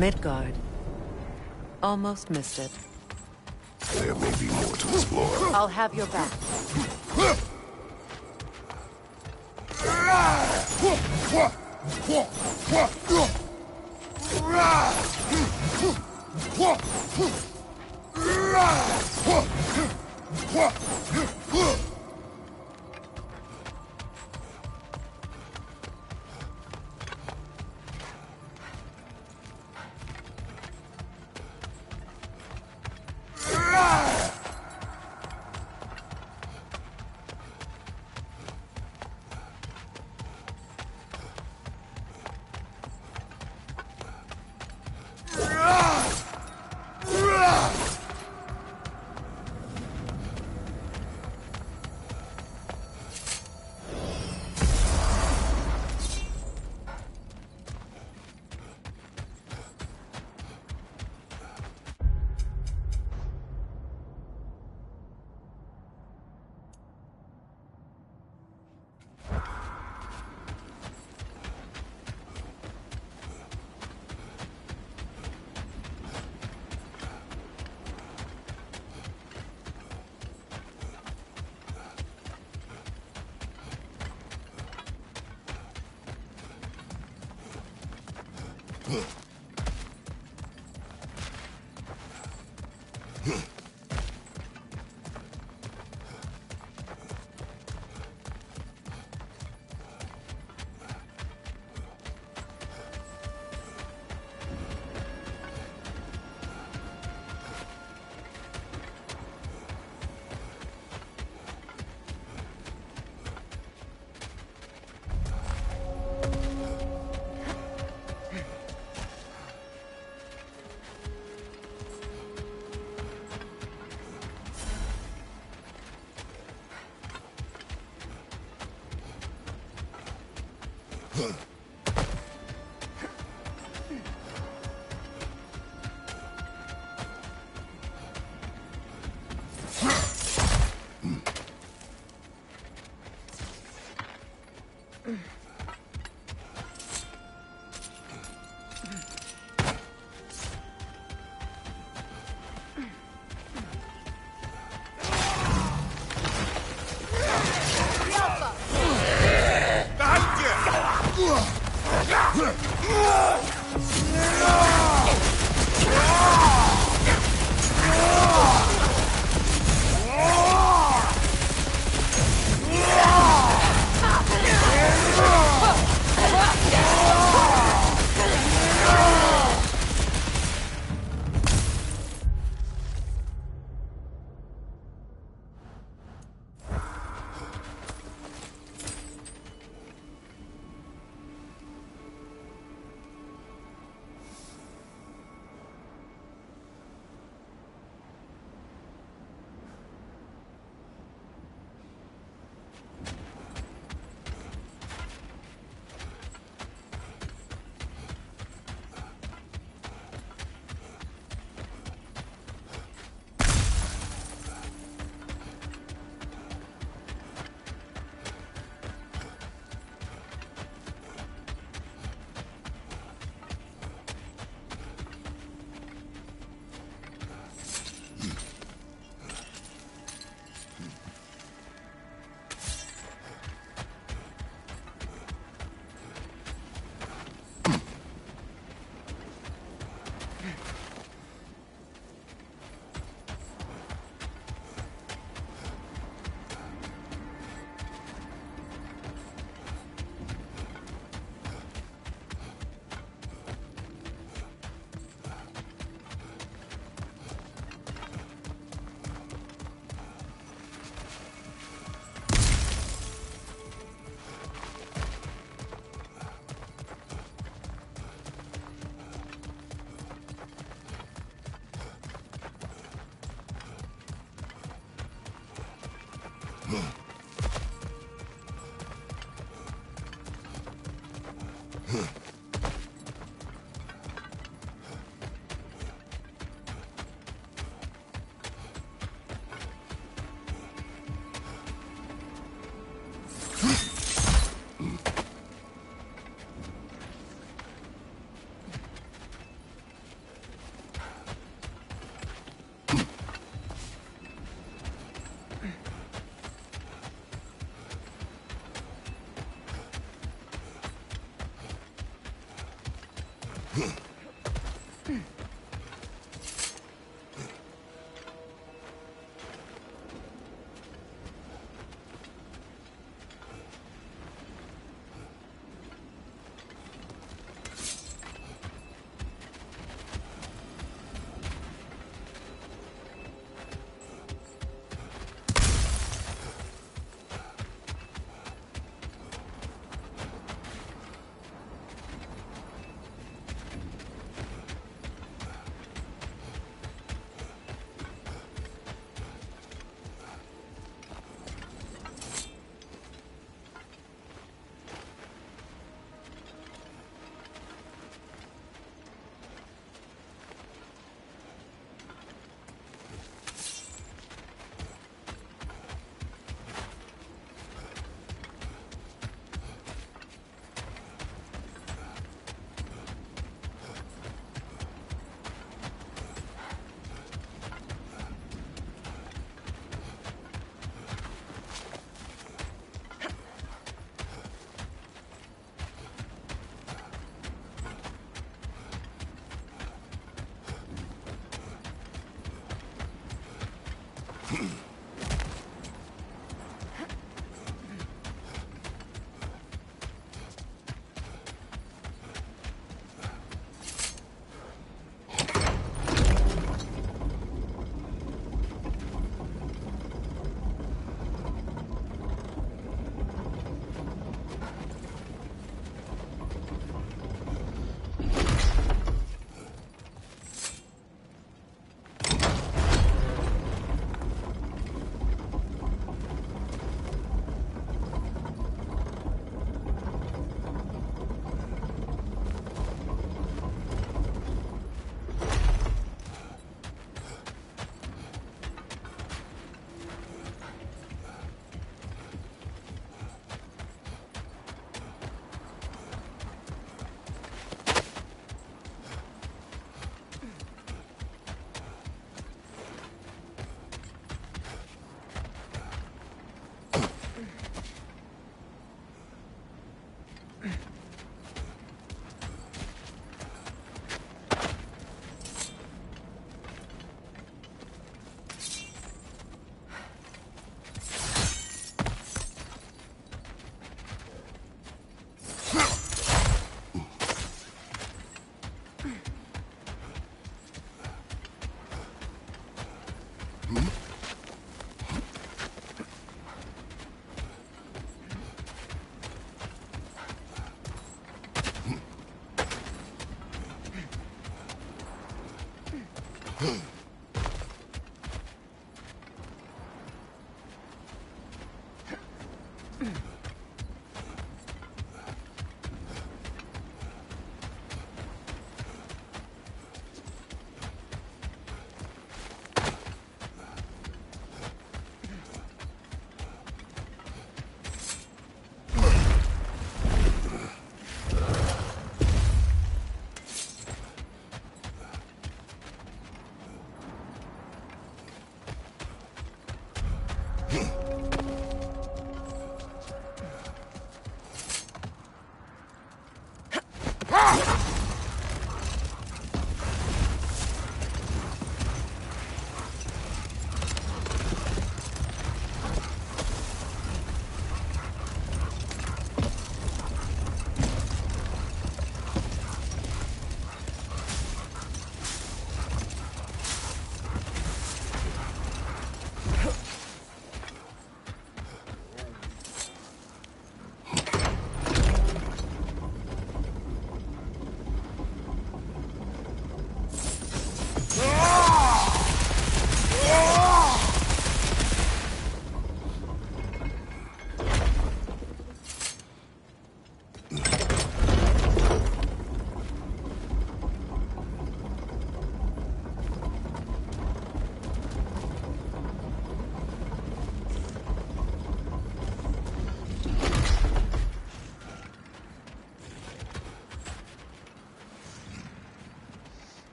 Midgard. Almost missed it. There may be more to explore. I'll have your back. <laughs> Fire! Clear.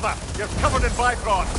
Brother. You're covered in Bifrost.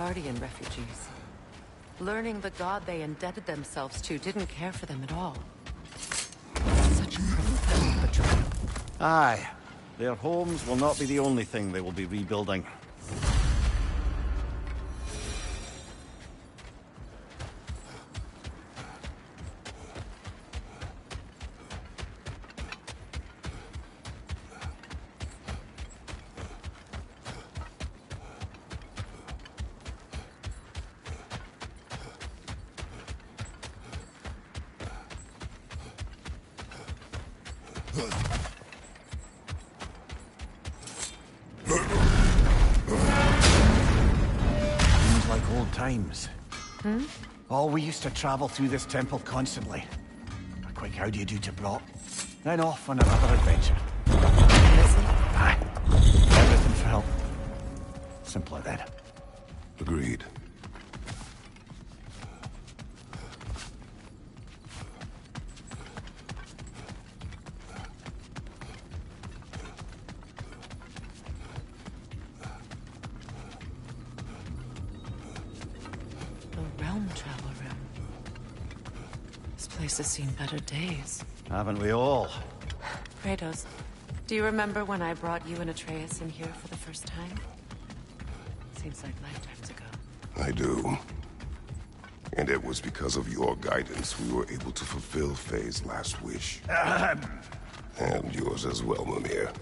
Midgardian refugees. Learning the god they indebted themselves to didn't care for them at all. Such a profound betrayal. Aye. Their homes will not be the only thing they will be rebuilding. Travel through this temple constantly. A quick how do you do to Brok, then off on another adventure. Aye. Everything for help. Simpler then. Better days. Haven't we all? Kratos, do you remember when I brought you and Atreus in here for the first time? Seems like lifetimes ago. I do. And it was because of your guidance we were able to fulfill Faye's last wish. and yours as well, Mimir.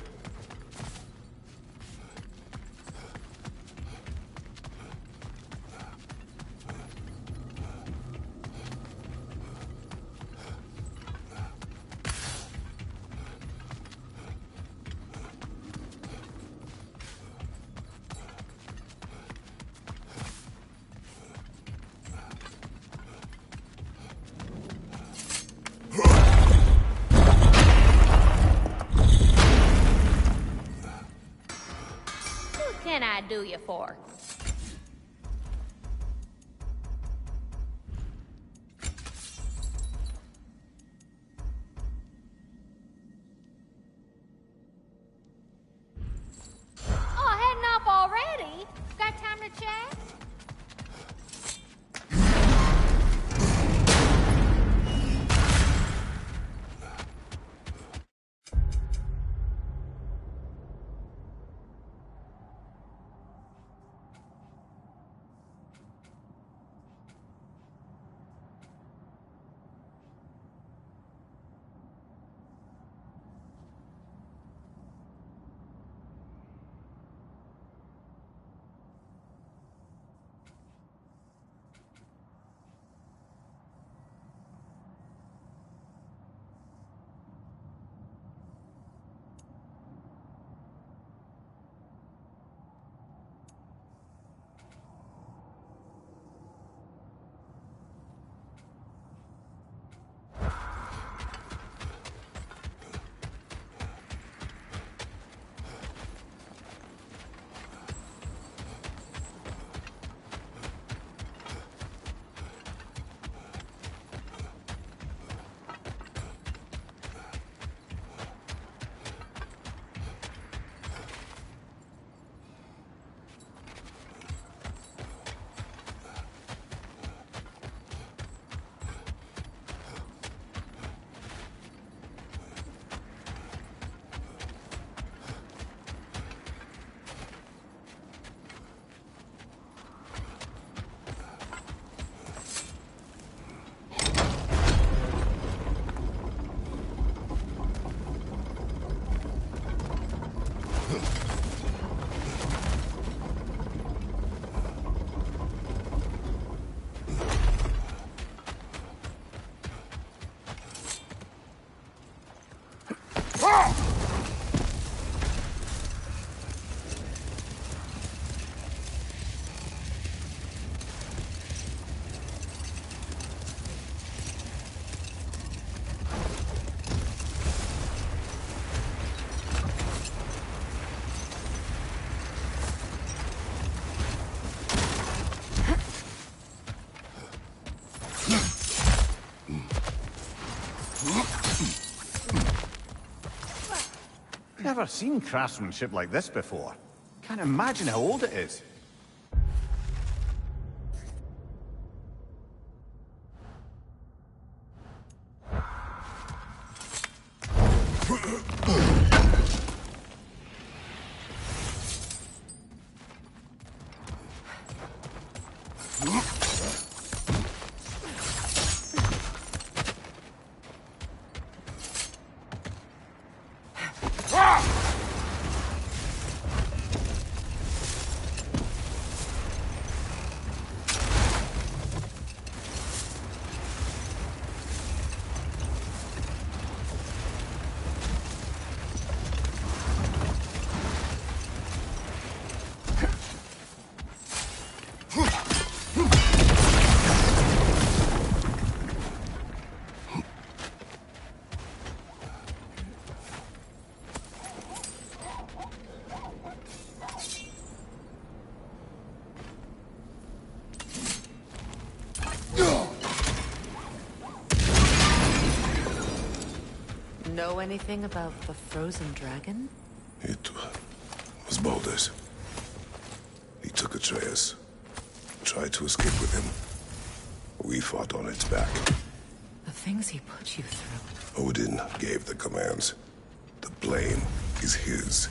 Never seen craftsmanship like this before. Can't imagine how old it is. Know anything about the frozen dragon? It was Baldur's. He took Atreus. Tried to escape with him. We fought on its back. The things he put you through. Odin gave the commands. The blame is his.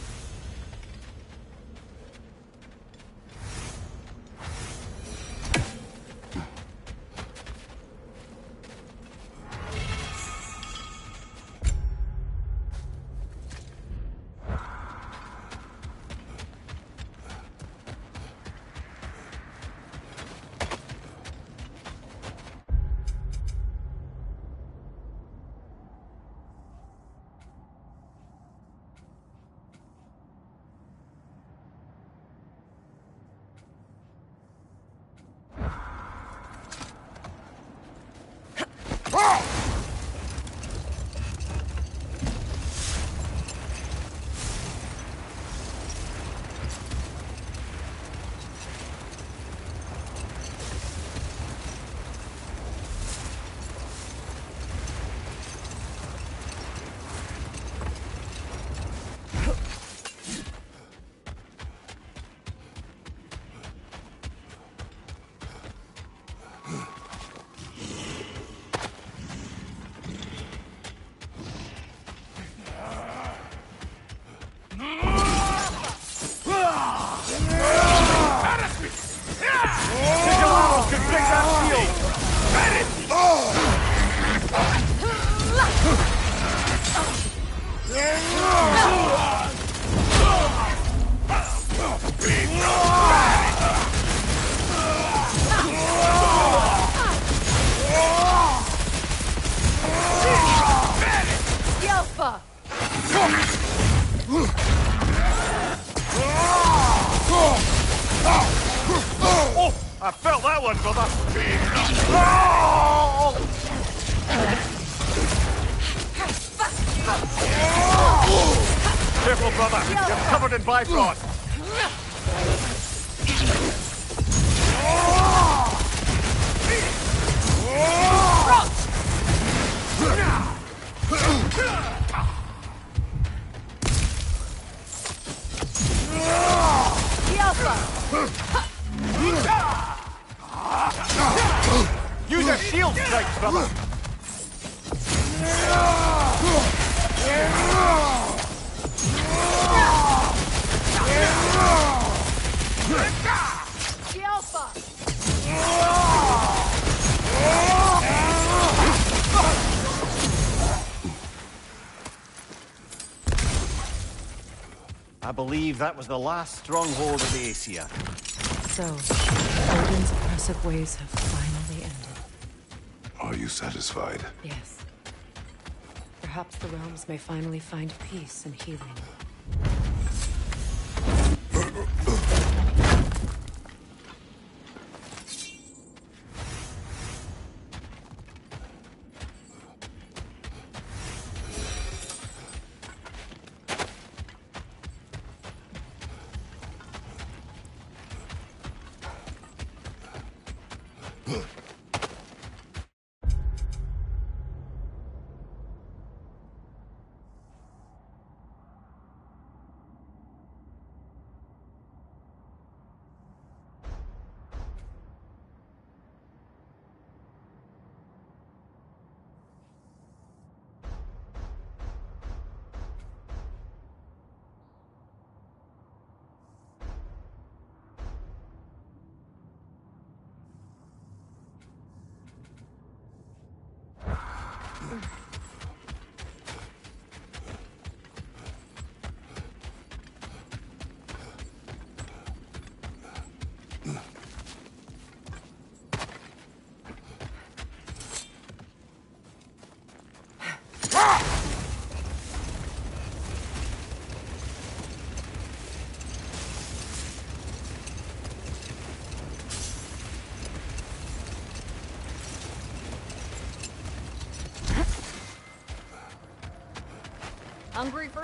Believe that was the last stronghold of the Aesir. So, Odin's oppressive ways have finally ended. Are you satisfied? Yes. Perhaps the realms may finally find peace and healing.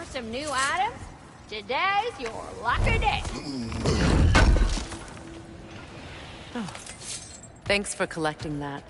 for some new items? Today's your lucky day. Thanks for collecting that.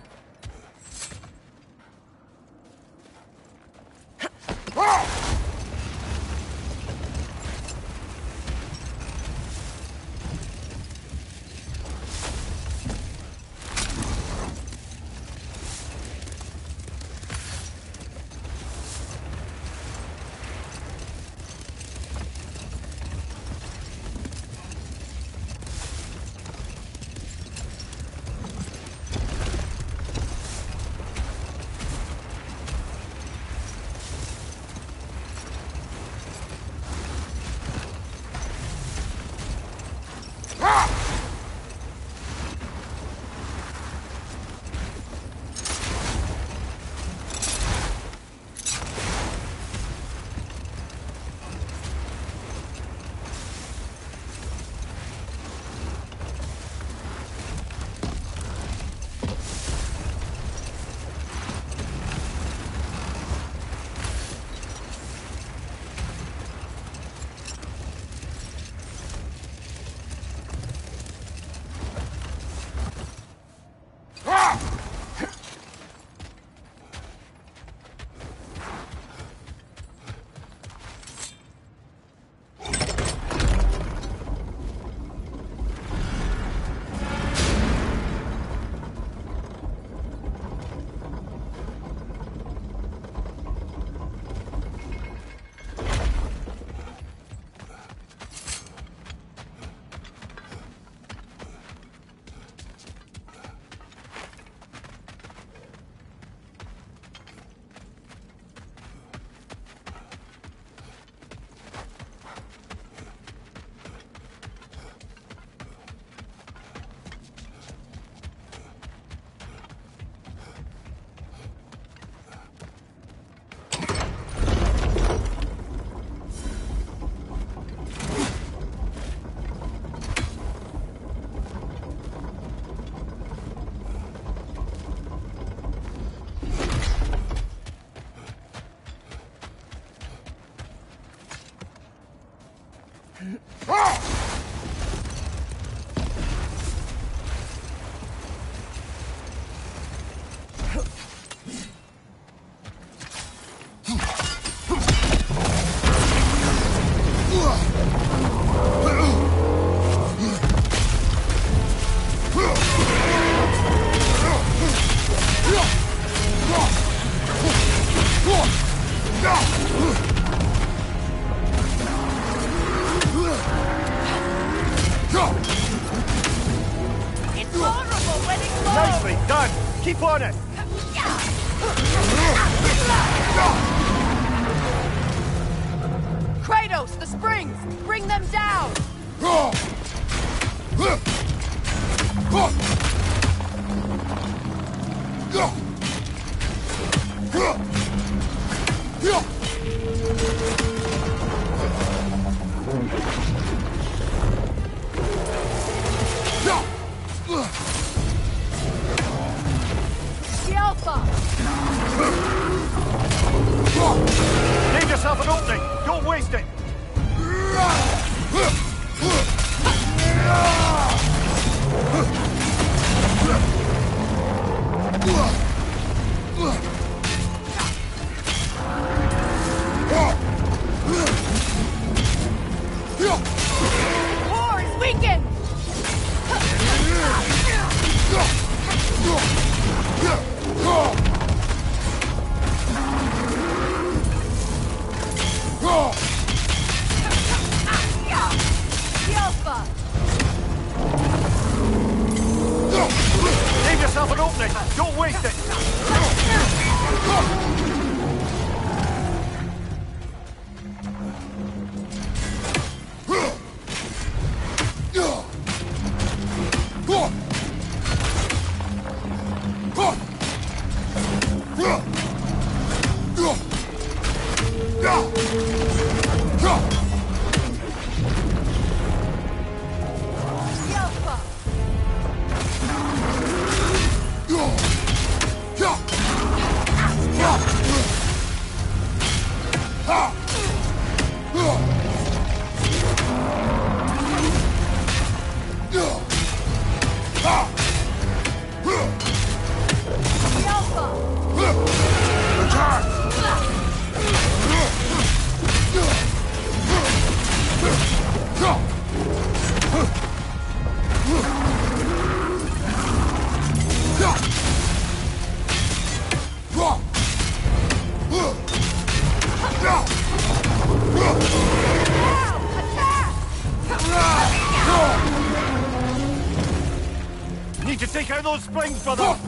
Out those springs, brother!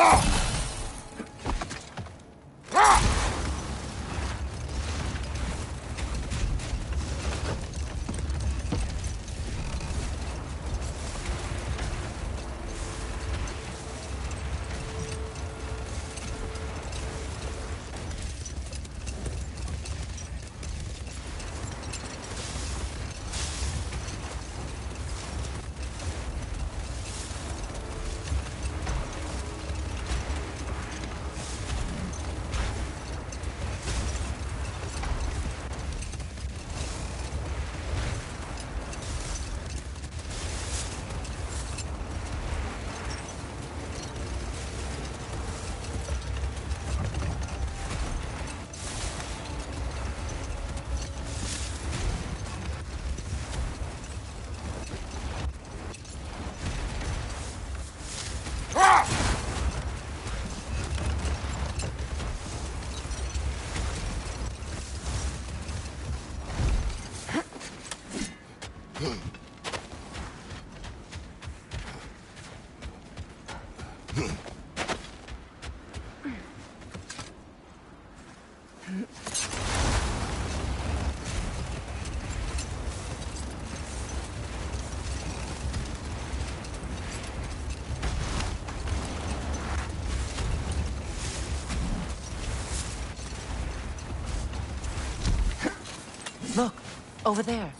Look, over there.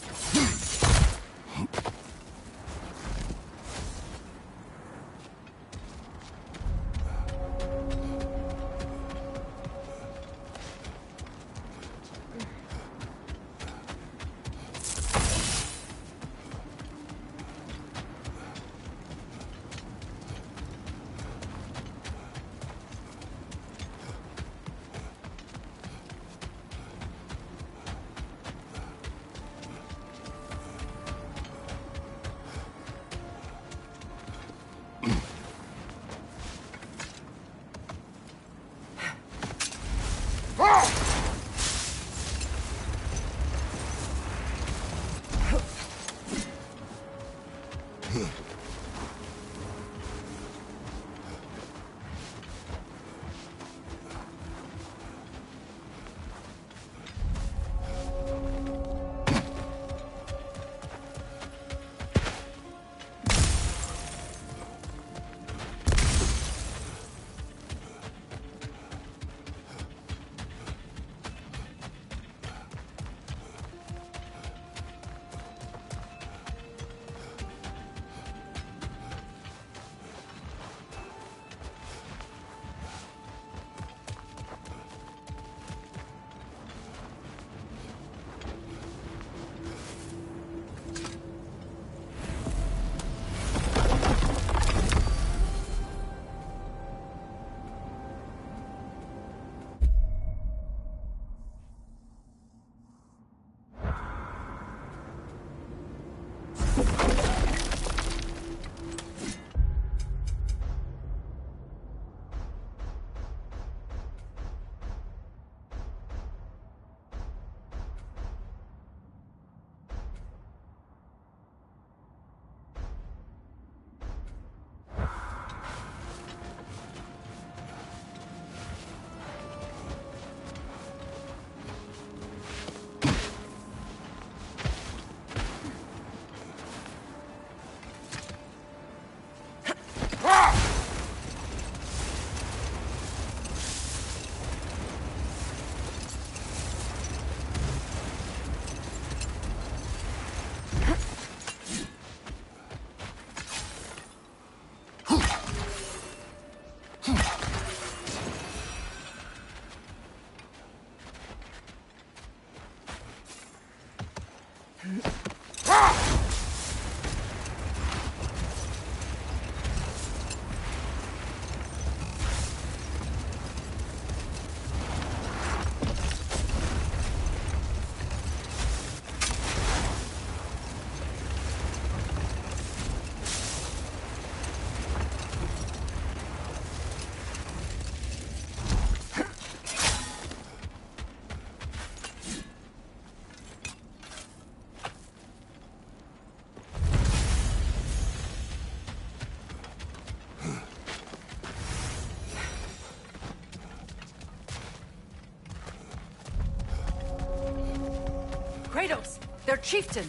Their chieftain!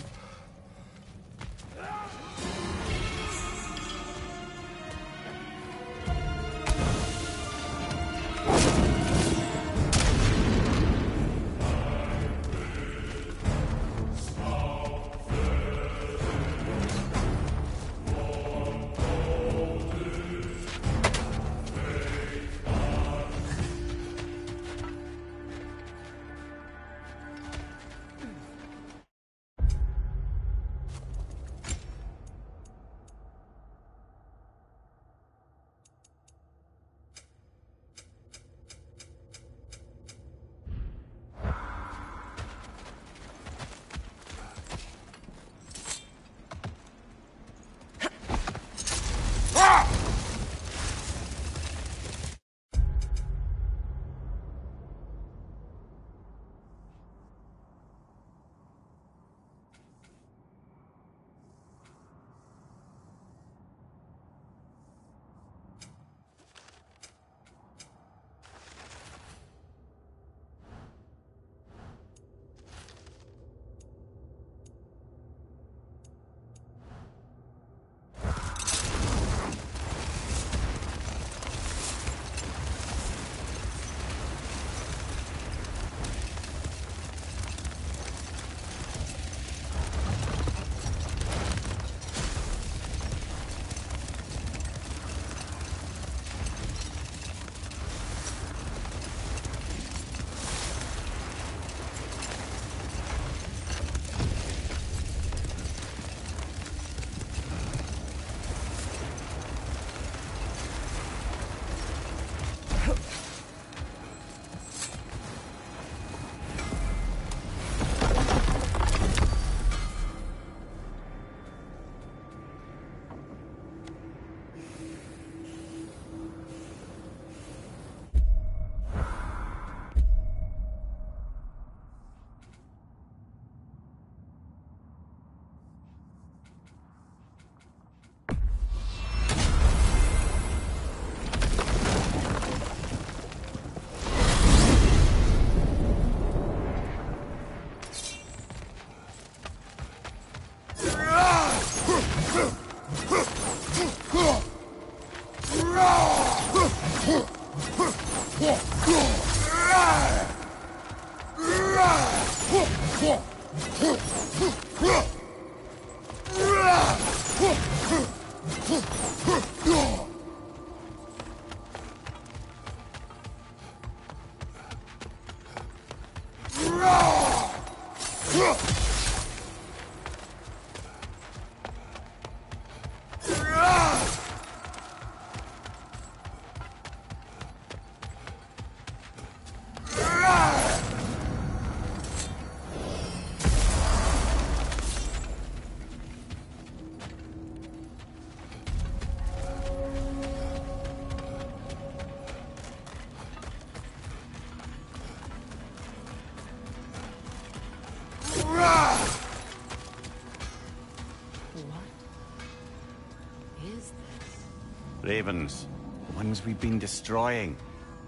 Ravens. The ones we've been destroying.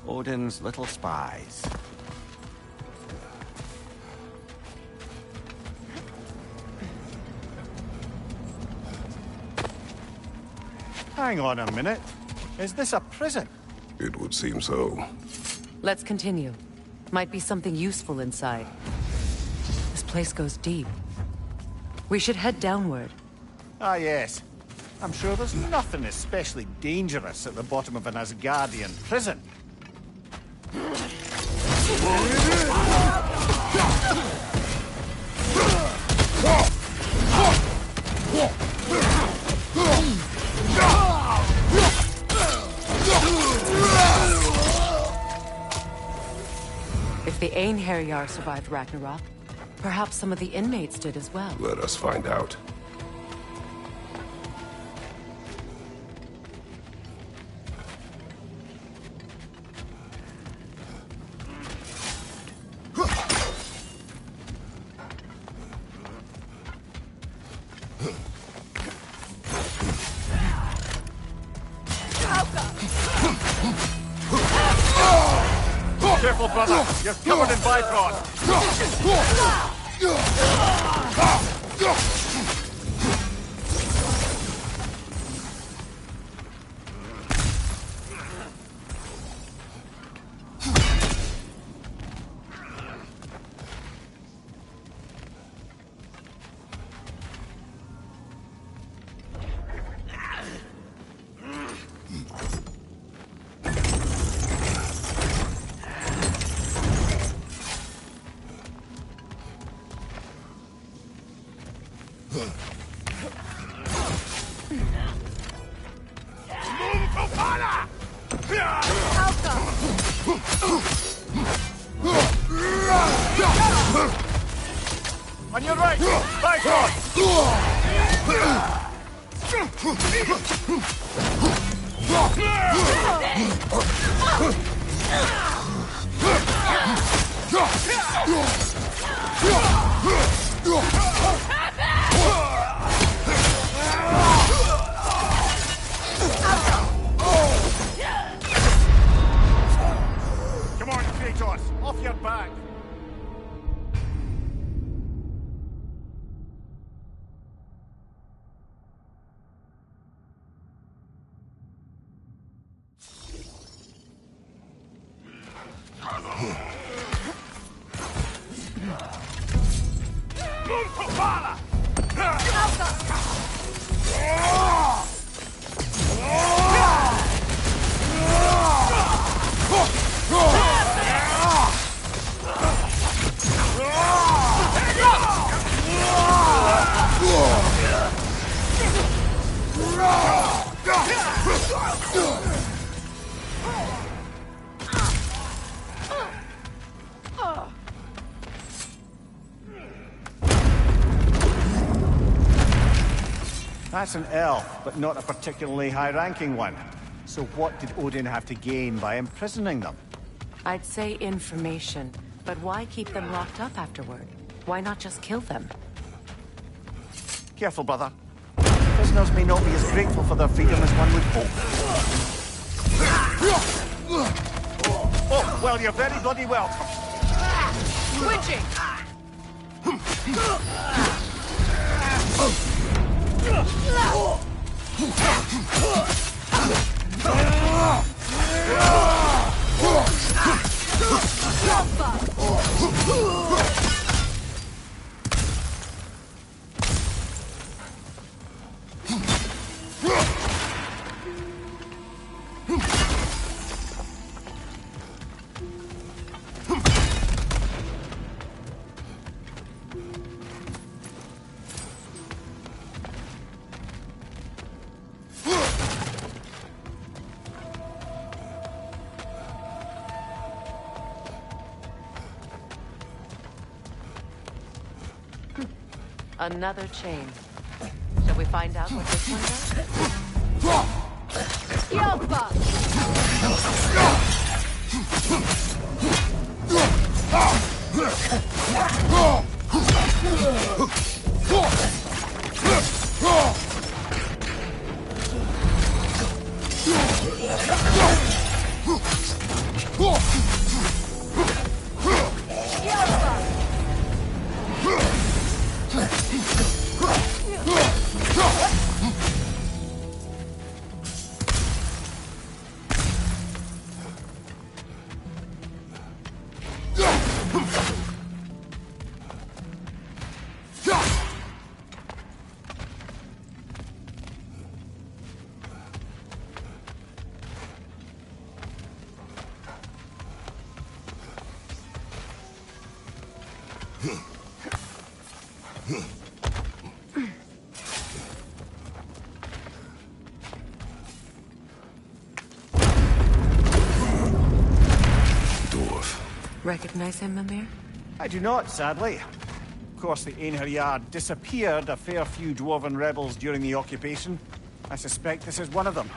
Odin's little spies. Hang on a minute. Is this a prison? It would seem so. Let's continue. Might be something useful inside. This place goes deep. We should head downward. Ah, yes. I'm sure there's nothing especially dangerous at the bottom of an Asgardian prison. If the Ain Einherjar survived Ragnarok, perhaps some of the inmates did as well. Let us find out. That's an elf, but not a particularly high-ranking one. So what did Odin have to gain by imprisoning them? I'd say information, but why keep them locked up afterward? Why not just kill them? Careful, brother. Prisoners may not be as grateful for their freedom as one would hope. Oh, well, you're very bloody welcome. Switching! 我 Another chain. Shall we find out what this one Recognize him, Mimir? I do not, sadly. Of course, the Einherjar disappeared a fair few dwarven rebels during the occupation. I suspect this is one of them.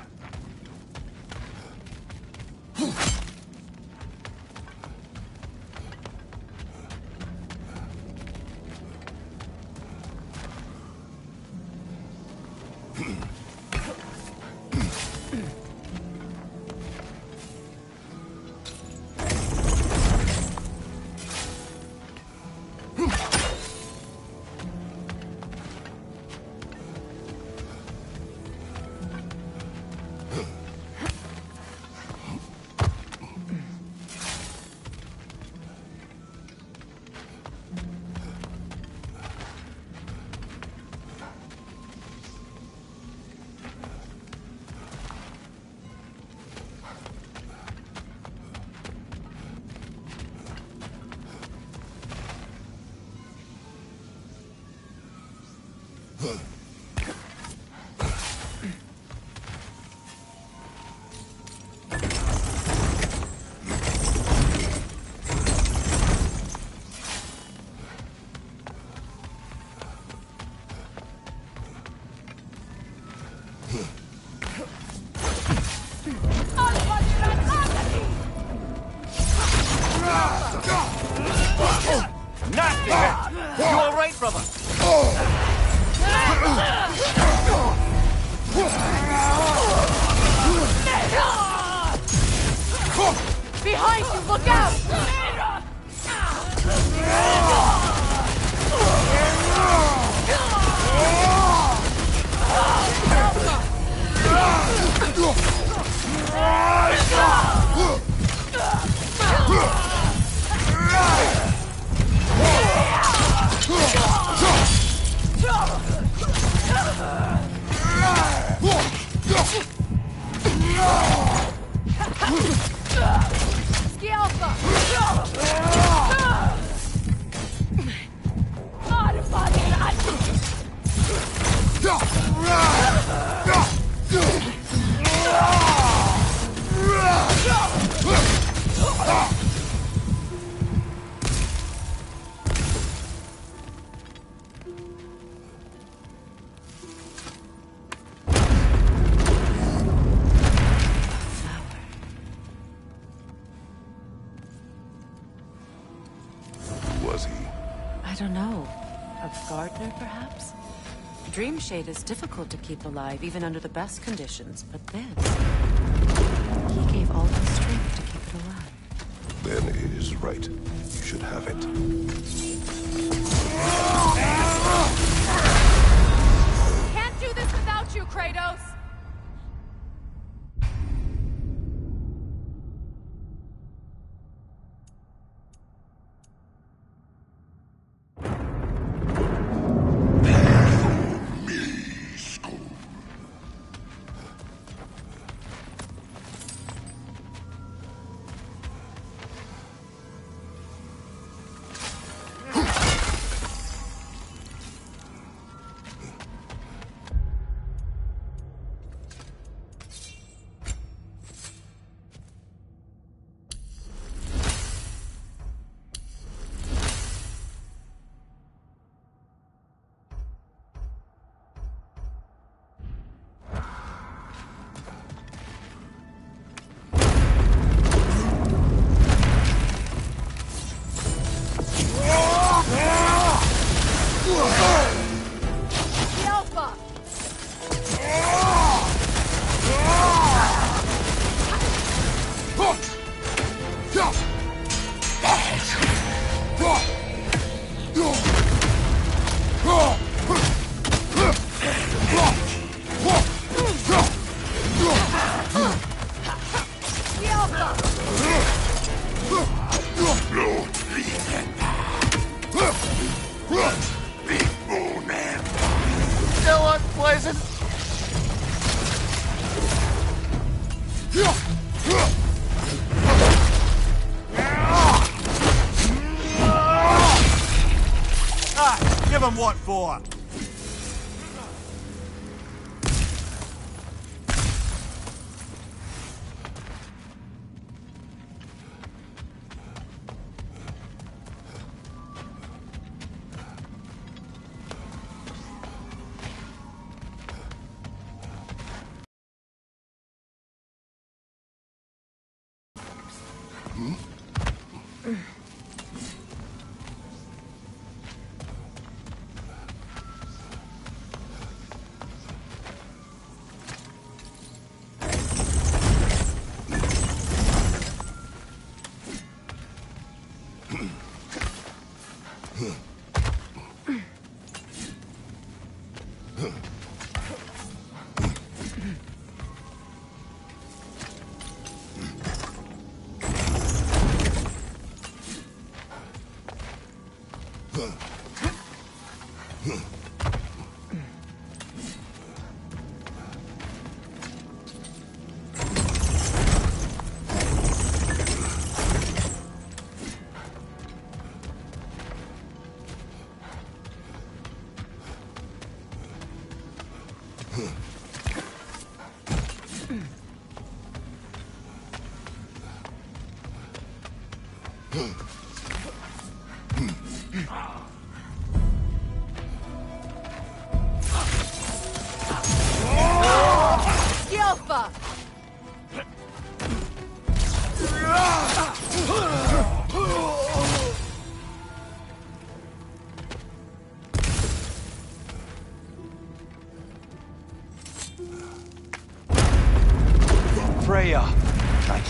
Dreamshade is difficult to keep alive, even under the best conditions, but this... He gave all his strength to keep it alive. Then it is right. You should have it. What for.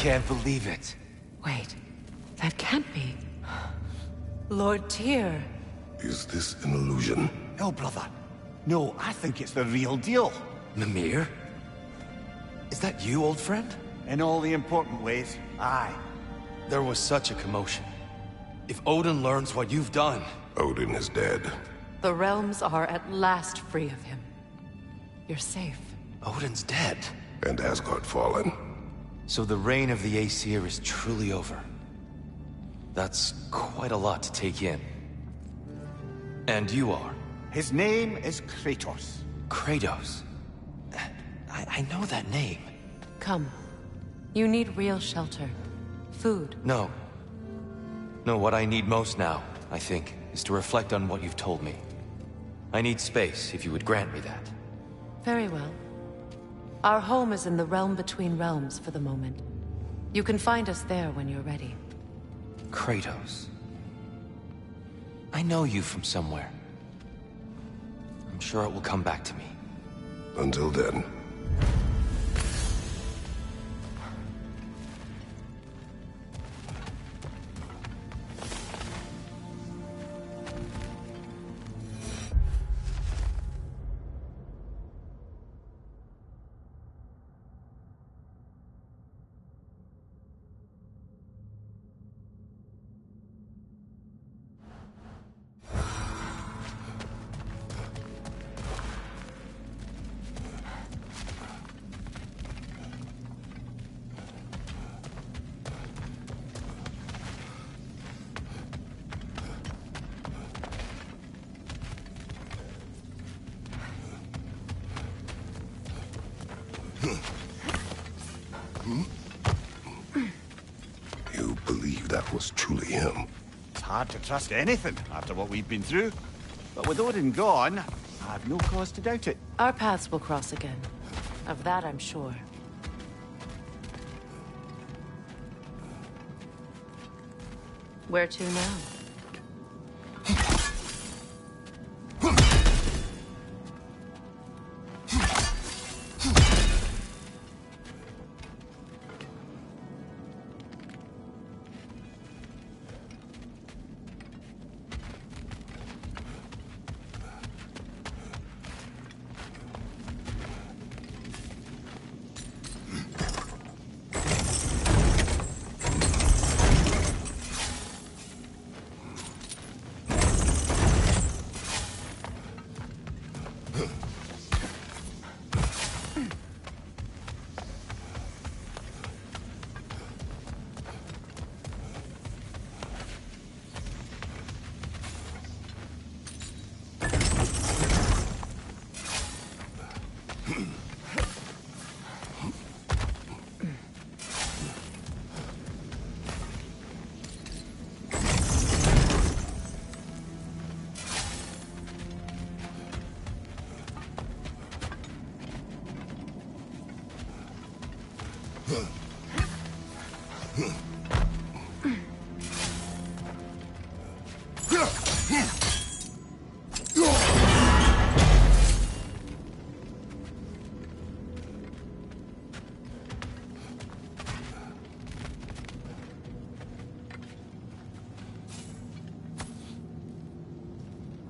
Can't believe it. Wait, that can't be. Lord Tyr. Is this an illusion? No, brother. No, I think it's the real deal. Mimir? Is that you, old friend? In all the important ways, aye. There was such a commotion. If Odin learns what you've done... Odin is dead. The realms are at last free of him. You're safe. Odin's dead. And Asgard fallen. So the reign of the Aesir is truly over. That's quite a lot to take in. And you are? His name is Kratos. Kratos? I, I know that name. Come. You need real shelter. Food. No. No, what I need most now, I think, is to reflect on what you've told me. I need space, if you would grant me that. Very well. Our home is in the realm between realms for the moment. You can find us there when you're ready. Kratos. I know you from somewhere. I'm sure it will come back to me. Until then. Trust anything after what we've been through. But with Odin gone, I've no cause to doubt it. Our paths will cross again. Of that I'm sure. Where to now?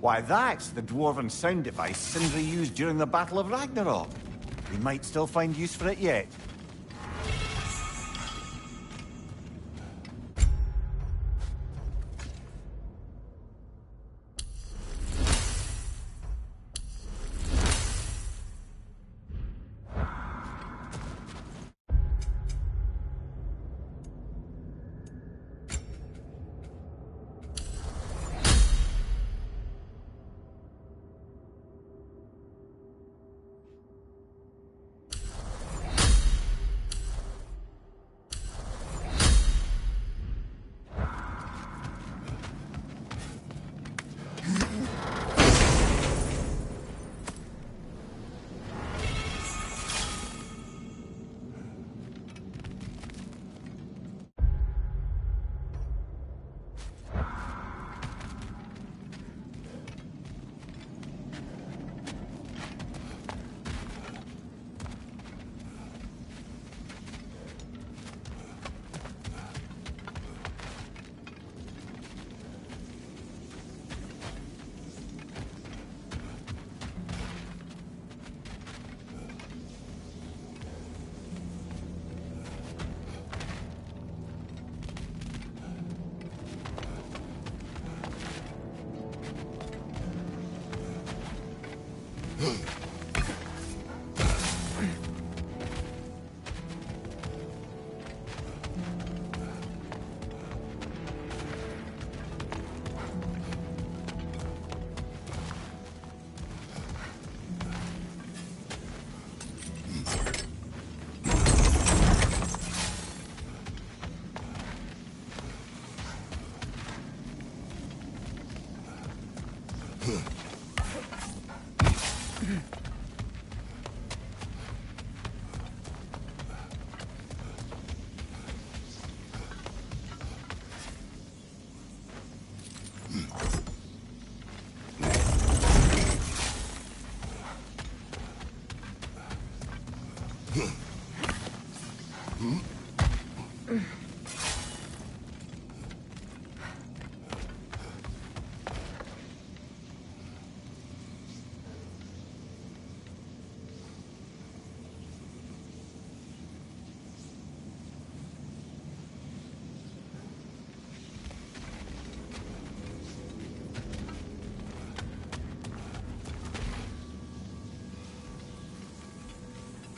Why, that's the dwarven sound device Sindri used during the Battle of Ragnarok. We might still find use for it yet.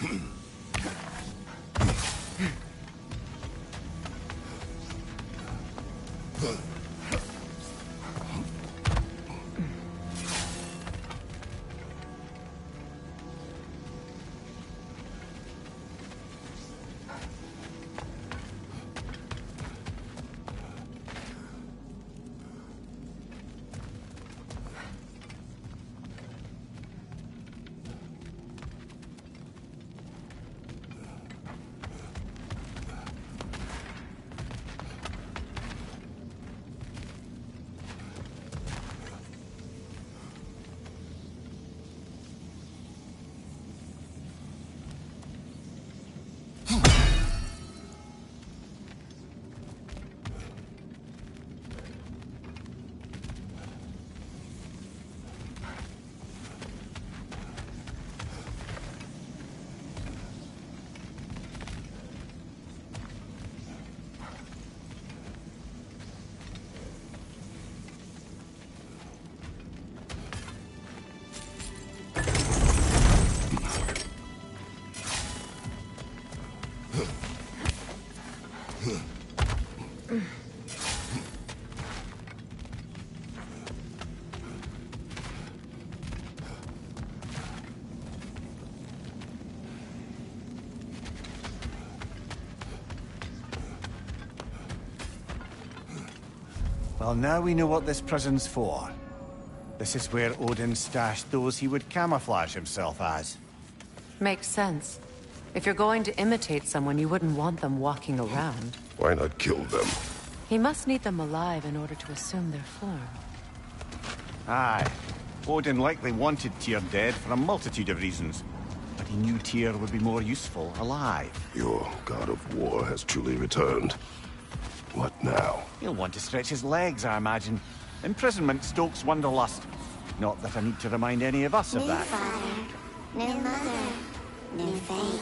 Hmm. <clears throat> Well, now we know what this prison's for. This is where Odin stashed those he would camouflage himself as. Makes sense. If you're going to imitate someone, you wouldn't want them walking around. Why not kill them? He must need them alive in order to assume their form. Aye. Odin likely wanted Tyr dead for a multitude of reasons. But he knew Tyr would be more useful alive. Your god of war has truly returned. What now? He'll want to stretch his legs, I imagine. Imprisonment stokes wanderlust. Not that I need to remind any of us of New that. father, new mother, new fate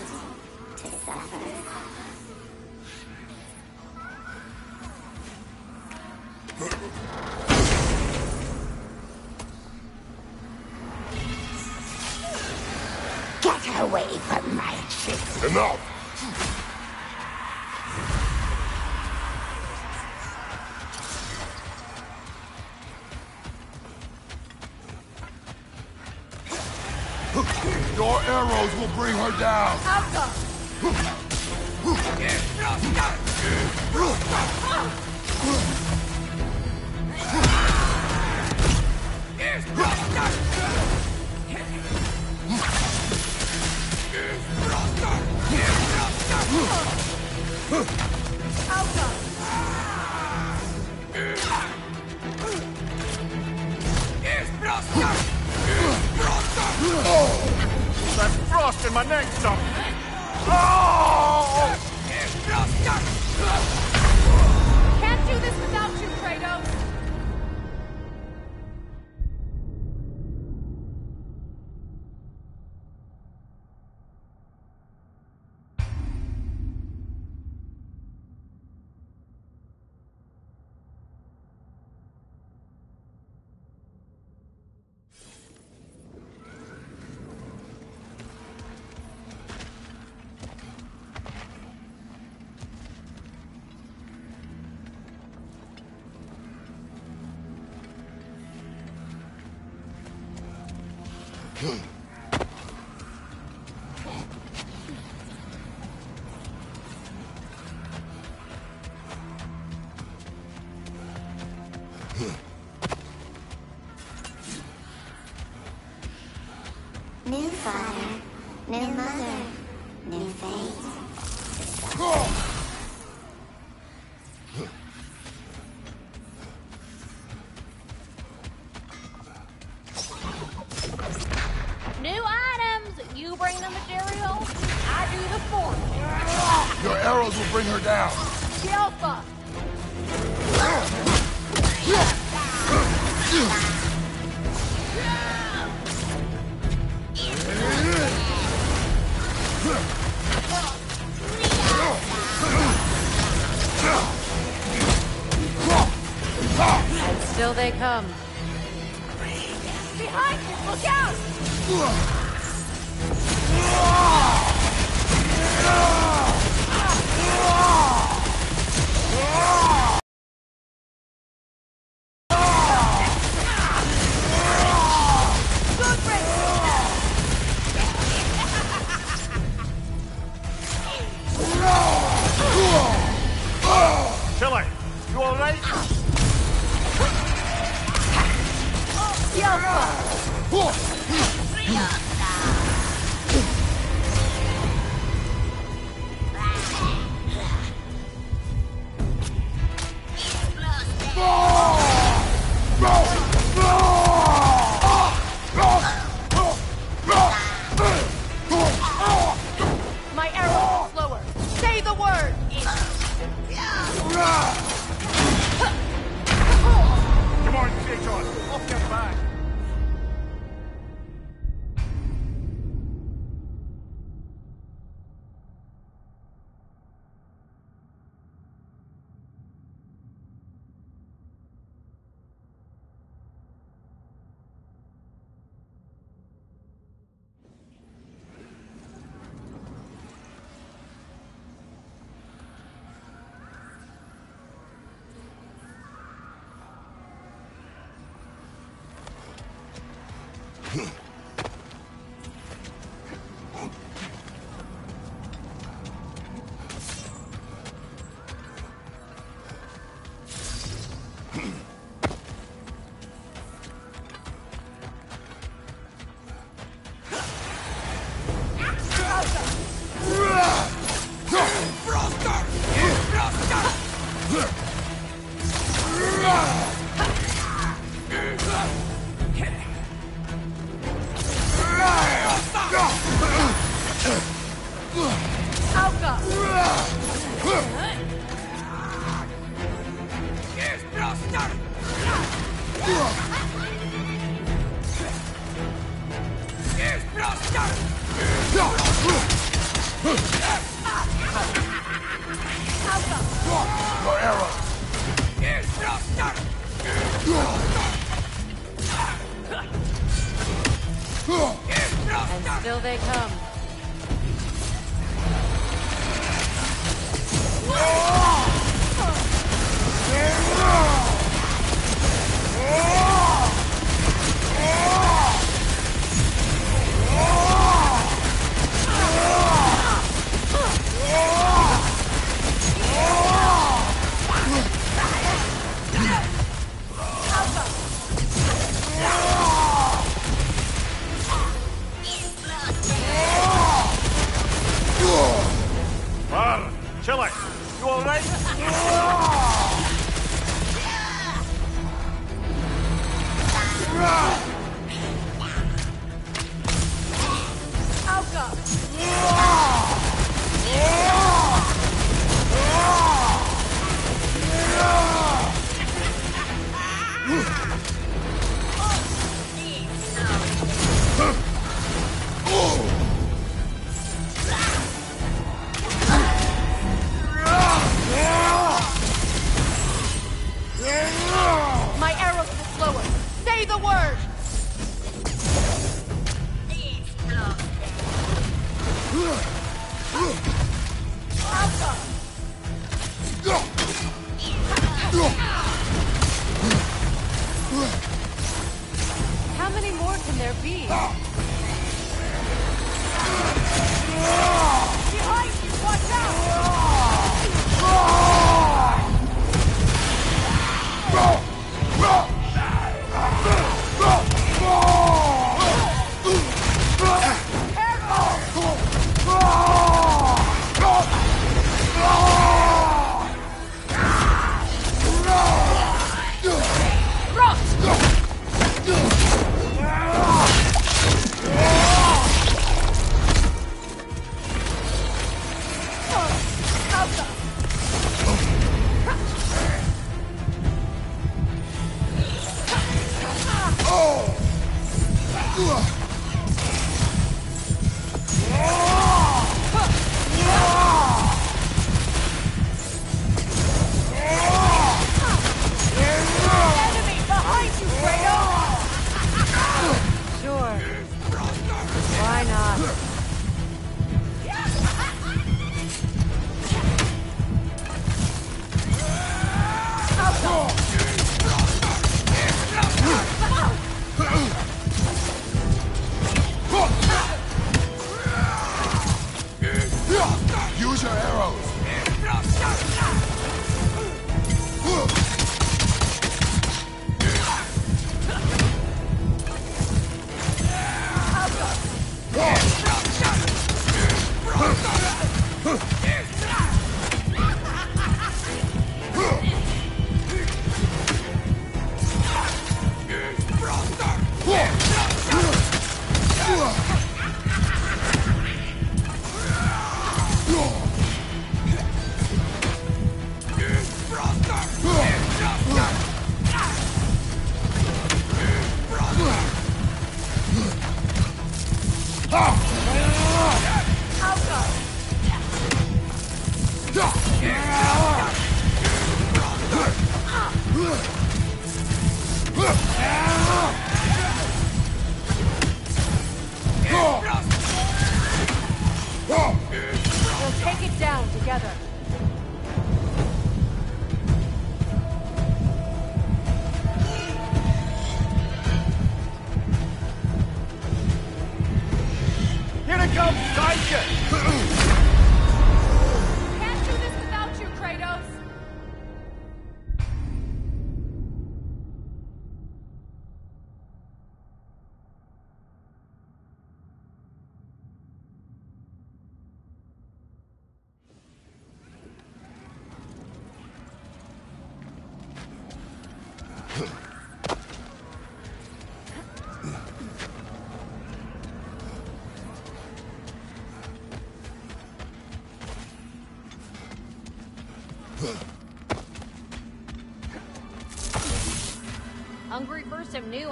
Still they come. Behind you! Look out! New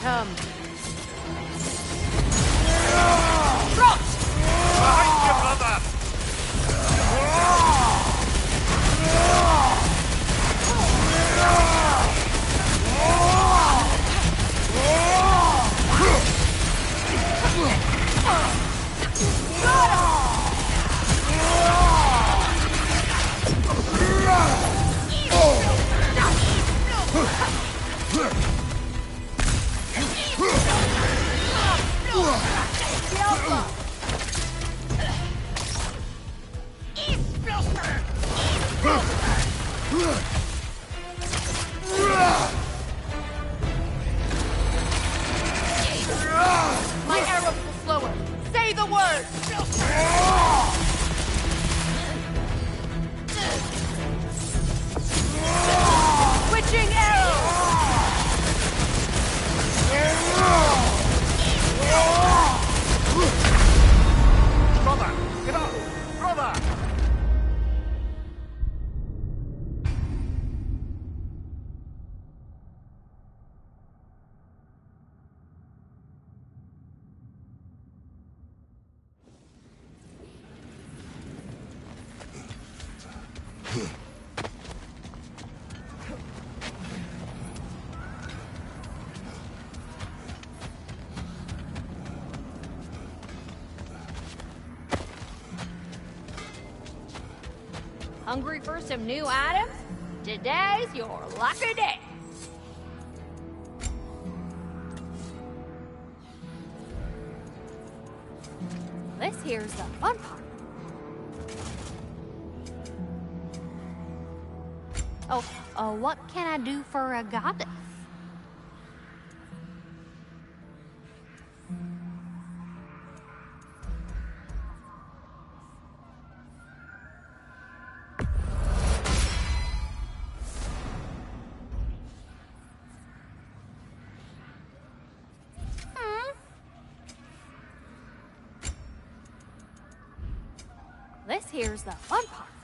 Still some new items? Today's your lucky Here's the fun part.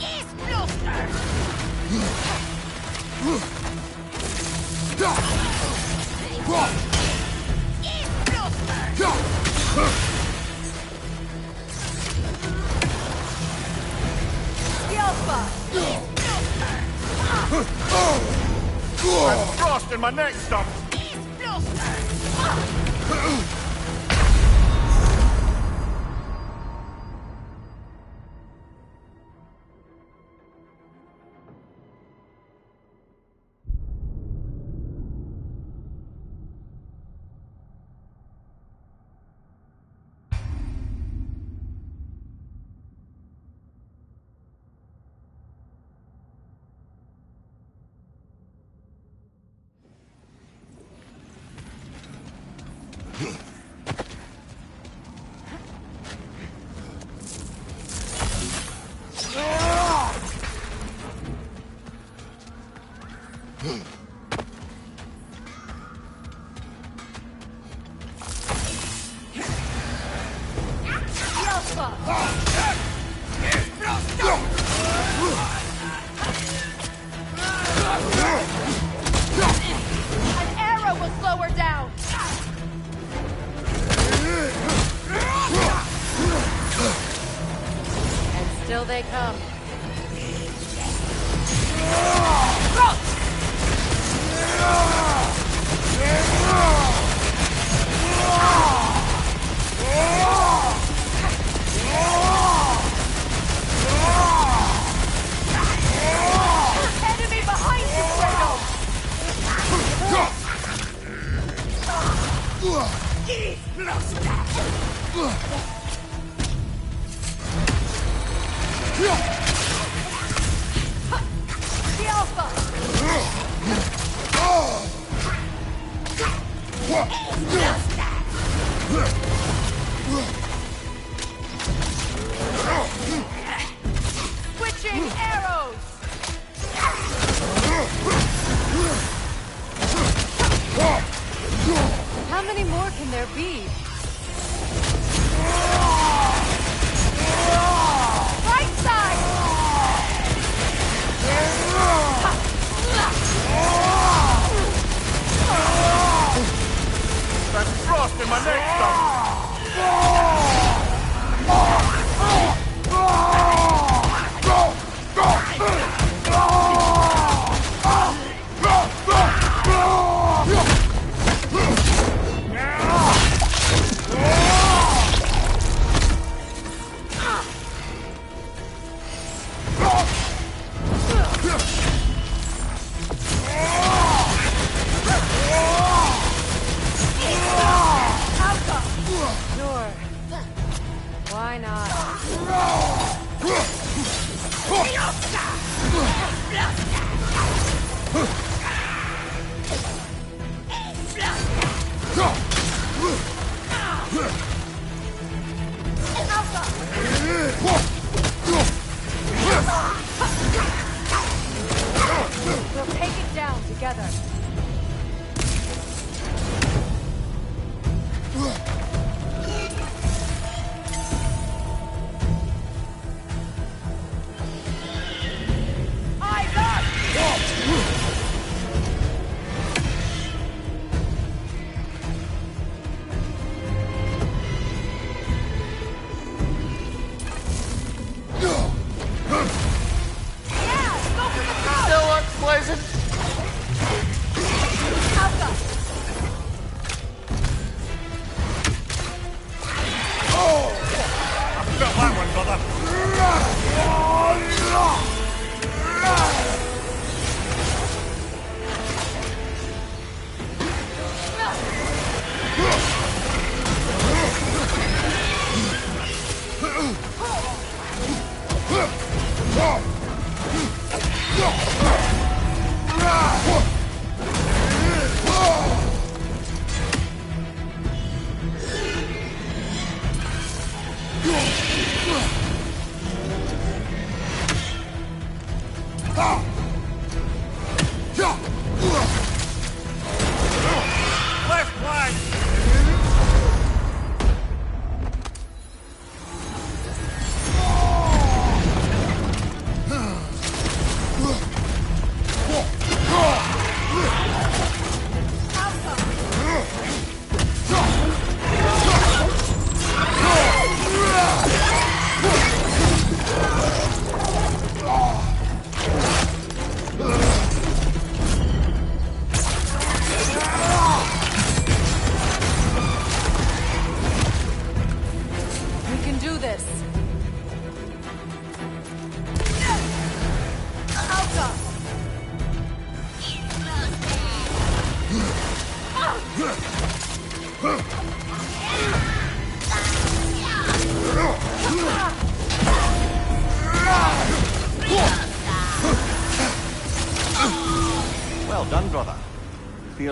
is Bluster! Alpha is Bluster! I'm frost frosting my neck, stuff!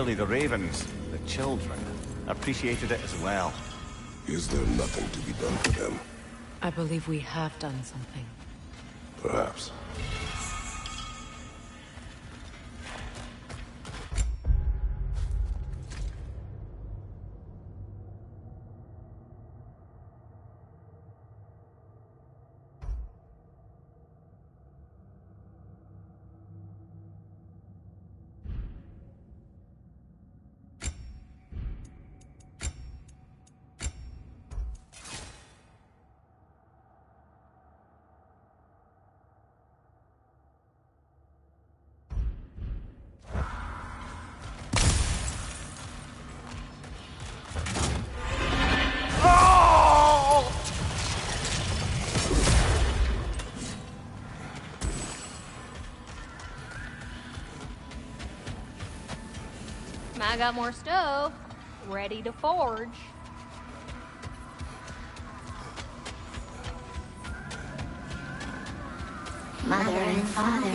Clearly the ravens, the children, appreciated it as well. Is there nothing to be done for them? I believe we have done something. I got more stuff ready to forge. Mother and father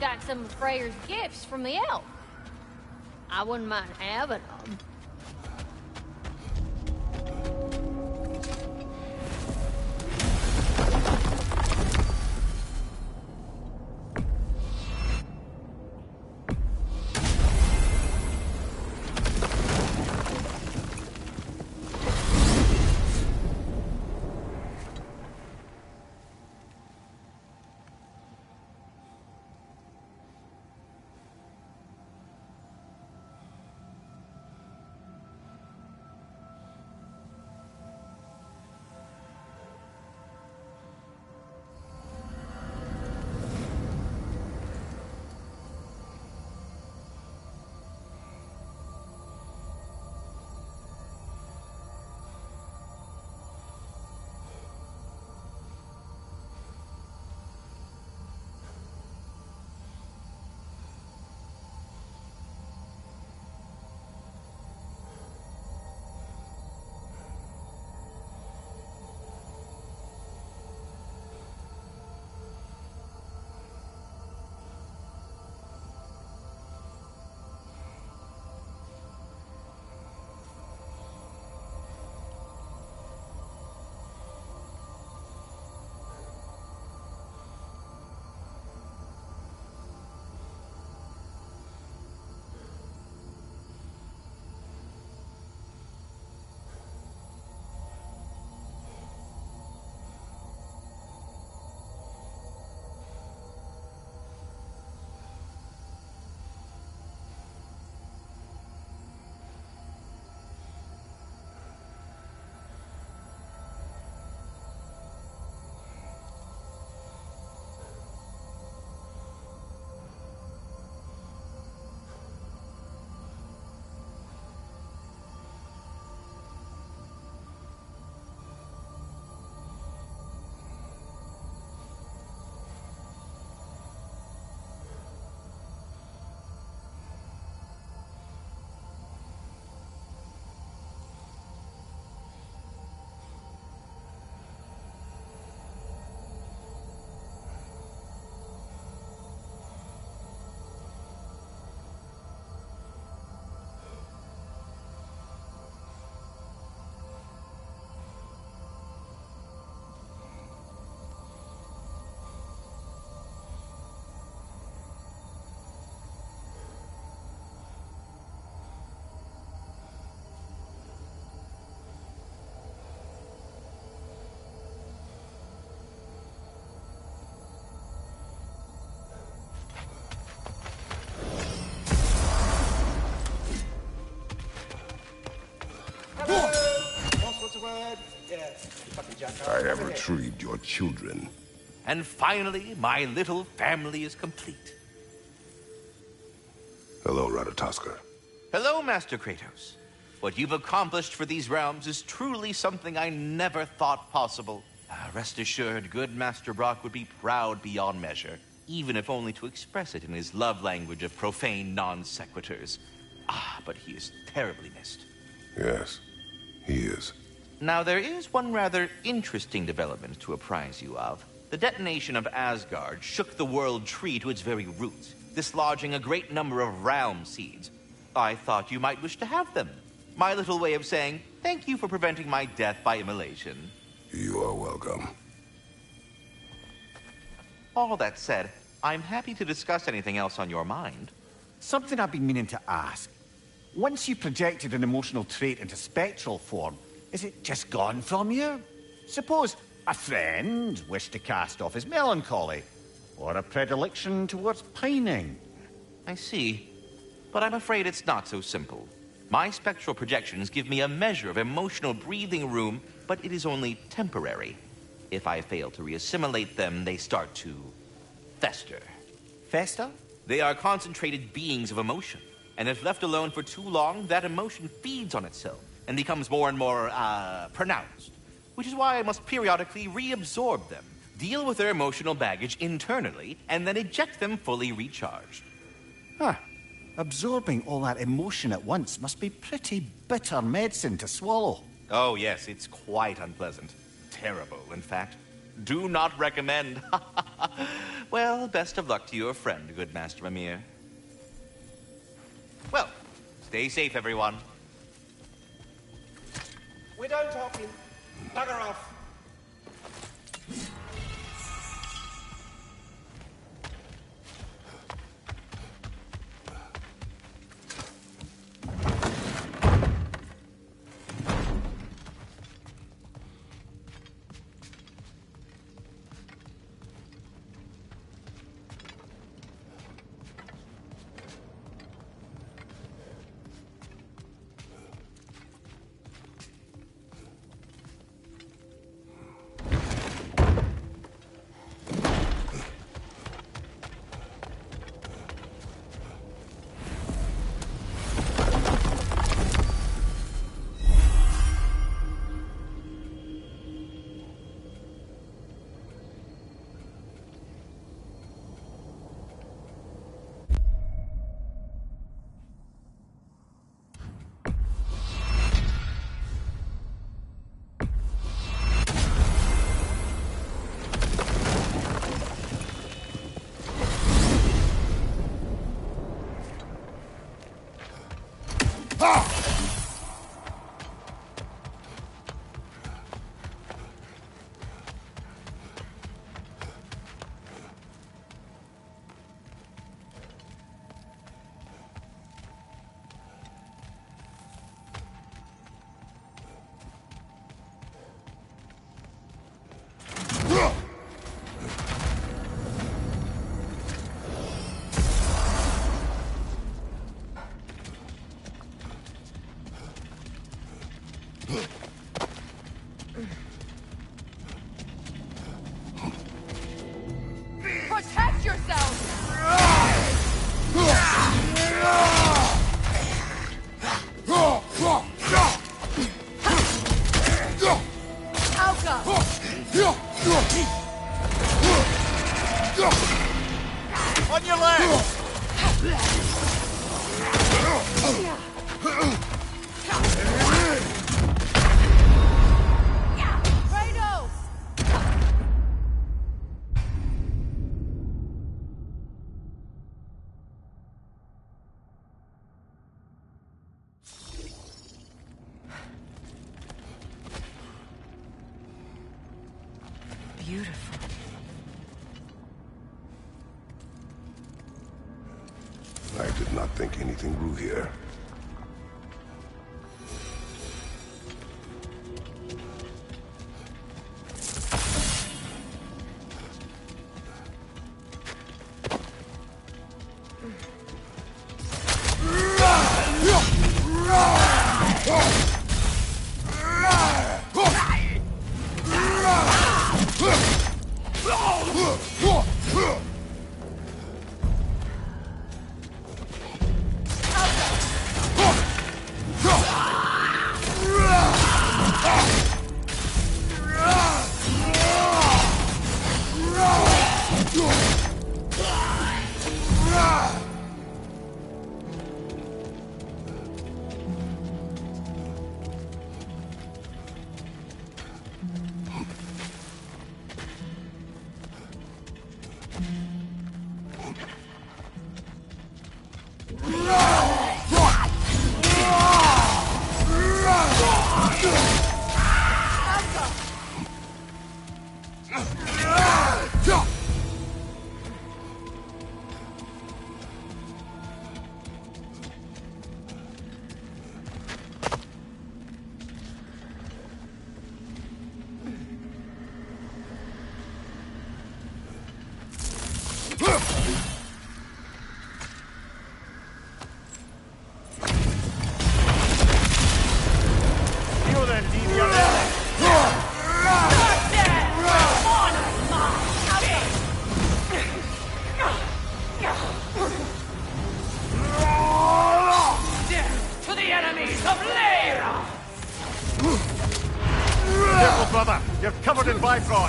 got some of Freyr's gifts from the elf. I wouldn't mind having I have retrieved your children. And finally, my little family is complete. Hello, Ratatoskr. Hello, Master Kratos. What you've accomplished for these realms is truly something I never thought possible. Uh, rest assured, good Master Brok would be proud beyond measure, even if only to express it in his love language of profane non sequiturs. Ah, but he is terribly missed. Yes, he is. Now, there is one rather interesting development to apprise you of. The detonation of Asgard shook the world tree to its very roots, dislodging a great number of realm seeds. I thought you might wish to have them. My little way of saying thank you for preventing my death by immolation. You are welcome. All that said, I'm happy to discuss anything else on your mind. Something I've been meaning to ask. Once you projected an emotional trait into spectral form, is it just gone from you? Suppose a friend wished to cast off his melancholy, or a predilection towards pining. I see. But I'm afraid it's not so simple. My spectral projections give me a measure of emotional breathing room, but it is only temporary. If I fail to reassimilate them, they start to fester. Fester? They are concentrated beings of emotion, and if left alone for too long, that emotion feeds on itself and becomes more and more, uh, pronounced. Which is why I must periodically reabsorb them, deal with their emotional baggage internally, and then eject them fully recharged. Huh. Absorbing all that emotion at once must be pretty bitter medicine to swallow. Oh, yes, it's quite unpleasant. Terrible, in fact. Do not recommend. <laughs> well, best of luck to your friend, good Master Mimir. Well, stay safe, everyone. We're done talking. Bugger off. Protect covered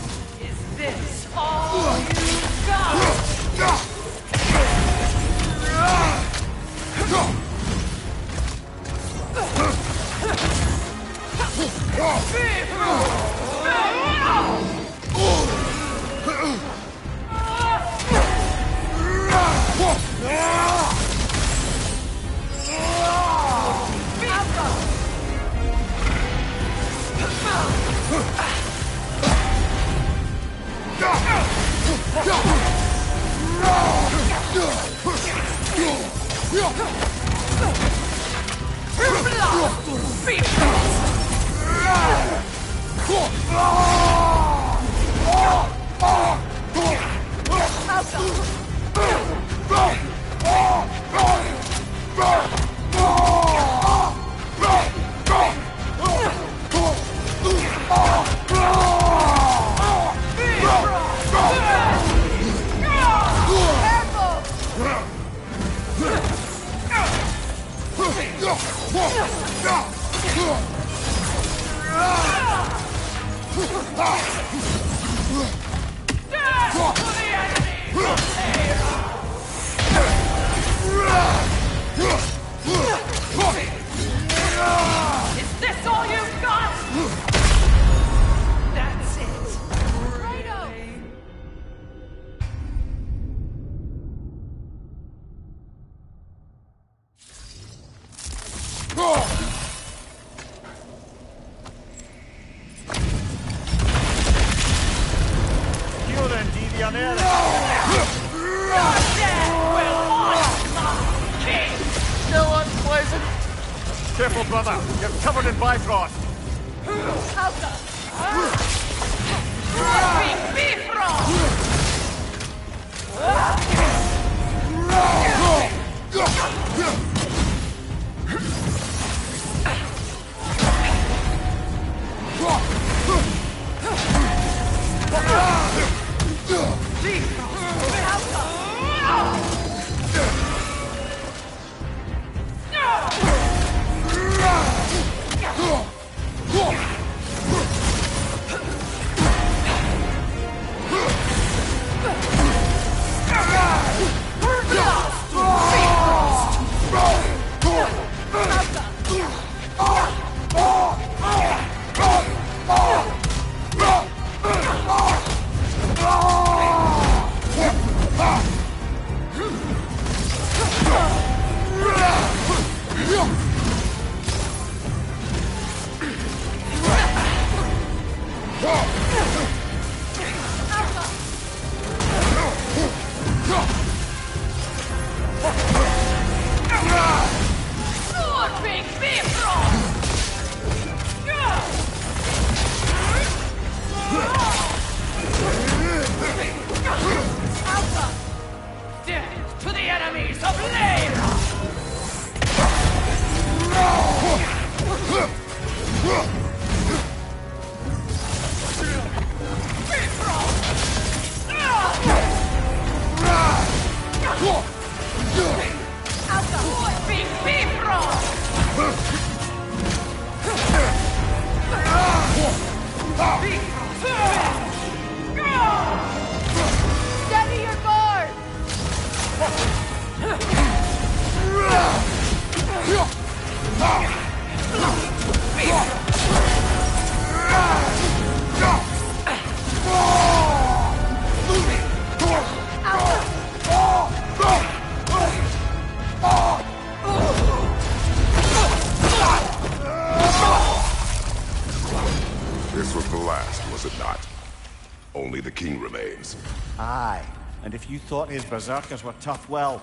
you thought his berserkers were tough, well,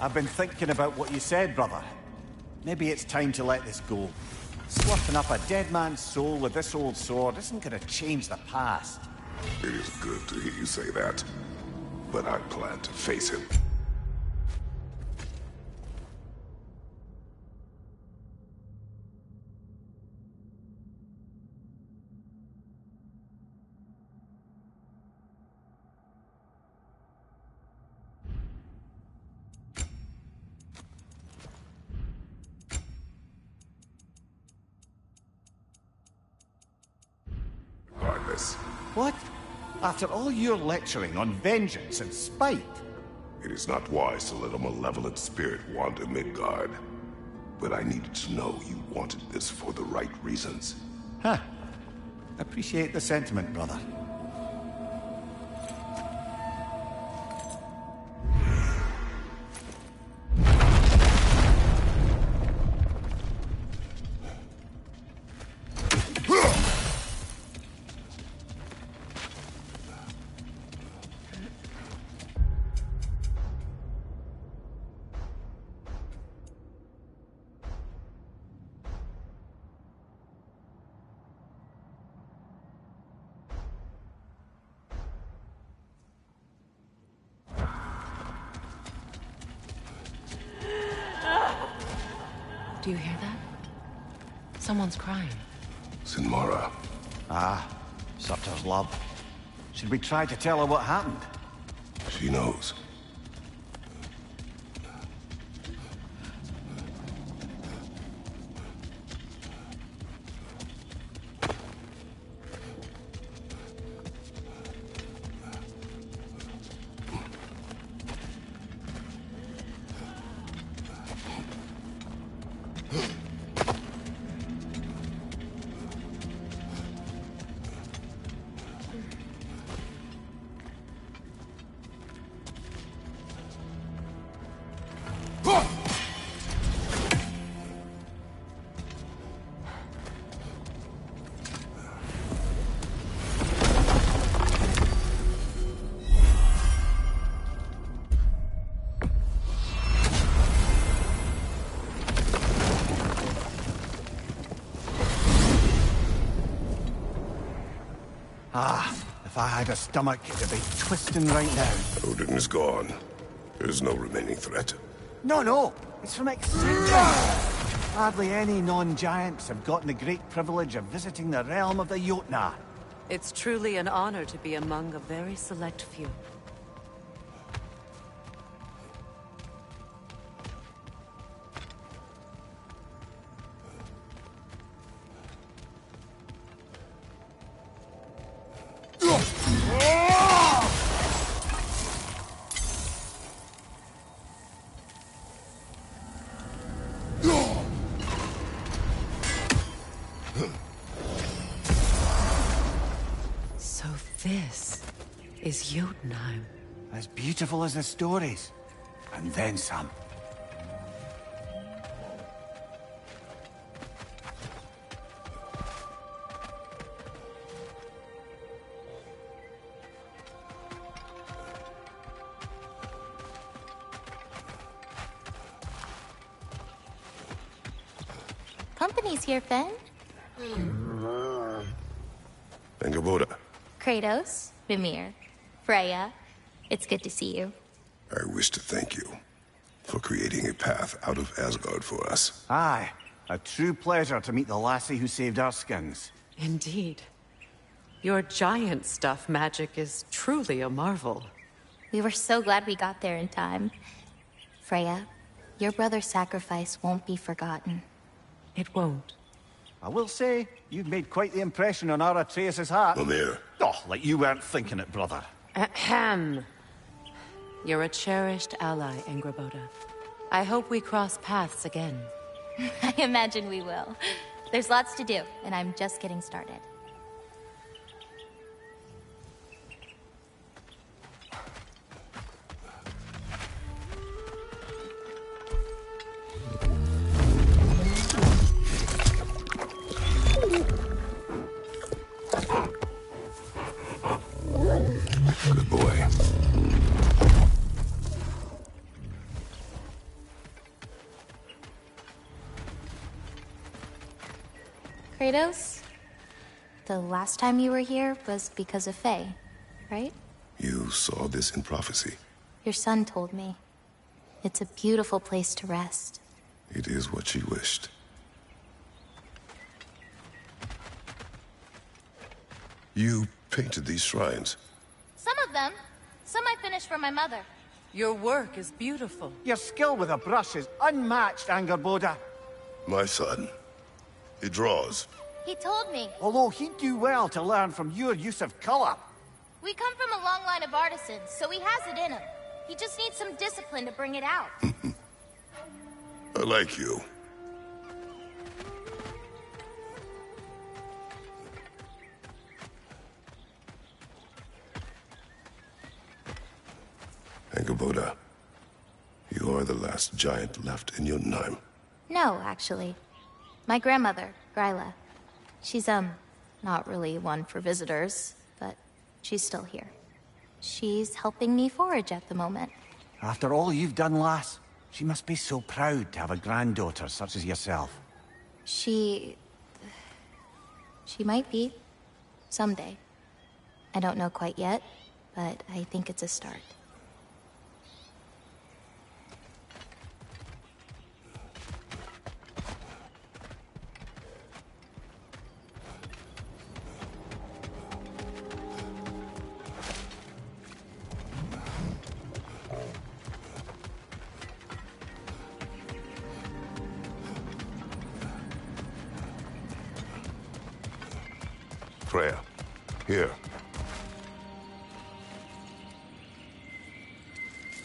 I've been thinking about what you said, brother. Maybe it's time to let this go. Sloughing up a dead man's soul with this old sword isn't gonna change the past. It is good to hear you say that. But I plan to face him. Lecturing on vengeance and spite? It is not wise to let a malevolent spirit wander Midgard. But I needed to know you wanted this for the right reasons. Huh. Appreciate the sentiment, brother. We tried to tell her what happened? She knows. If I had a stomach, it'd be twisting right now. Odin is gone. There's no remaining threat. No, no, it's from Excentric. Hardly any non-giants have gotten the great privilege of visiting the realm of the Jotnar. It's truly an honor to be among a very select few. Beautiful as the stories. And then some. Company's here, Finn. Hmm. Angrboda, Kratos, Mimir, Freya. It's good to see you. I wish to thank you for creating a path out of Asgard for us. Aye, a true pleasure to meet the lassie who saved our skins. Indeed. Your giant stuff magic is truly a marvel. We were so glad we got there in time. Freya, your brother's sacrifice won't be forgotten. It won't. I will say, you've made quite the impression on our Atreus' heart. Mimir. Oh, like you weren't thinking it, brother. Ahem. You're a cherished ally, Angrboda. I hope we cross paths again. <laughs> I imagine we will. There's lots to do, and I'm just getting started. Good boy. Kratos, the last time you were here was because of Faye, right? You saw this in prophecy. Your son told me. It's a beautiful place to rest. It is what she wished. You painted these shrines. Some of them. Some I finished for my mother. Your work is beautiful. Your skill with a brush is unmatched, Angrboda. My son. He draws. He told me. Although he'd do well to learn from your use of color. We come from a long line of artisans, so he has it in him. He just needs some discipline to bring it out. <laughs> I like you. Angrboda, you are the last giant left in Jotunheim. No, actually. My grandmother, Gryla. She's, um, not really one for visitors, but she's still here. She's helping me forage at the moment. After all you've done, lass, she must be so proud to have a granddaughter such as yourself. She... She might be. Someday. I don't know quite yet, but I think it's a start. Freya, here.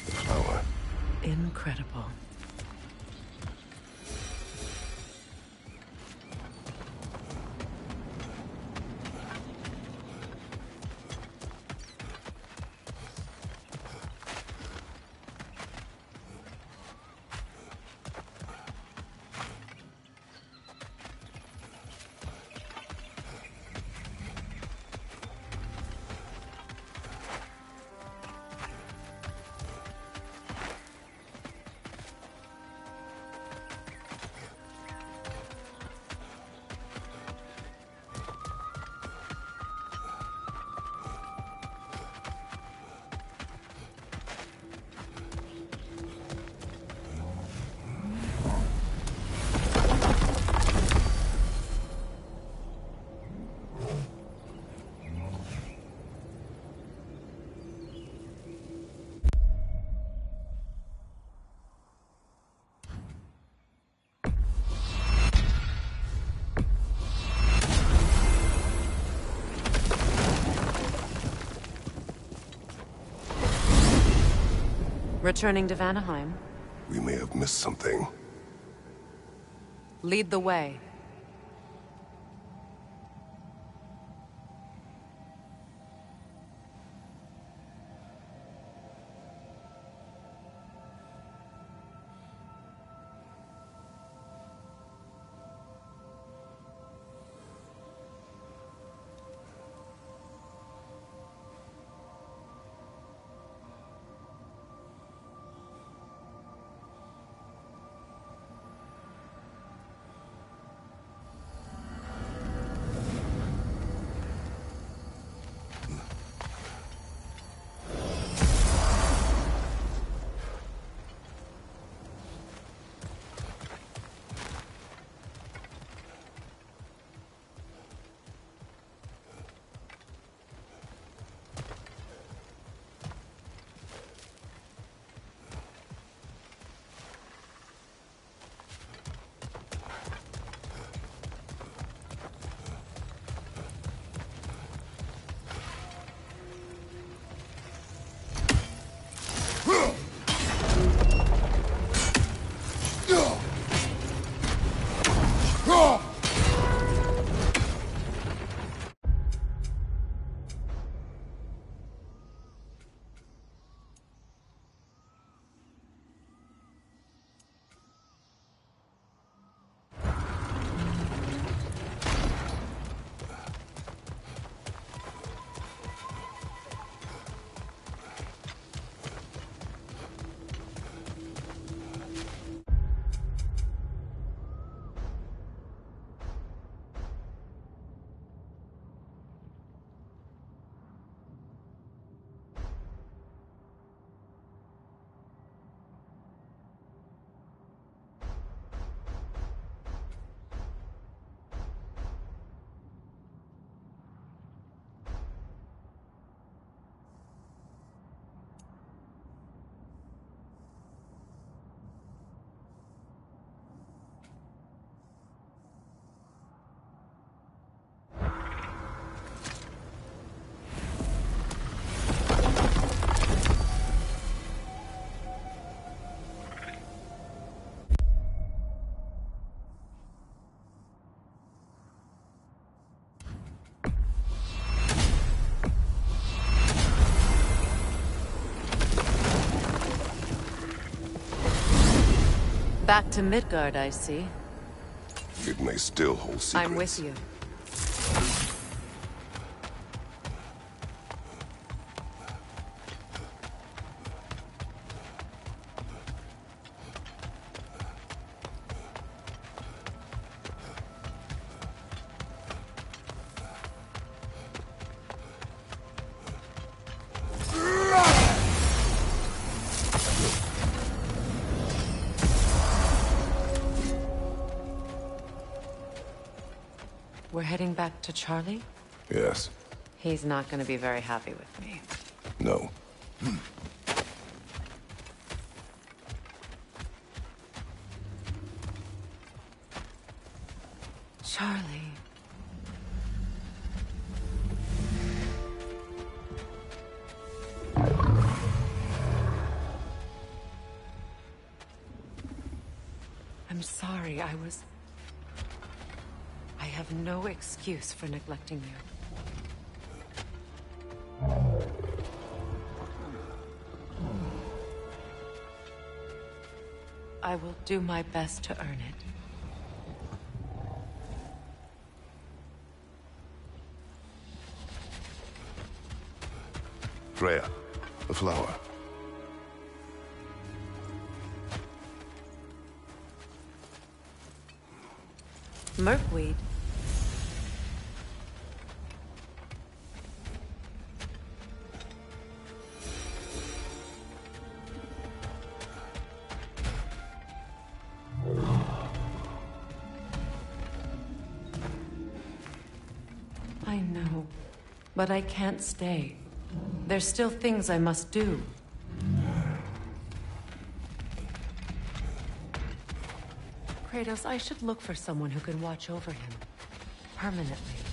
The flower. Incredible. Returning to Vanaheim. We may have missed something. Lead the way. Back to Midgard, I see. It may still hold secrets. I'm with you. Heading back to Charlie? Yes. He's not gonna be very happy with me. No. Charlie. I'm sorry, I was... No excuse for neglecting you. I will do my best to earn it. Freya, but I can't stay. There's still things I must do. Kratos, I should look for someone who can watch over him. Permanently.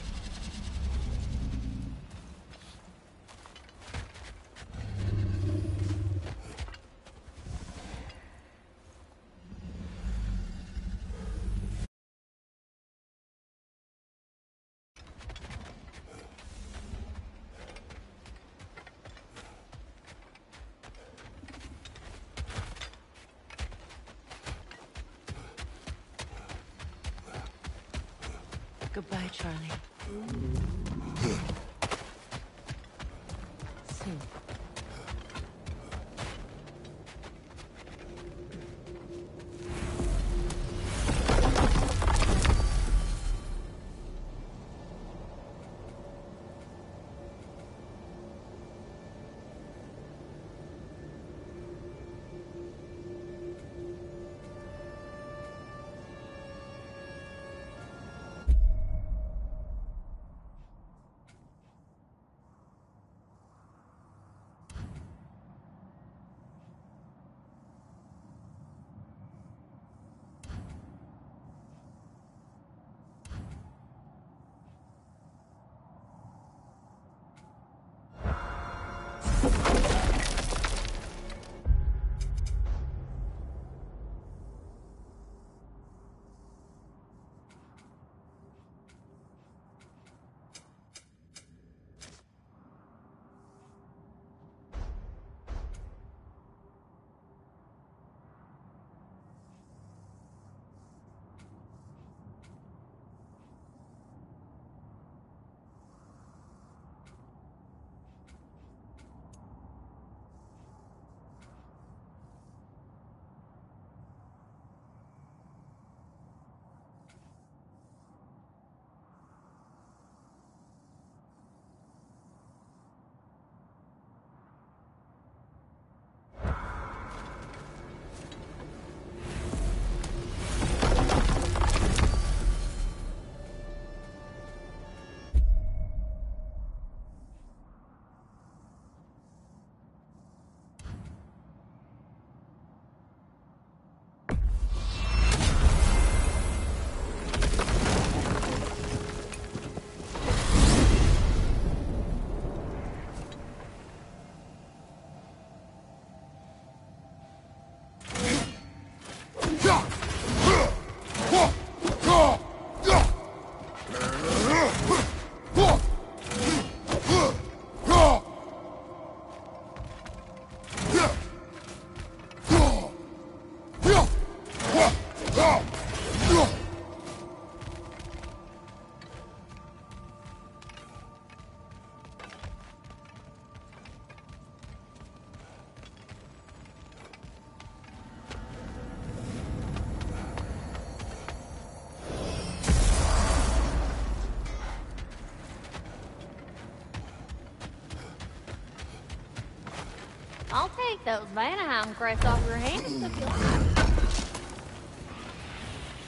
Take those Vanaheim crests off your hands if you like.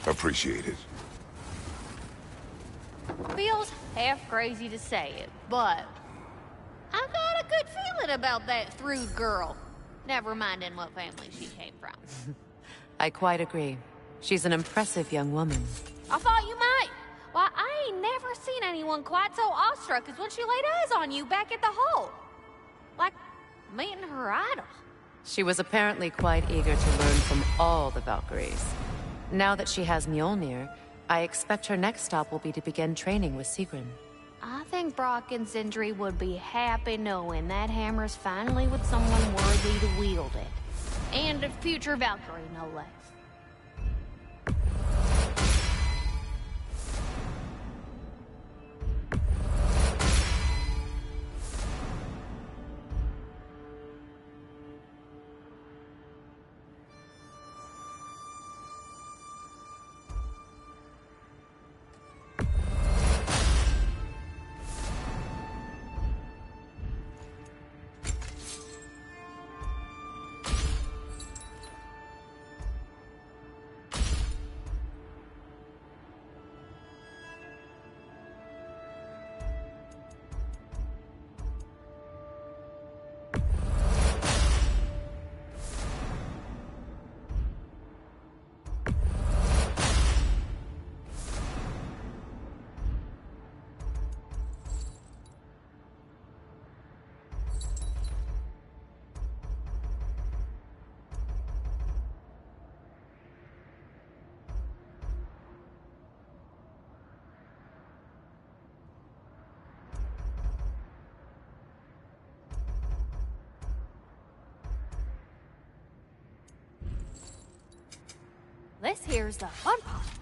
Appreciate it. Feels half crazy to say it, but I got a good feeling about that Thrud girl. Never mind in what family she came from. <laughs> I quite agree. She's an impressive young woman. I thought you might. Why, I ain't never seen anyone quite so awestruck as when she laid eyes on you back at the hole. Like meeting her idol. She was apparently quite eager to learn from all the Valkyries. Now that she has Mjolnir, I expect her next stop will be to begin training with Sigrun. I think Brok and Sindri would be happy knowing that hammer's finally with someone worthy to wield it. And a future Valkyrie, no less. Here's the fun part.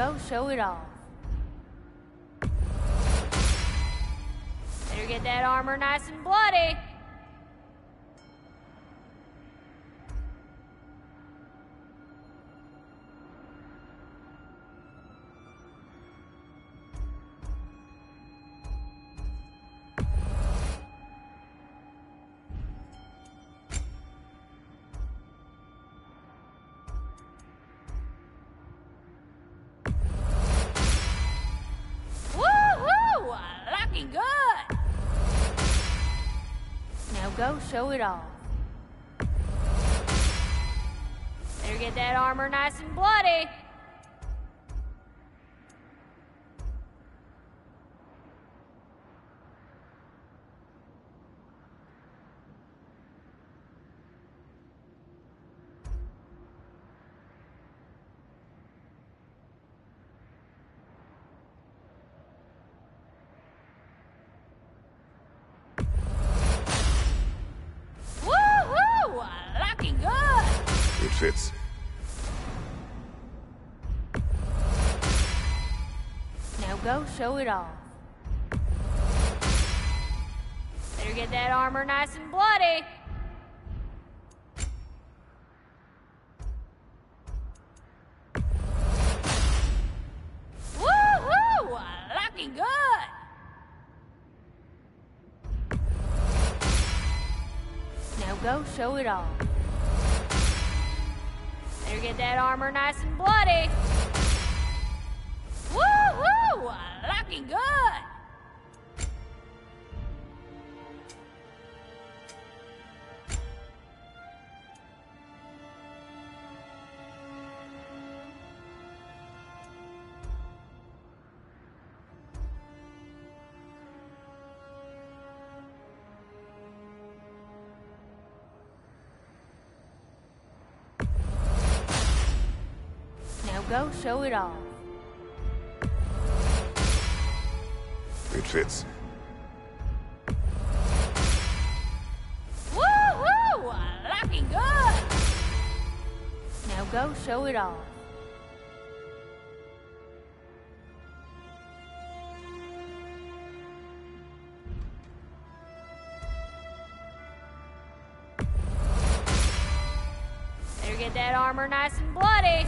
Go show it off. Better get that armor nice and bloody. Show it off. Better get that armor nice and bloody. Show it off. Better get that armor nice and bloody. Woohoo! Looking good! Now go show it off. Better get that armor nice and bloody. looking good. Now Go show it all. It fits. Woohoo! Looking good! Now go show it off. Better get that armor nice and bloody.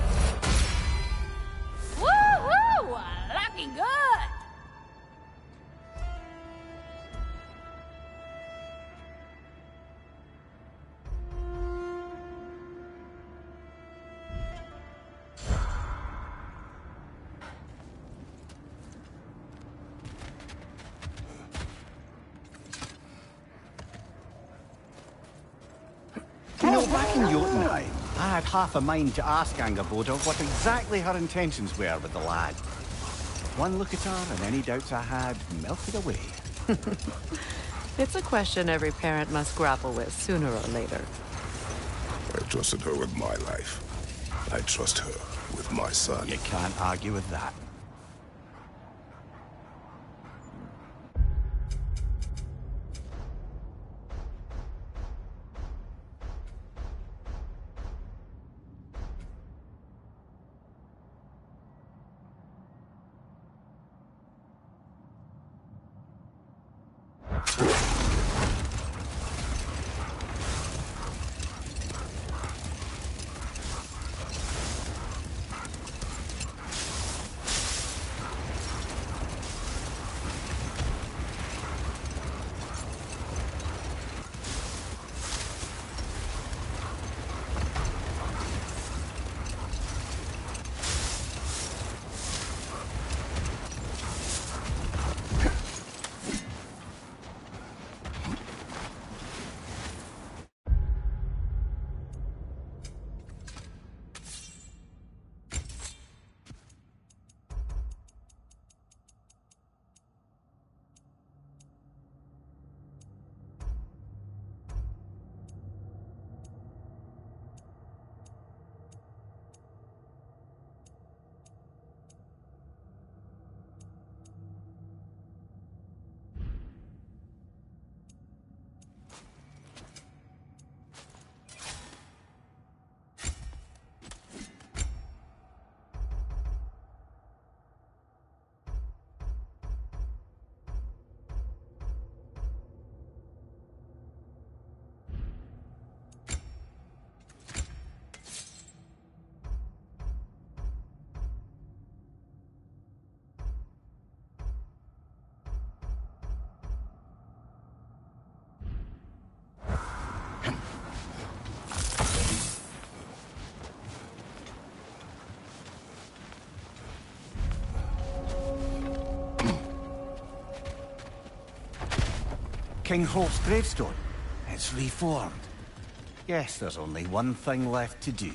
Half a mind to ask Angrboda what exactly her intentions were with the lad. One look at her, and any doubts I had melted away. <laughs> It's a question every parent must grapple with sooner or later. I trusted her with my life. I trust her with my son. You can't argue with that. King Holt's gravestone. It's reformed. Guess there's only one thing left to do.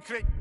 Come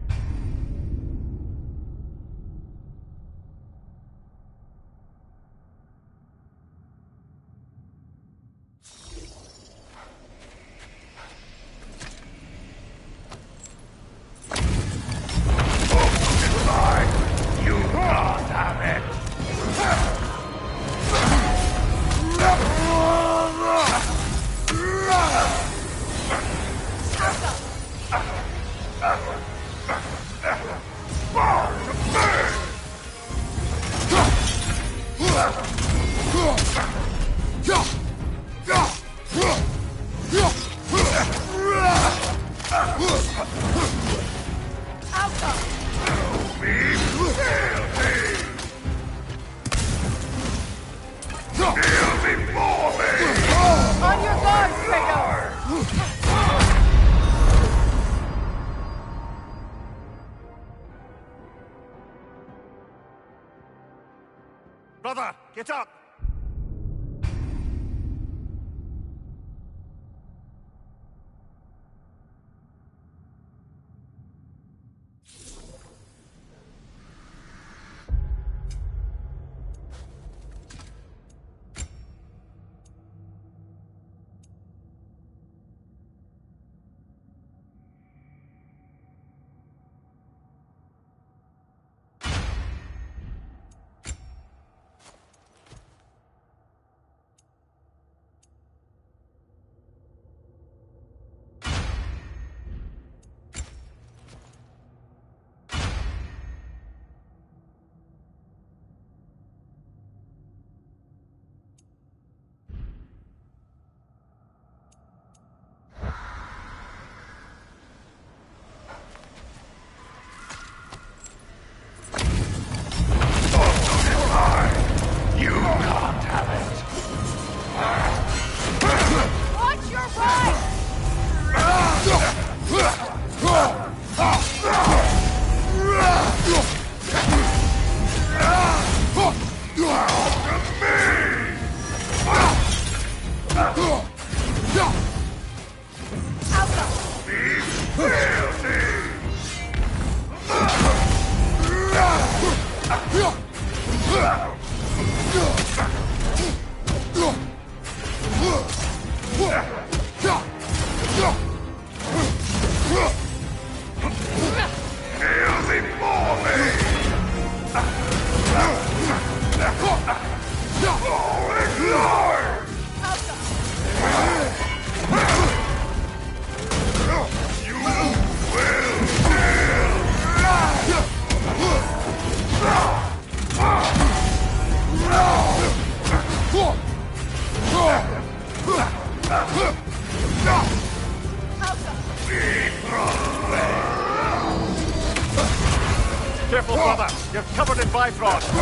Bifrost.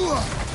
Careful,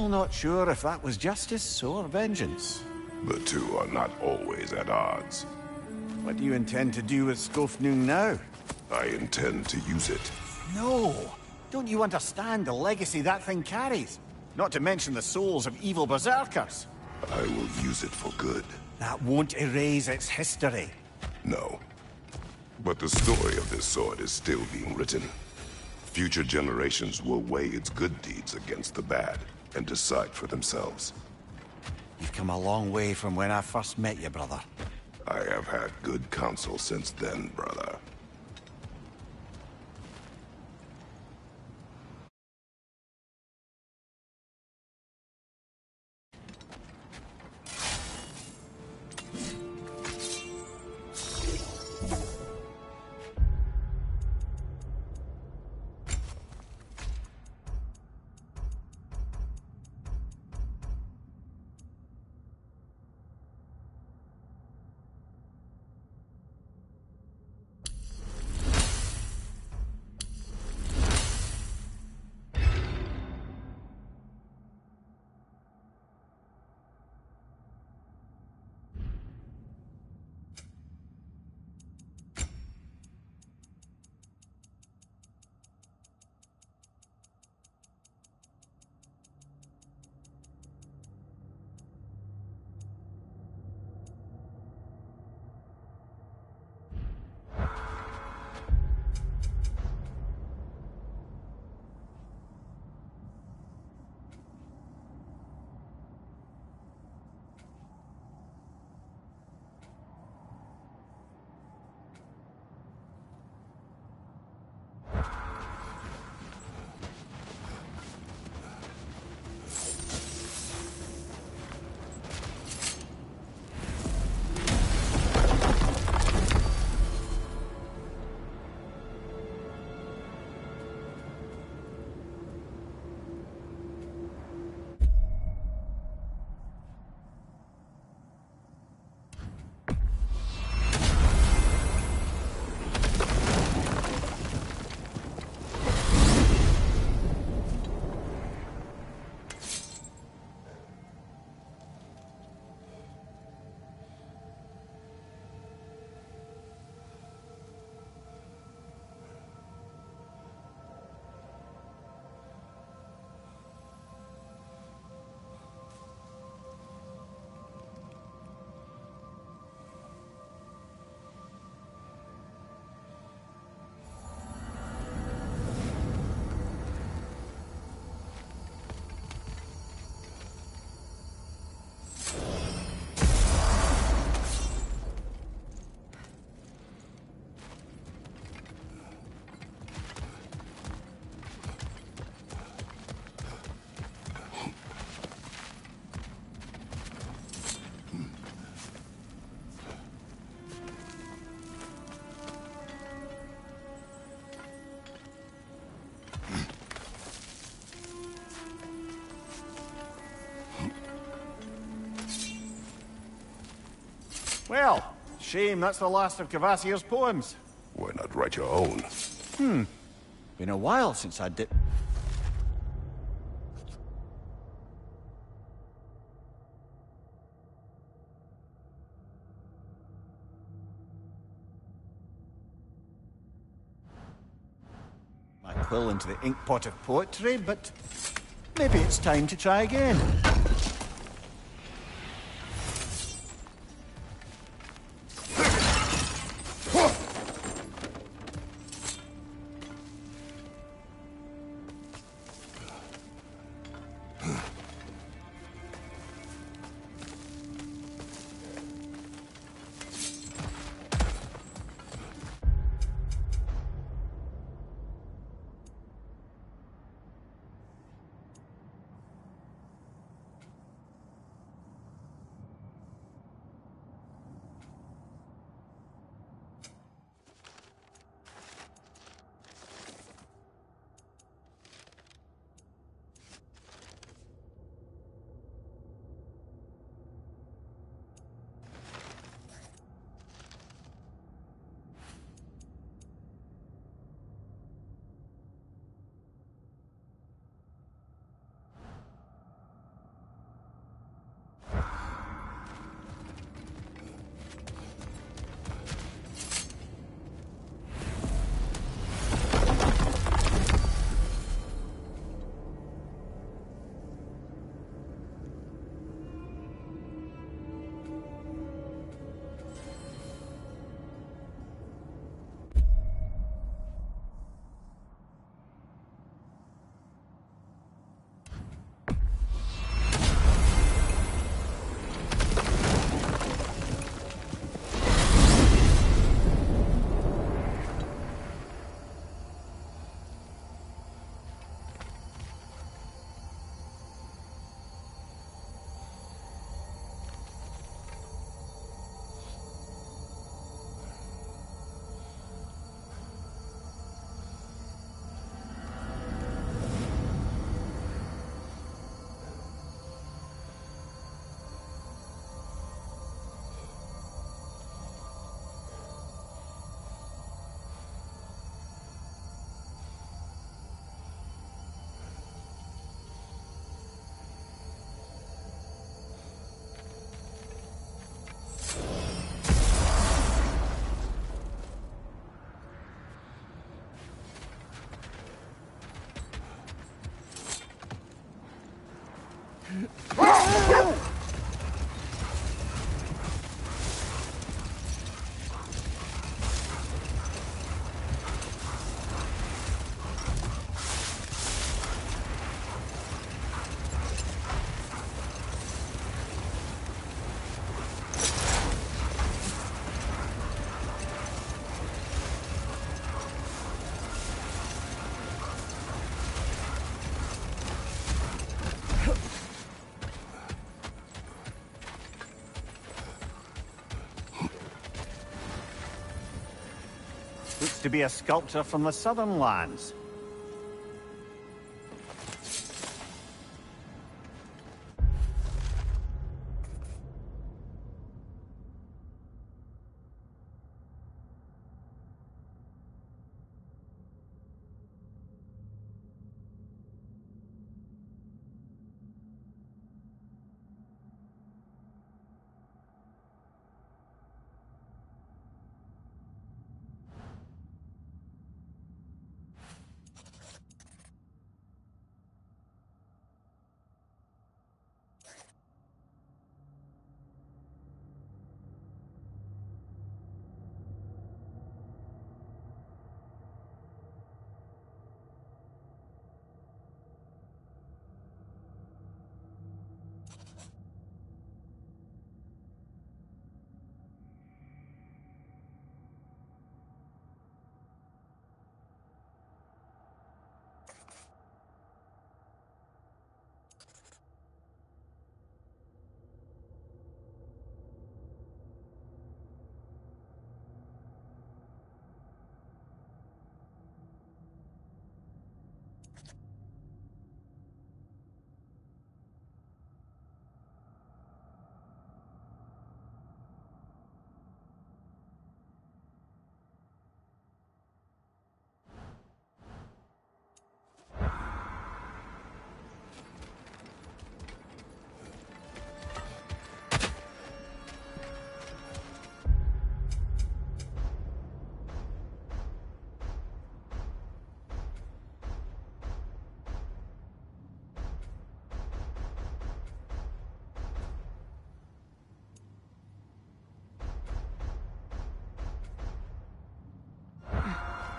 Still not sure if that was justice or vengeance. The two are not always at odds. What do you intend to do with Skofnung now? I intend to use it. No! Don't you understand the legacy that thing carries? Not to mention the souls of evil berserkers. I will use it for good. That won't erase its history. No. But the story of this sword is still being written. Future generations will weigh its good deeds against the bad and decide for themselves. You've come a long way from when I first met you, brother. I have had good counsel since then, brother. Well, shame that's the last of Kvasir's poems. Why not write your own? Hmm. Been a while since I did... My quill into the inkpot of poetry, but maybe it's time to try again. Be a sculptor from the southern lands.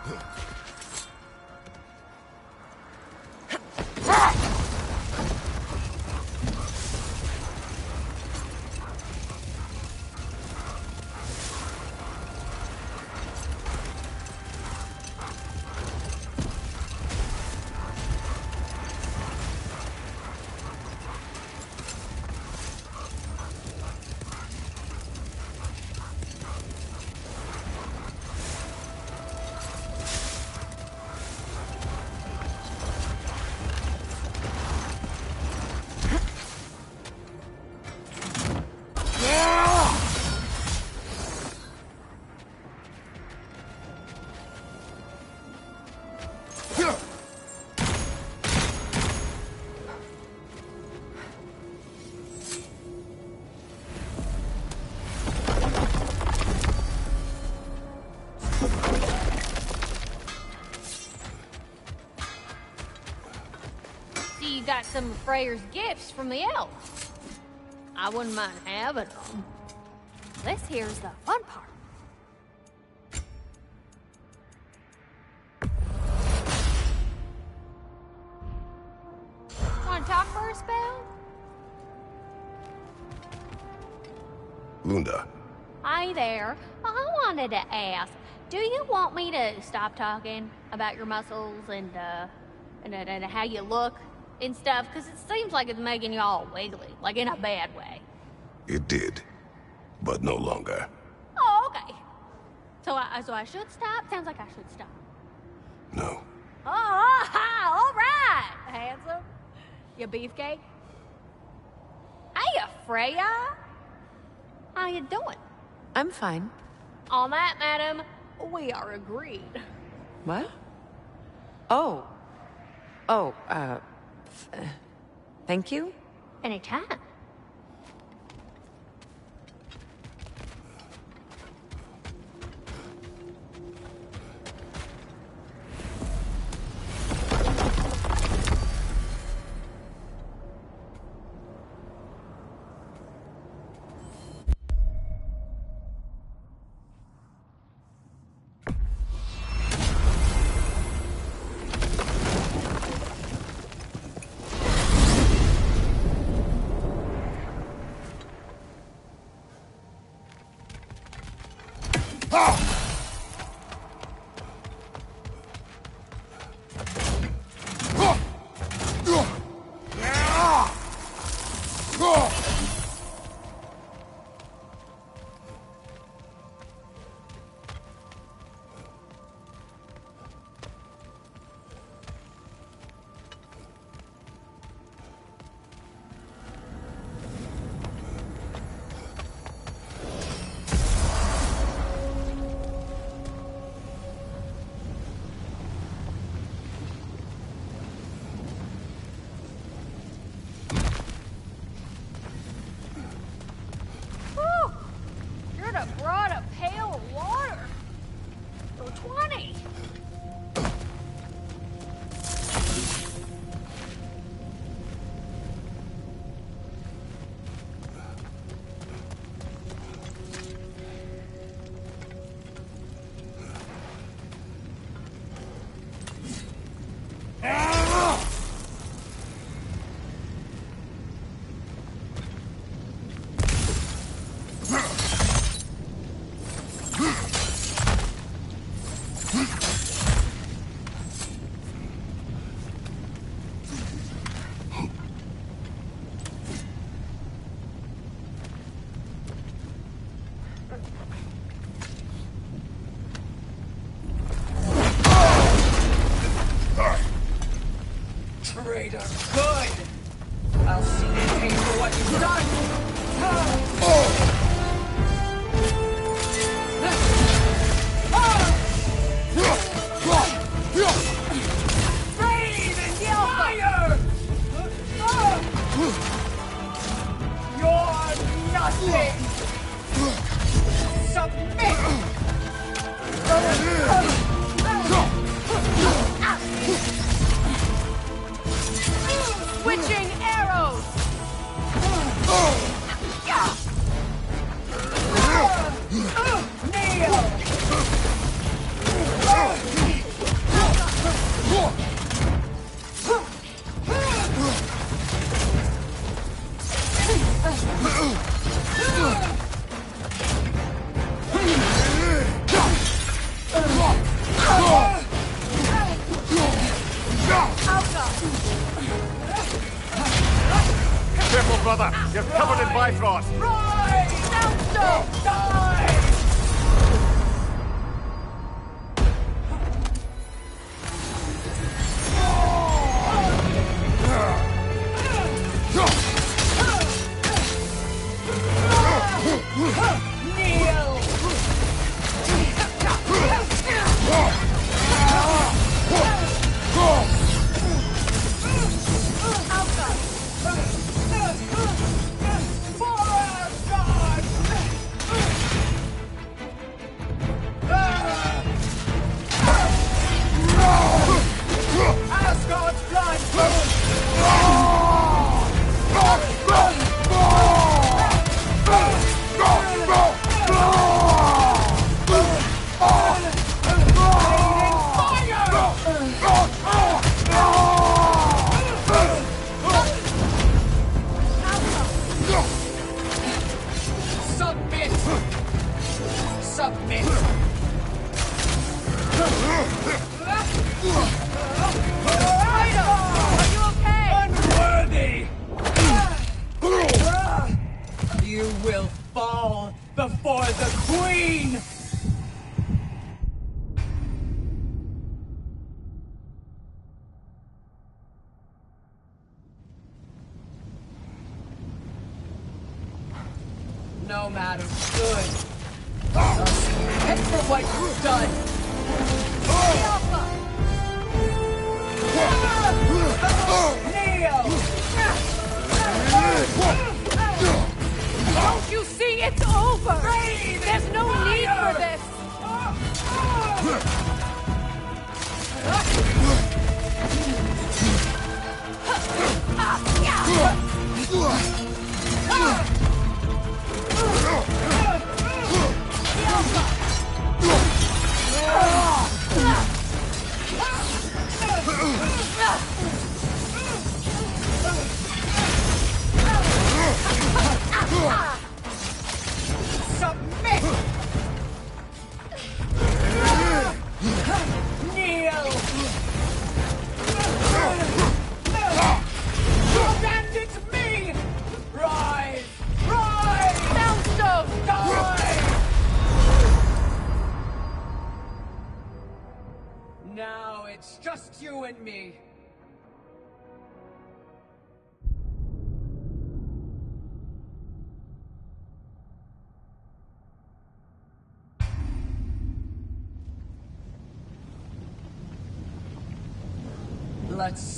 See, got some of Freyr's gifts from the elf. I wouldn't mind having them. This here's the fun part. Want to talk for a spell? Lunda, Hi there. I wanted to ask, do you want me to stop talking about your muscles and, uh, and, and, and how you look and stuff? Because it seems like it's making you all wiggly, like in a bad way. it did, but no longer. Oh, okay. So I, so I should stop? Sounds like I should stop. No. Oh, <laughs> all right, handsome. You beefcake? Hey, Freya. How you doing? I'm fine. On that, madam, we are agreed. What? Oh. Oh, uh. Th- thank you? Anytime.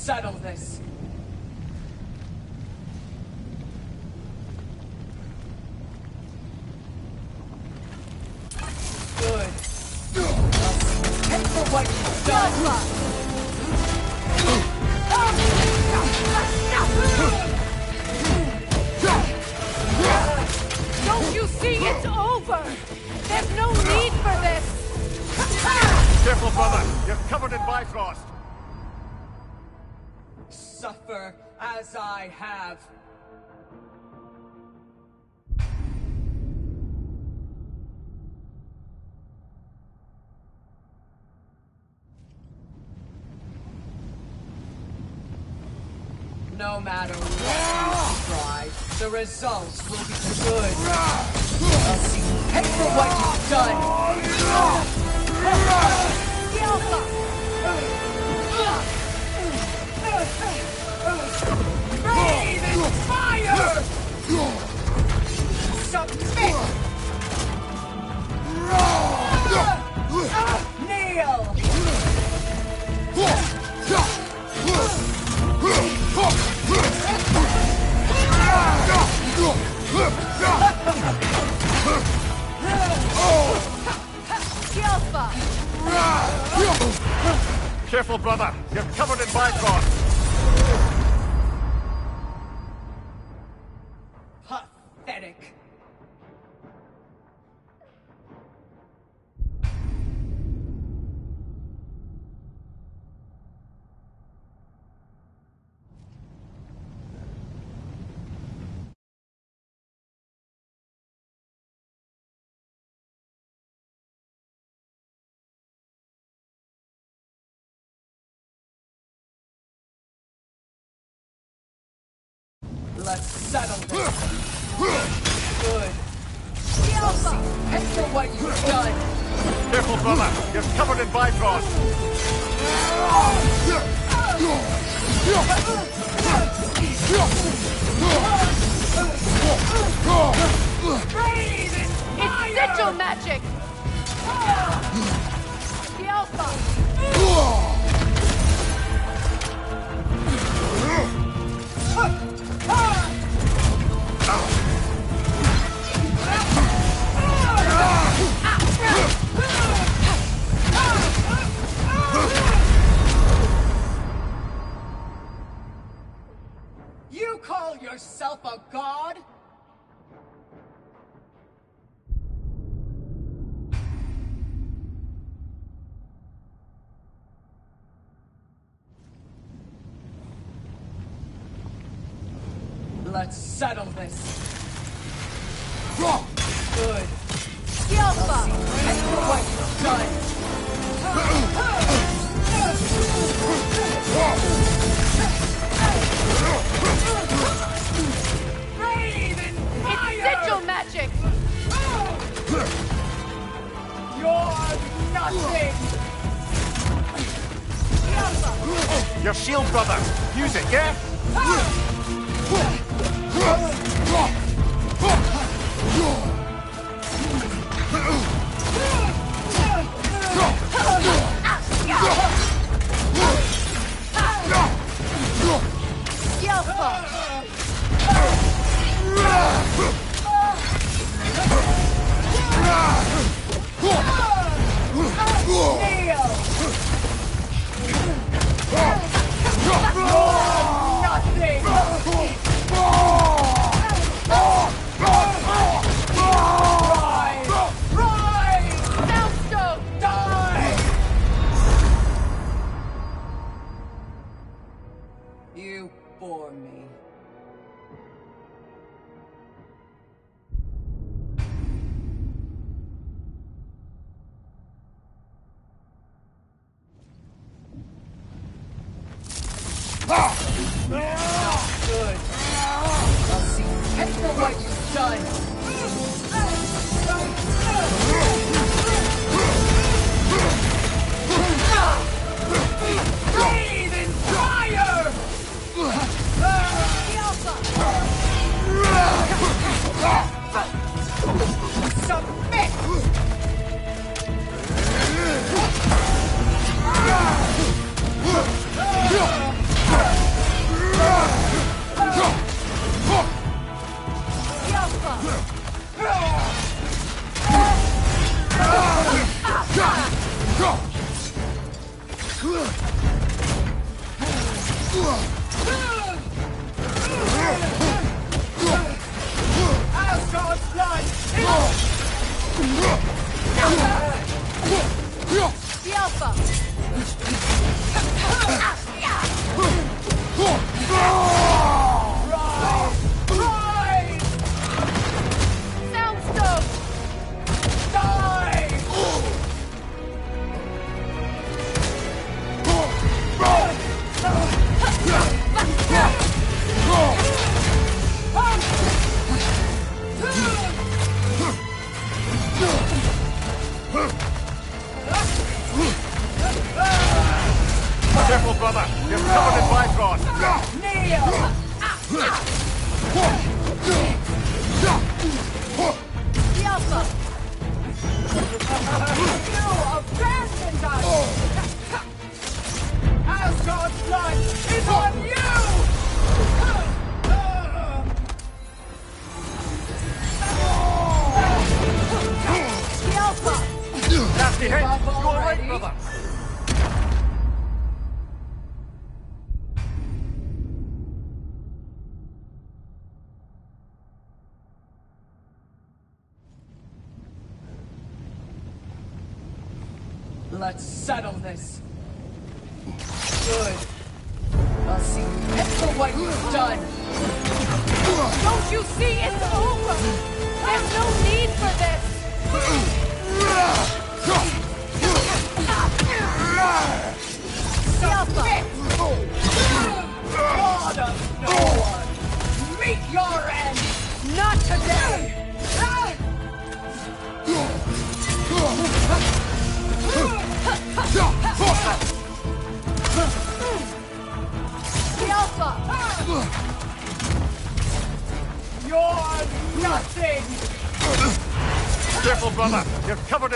settle this. matter what you try, the results will be good. I'll see you pay for what you've done. Careful, brother. You're covered in Bifrost. It, yeah?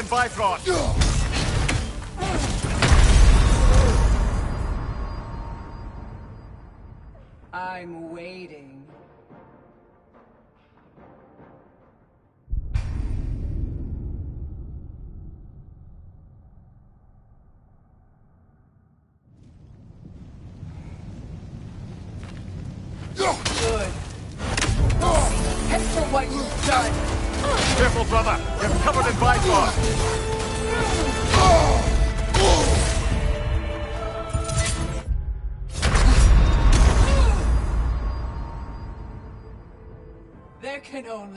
Bifrost.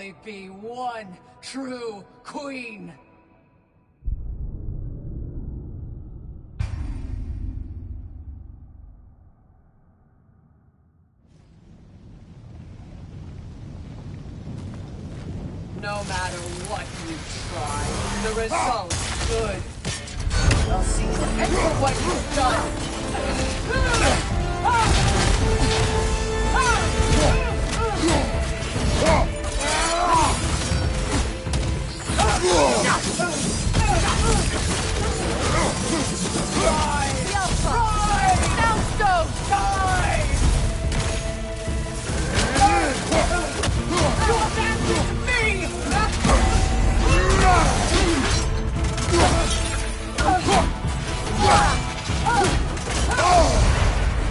Only be one true queen. No matter what you try, the result's good. I'll see you for what you've done. <laughs> <laughs>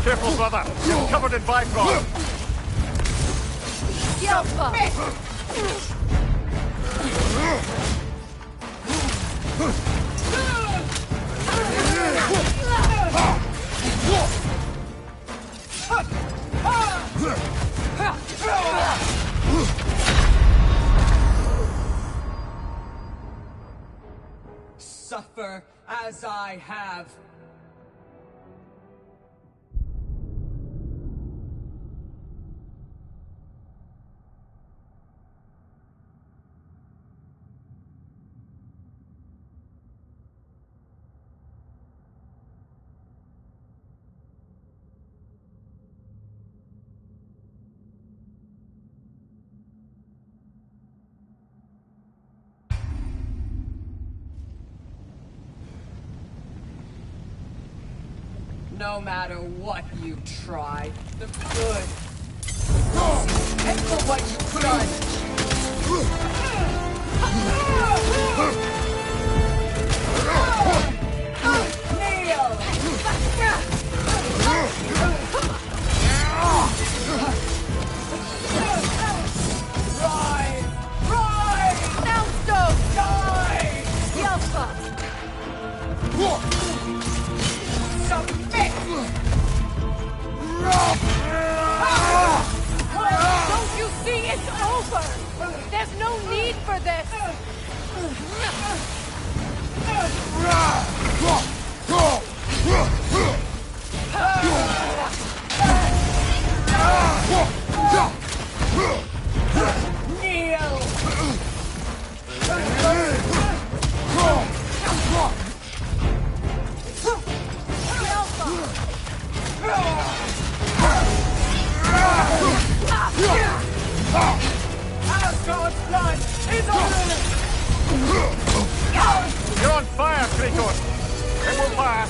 Careful, brother. You're covered in Bifrost. Suffer as I have. No matter what you try, the good. Head for what you've done. Over? There's no need for this! On fire, Kratos. It will pass.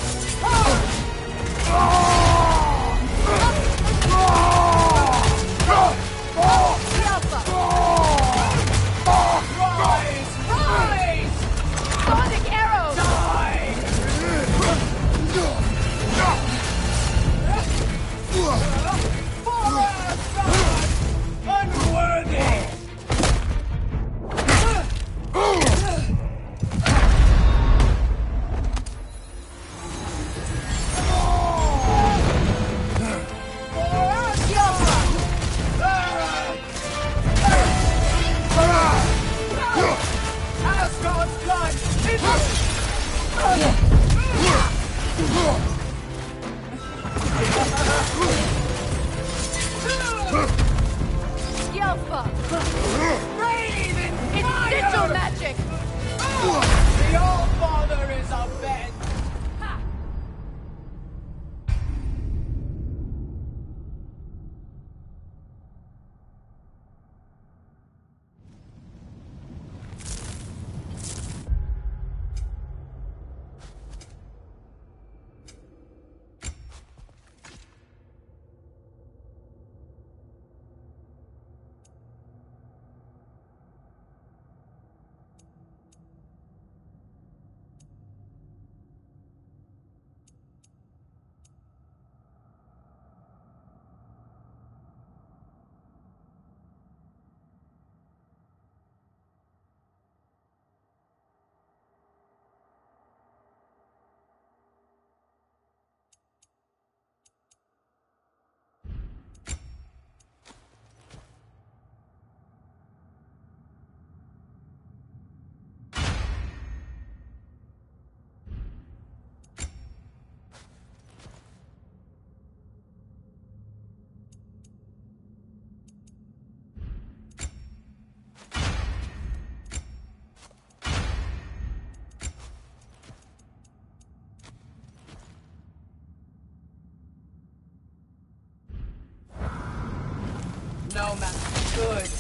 Good.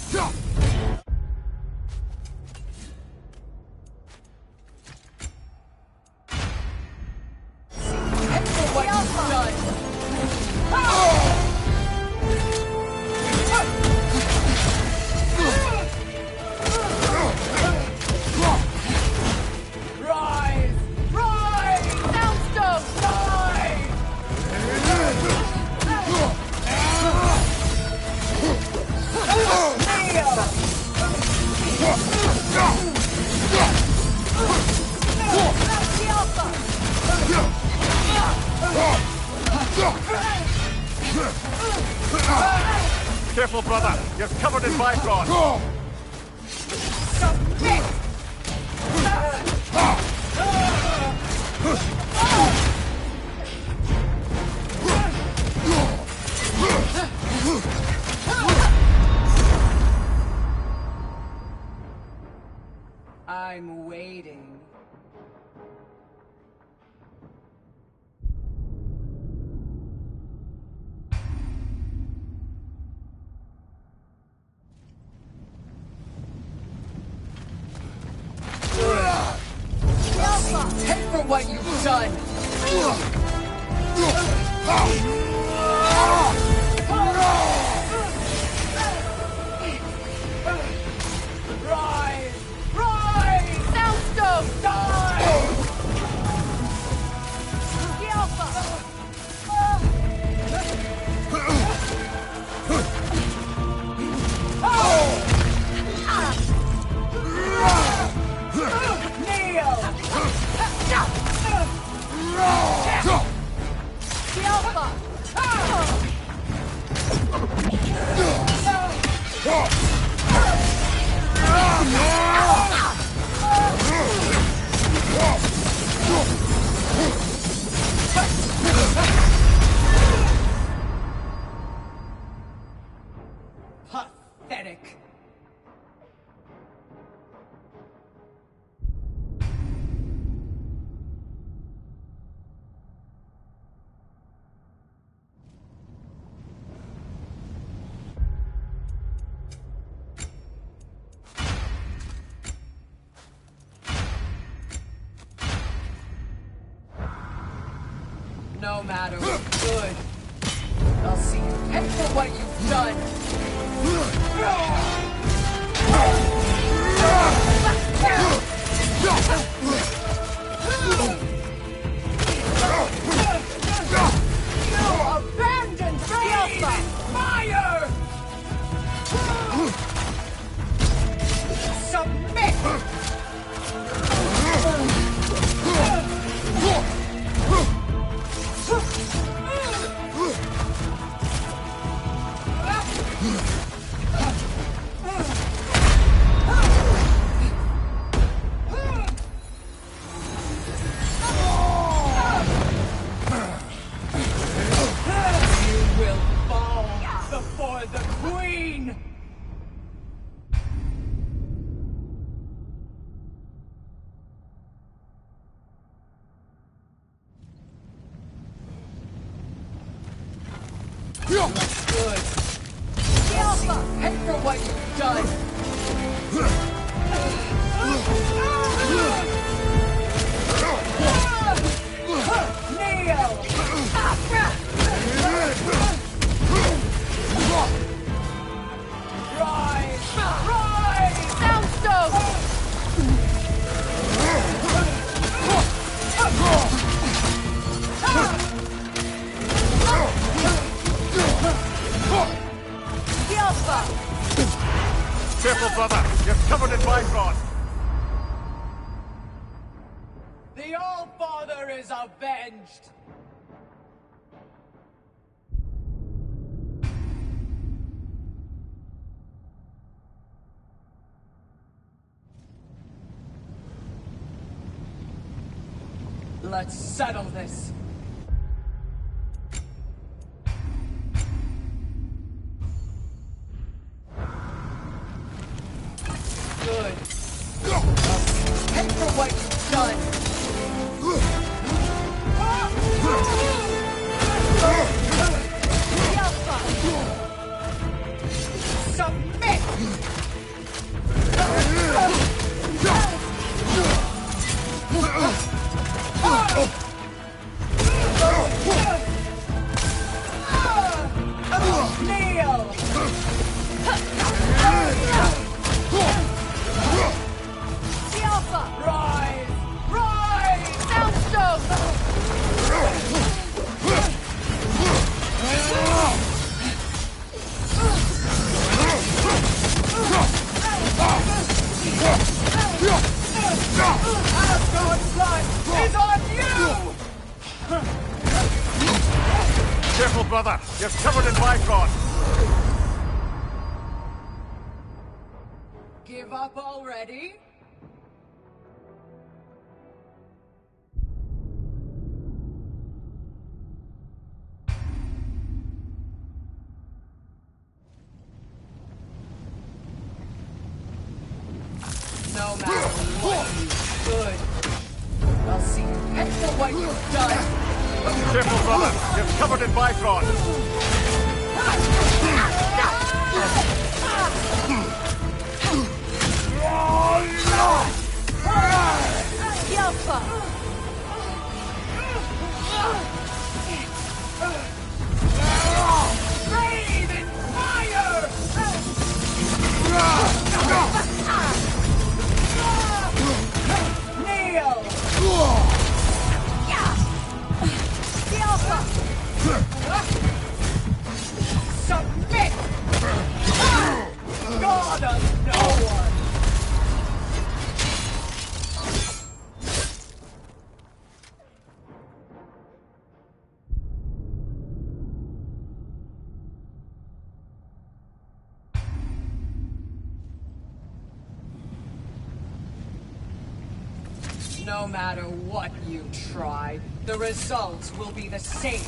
Let's settle this. Try, the results will be the same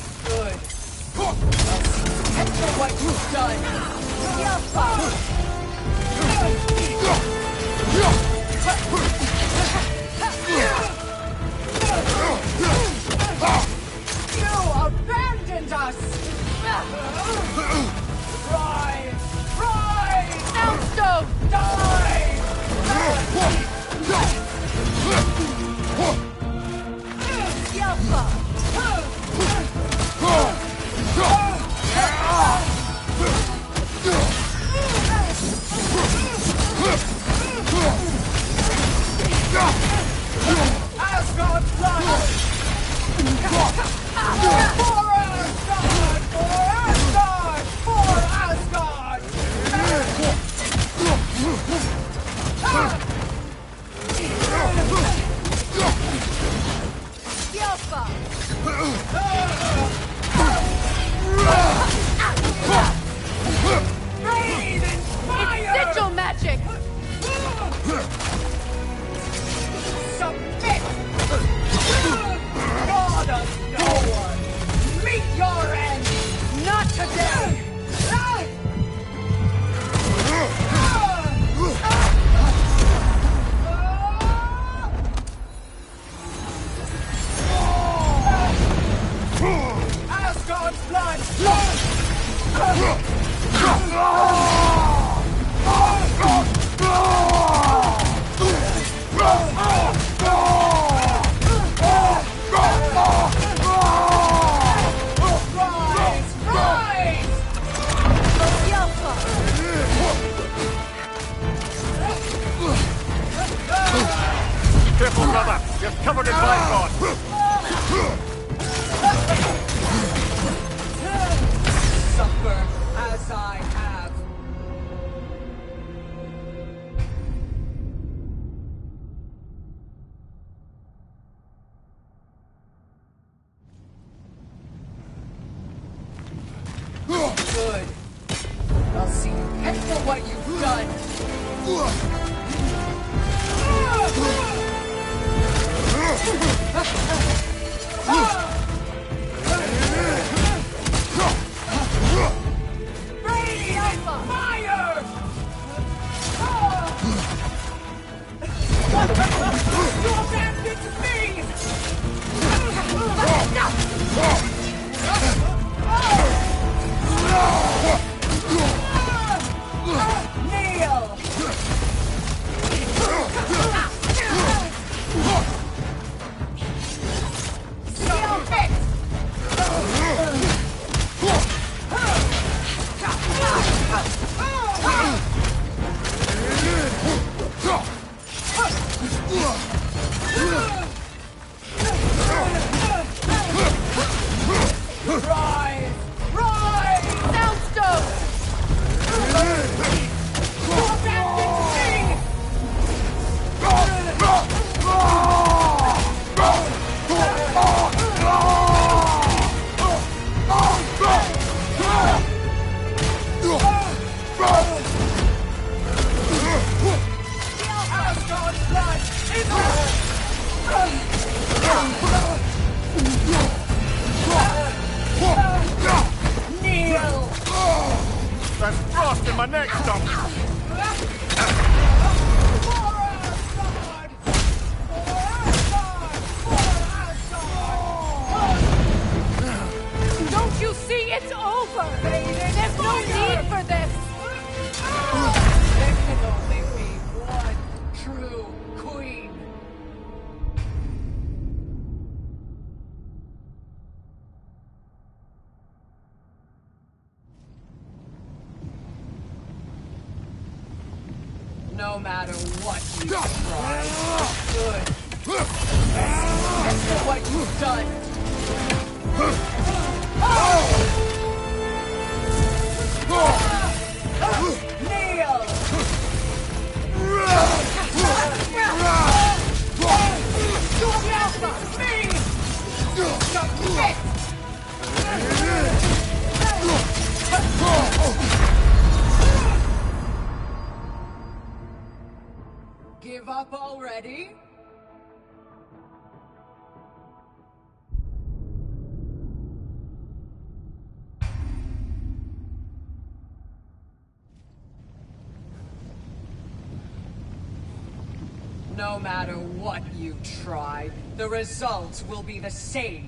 the results will be the same.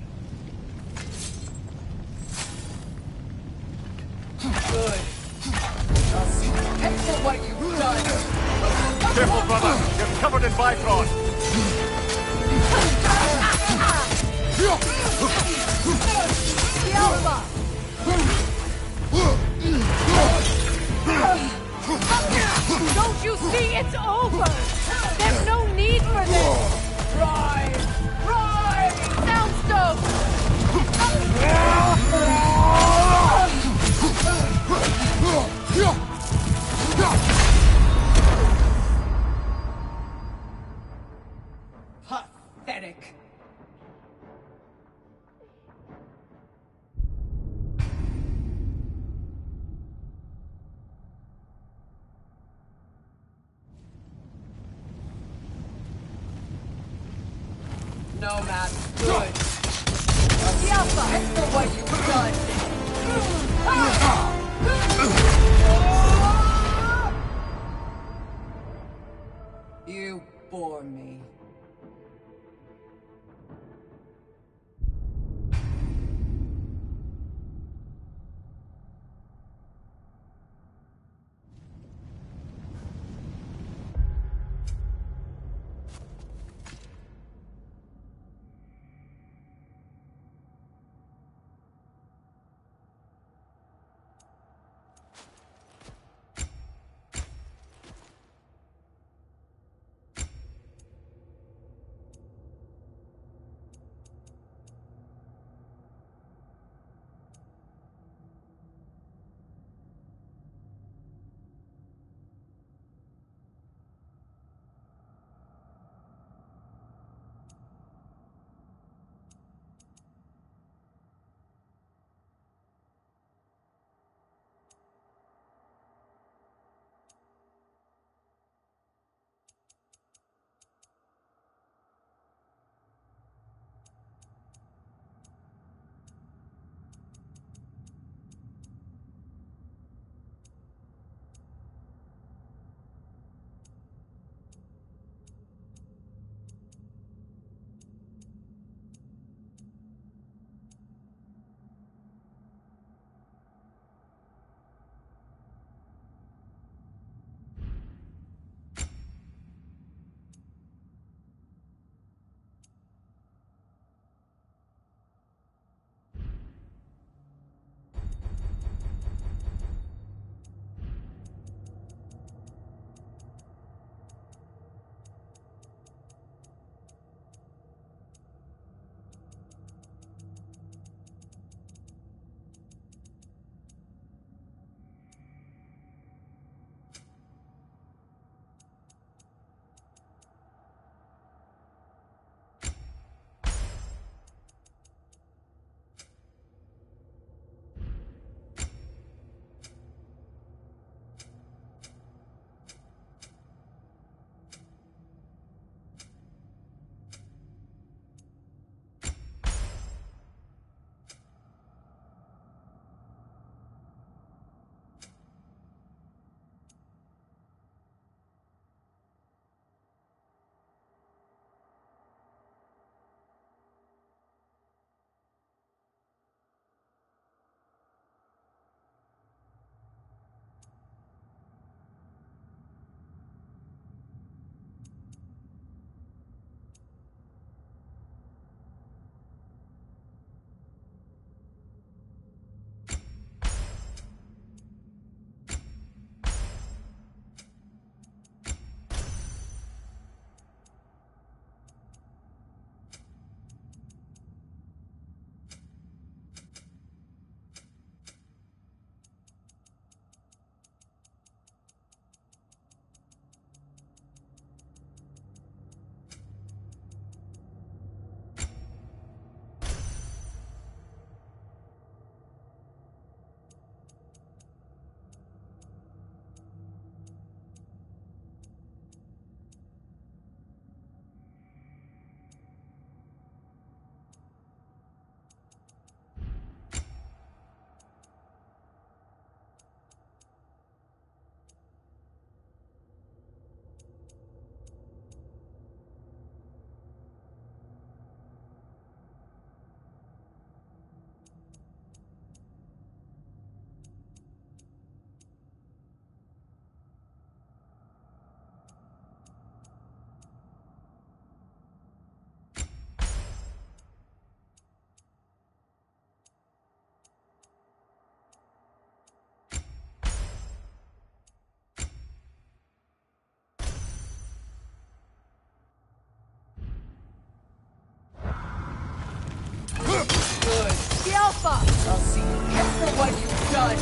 I'll see what you've done!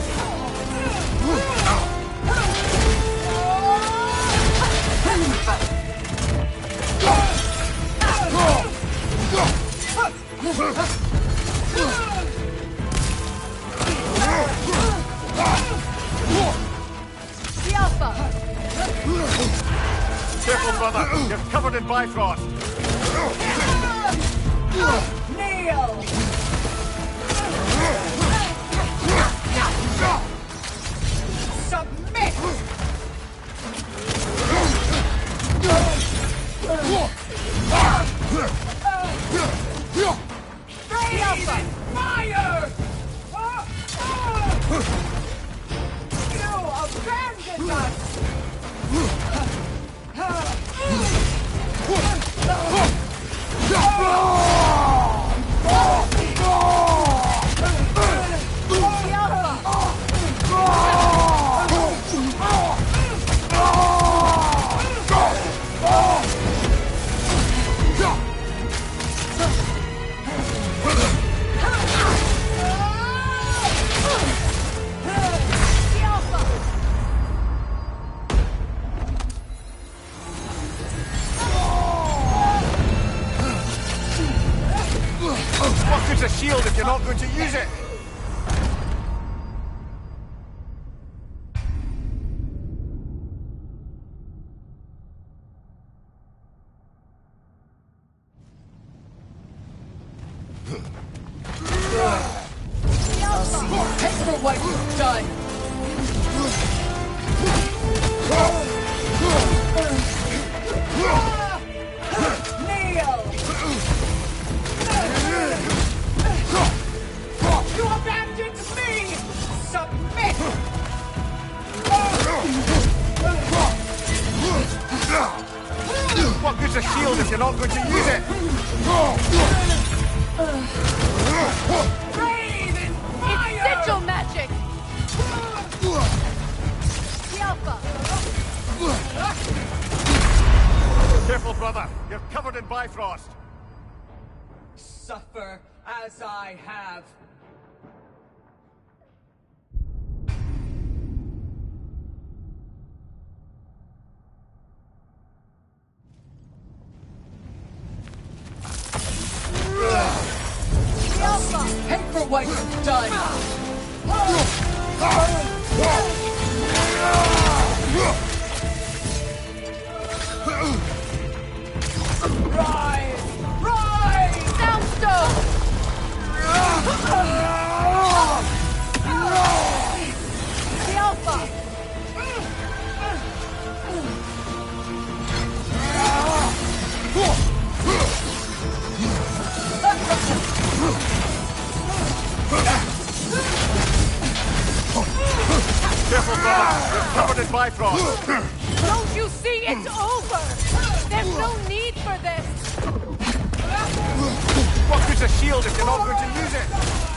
Careful, brother! You're covered in Bifrost! Nail! covered in Bifrost. Suffer as I have. this Bifrost! Don't you see it's over? There's no need for this! What good's a shield if you're not going to use it?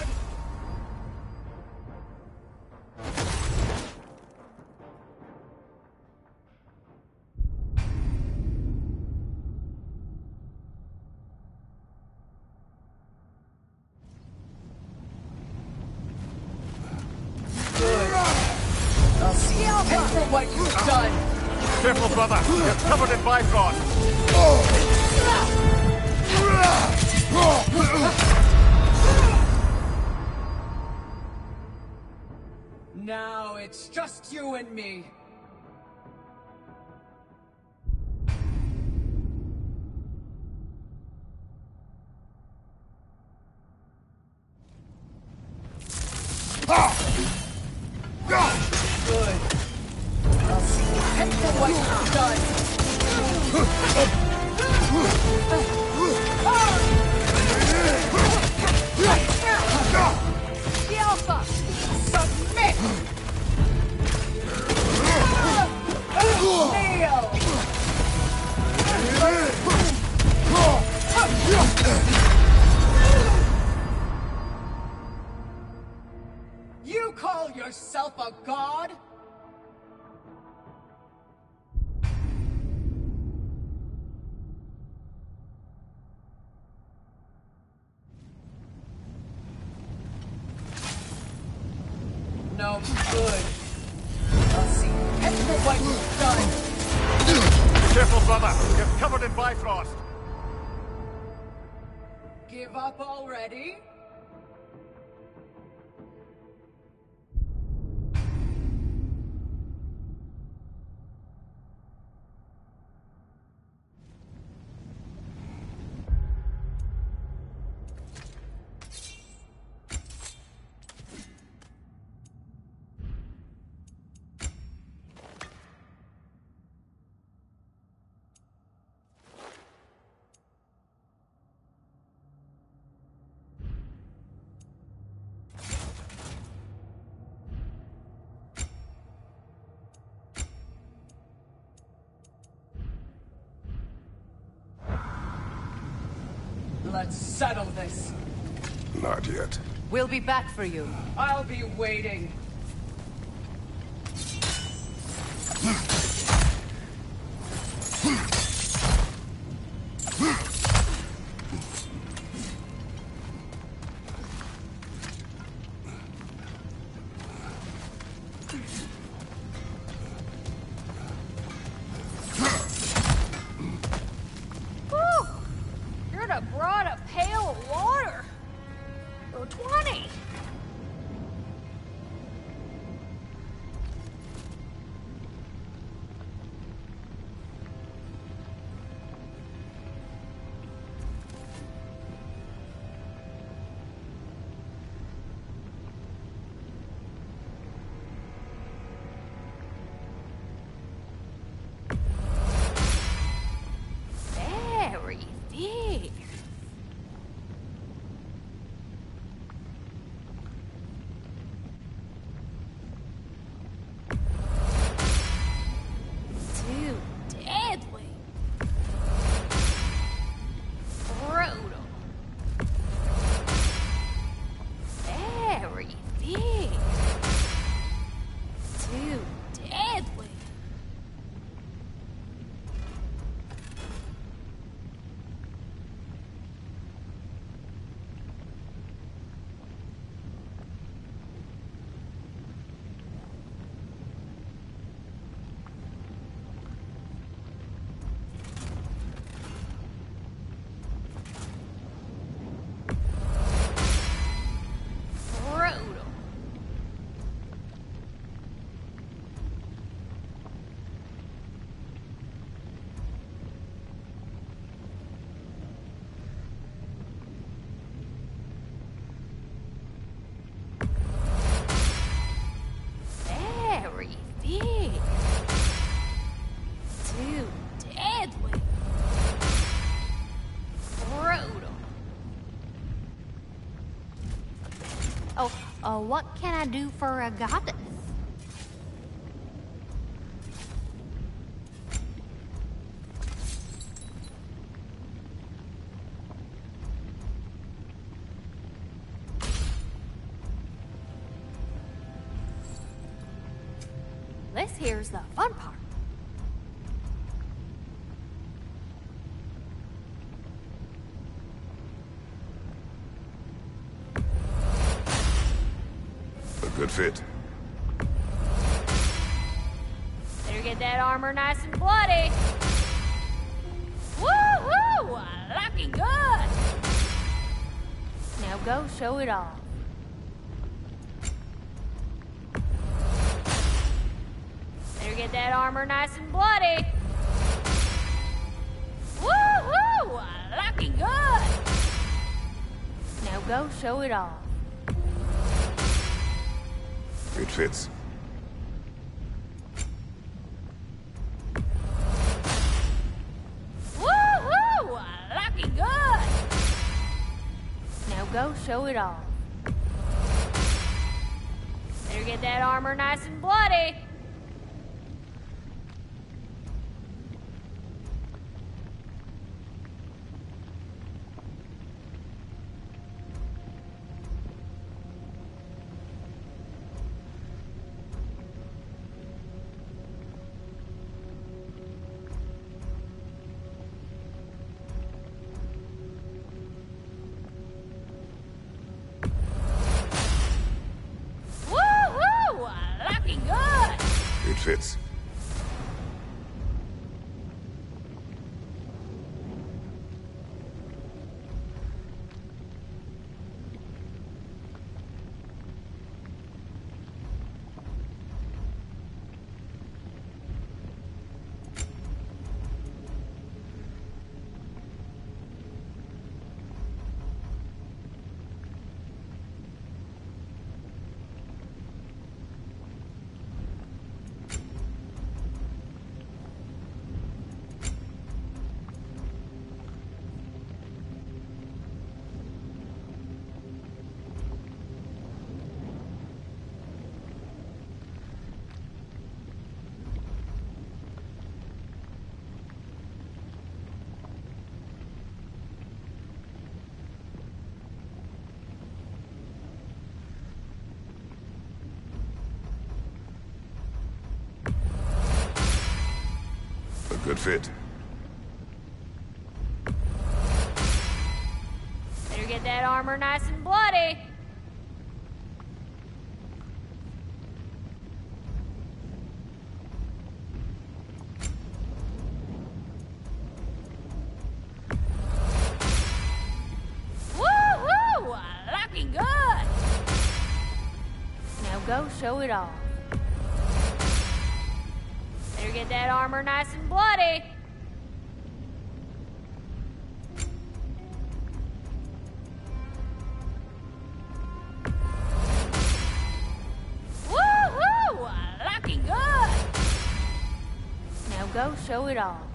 Let's settle this. Not yet. We'll be back for you. I'll be waiting. What can I do for a goddess? Armor nice and bloody. Woohoo! Looking good. Now go show it off. Better get that armor nice and bloody. Woohoo! Looking good. Now go show it off. It fits. Show it off. Better get that armor nice and bloody. Fit. Better get that armor nice and bloody. Woohoo! Looking good. Now go show it off. Better get that armor nice bloody. Woohoo! Looking good. Now go show it off.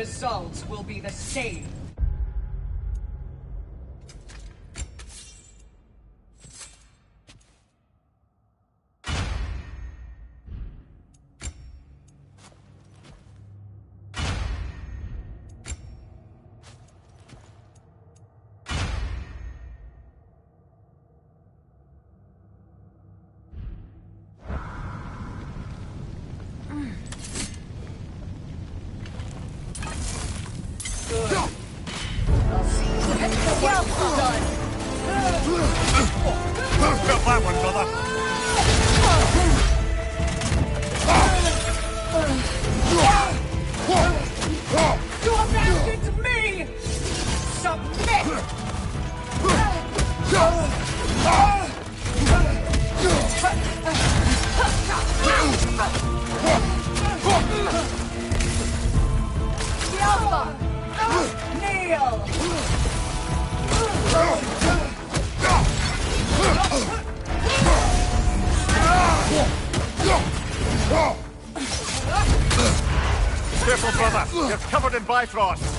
Results will be the same. Bifrost.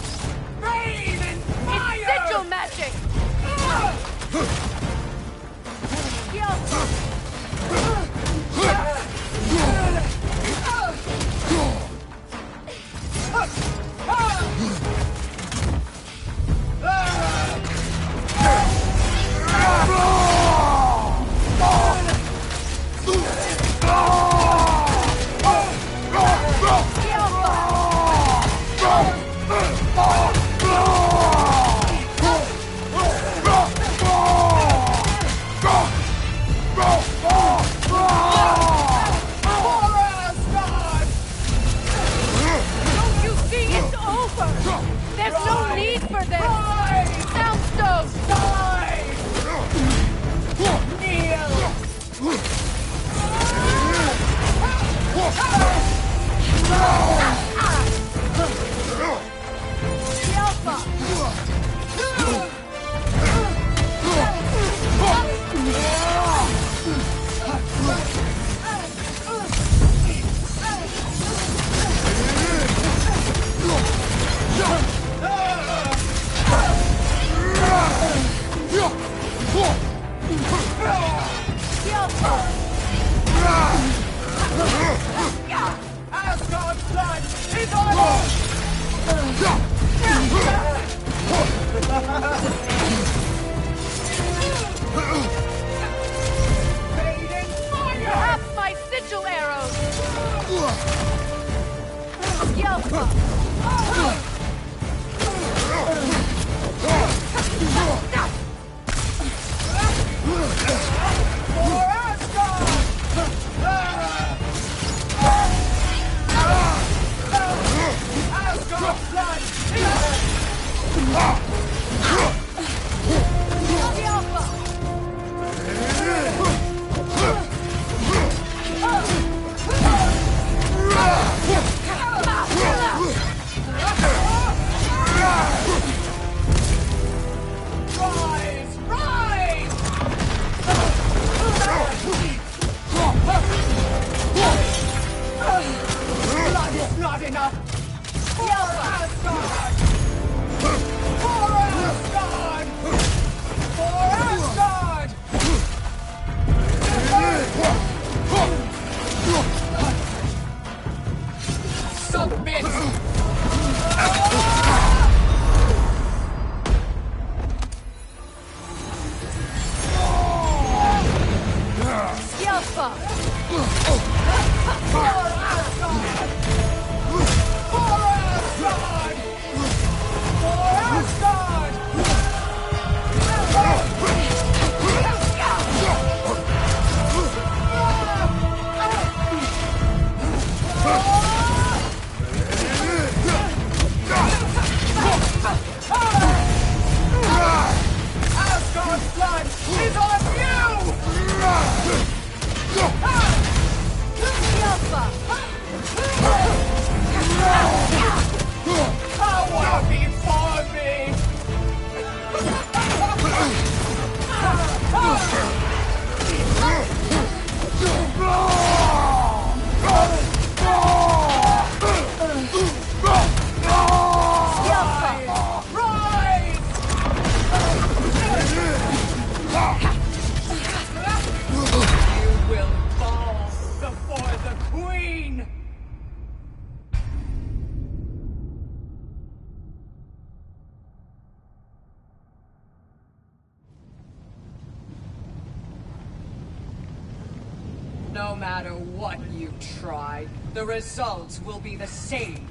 The results will be the same.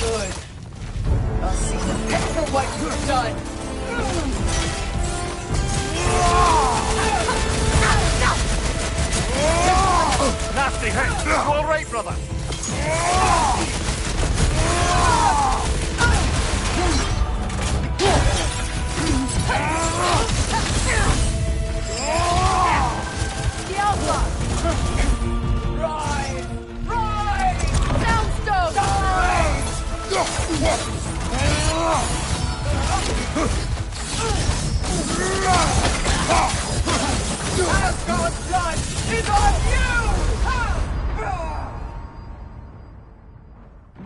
Good. I'll see you for what you've done. Nasty hit. You all right, brother? The Is on you!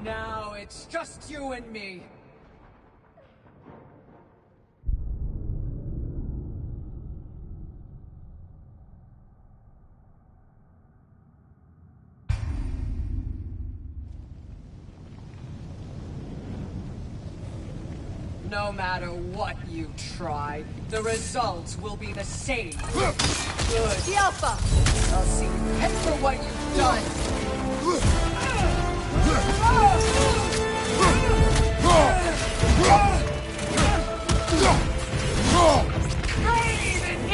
Now it's just you and me. Matter what you try, the results will be the same. Good. The Alpha! I'll see you pay for what you've done.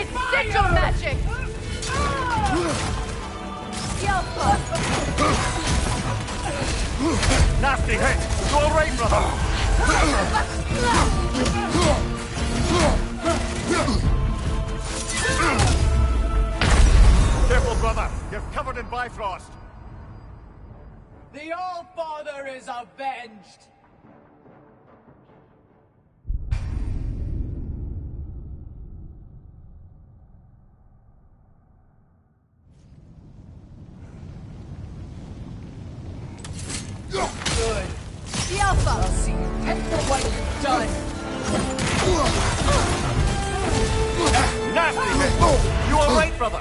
It's sigil magic! The Alpha! Nasty hit. You all right, brother? Careful, brother. You're covered in Bifrost. The All-Father is avenged! Good. The Alpha! I'll see you pay for what you've done. Nasty. You all right, brother?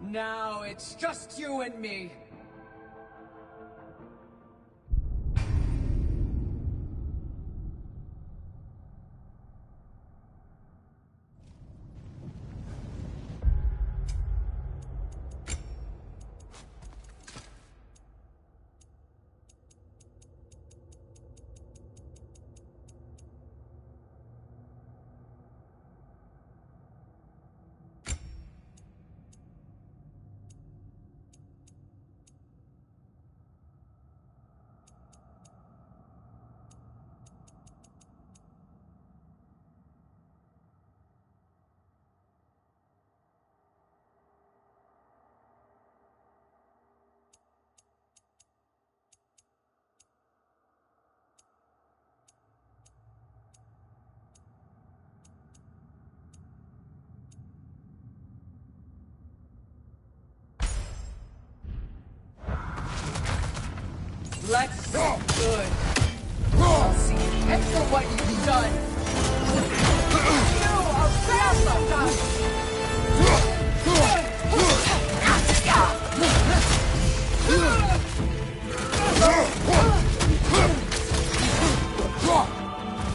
Now it's just you and me. Let's go. Good. I'll see you for what you've done. You are!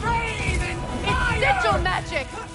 Raven! It's sigil magic!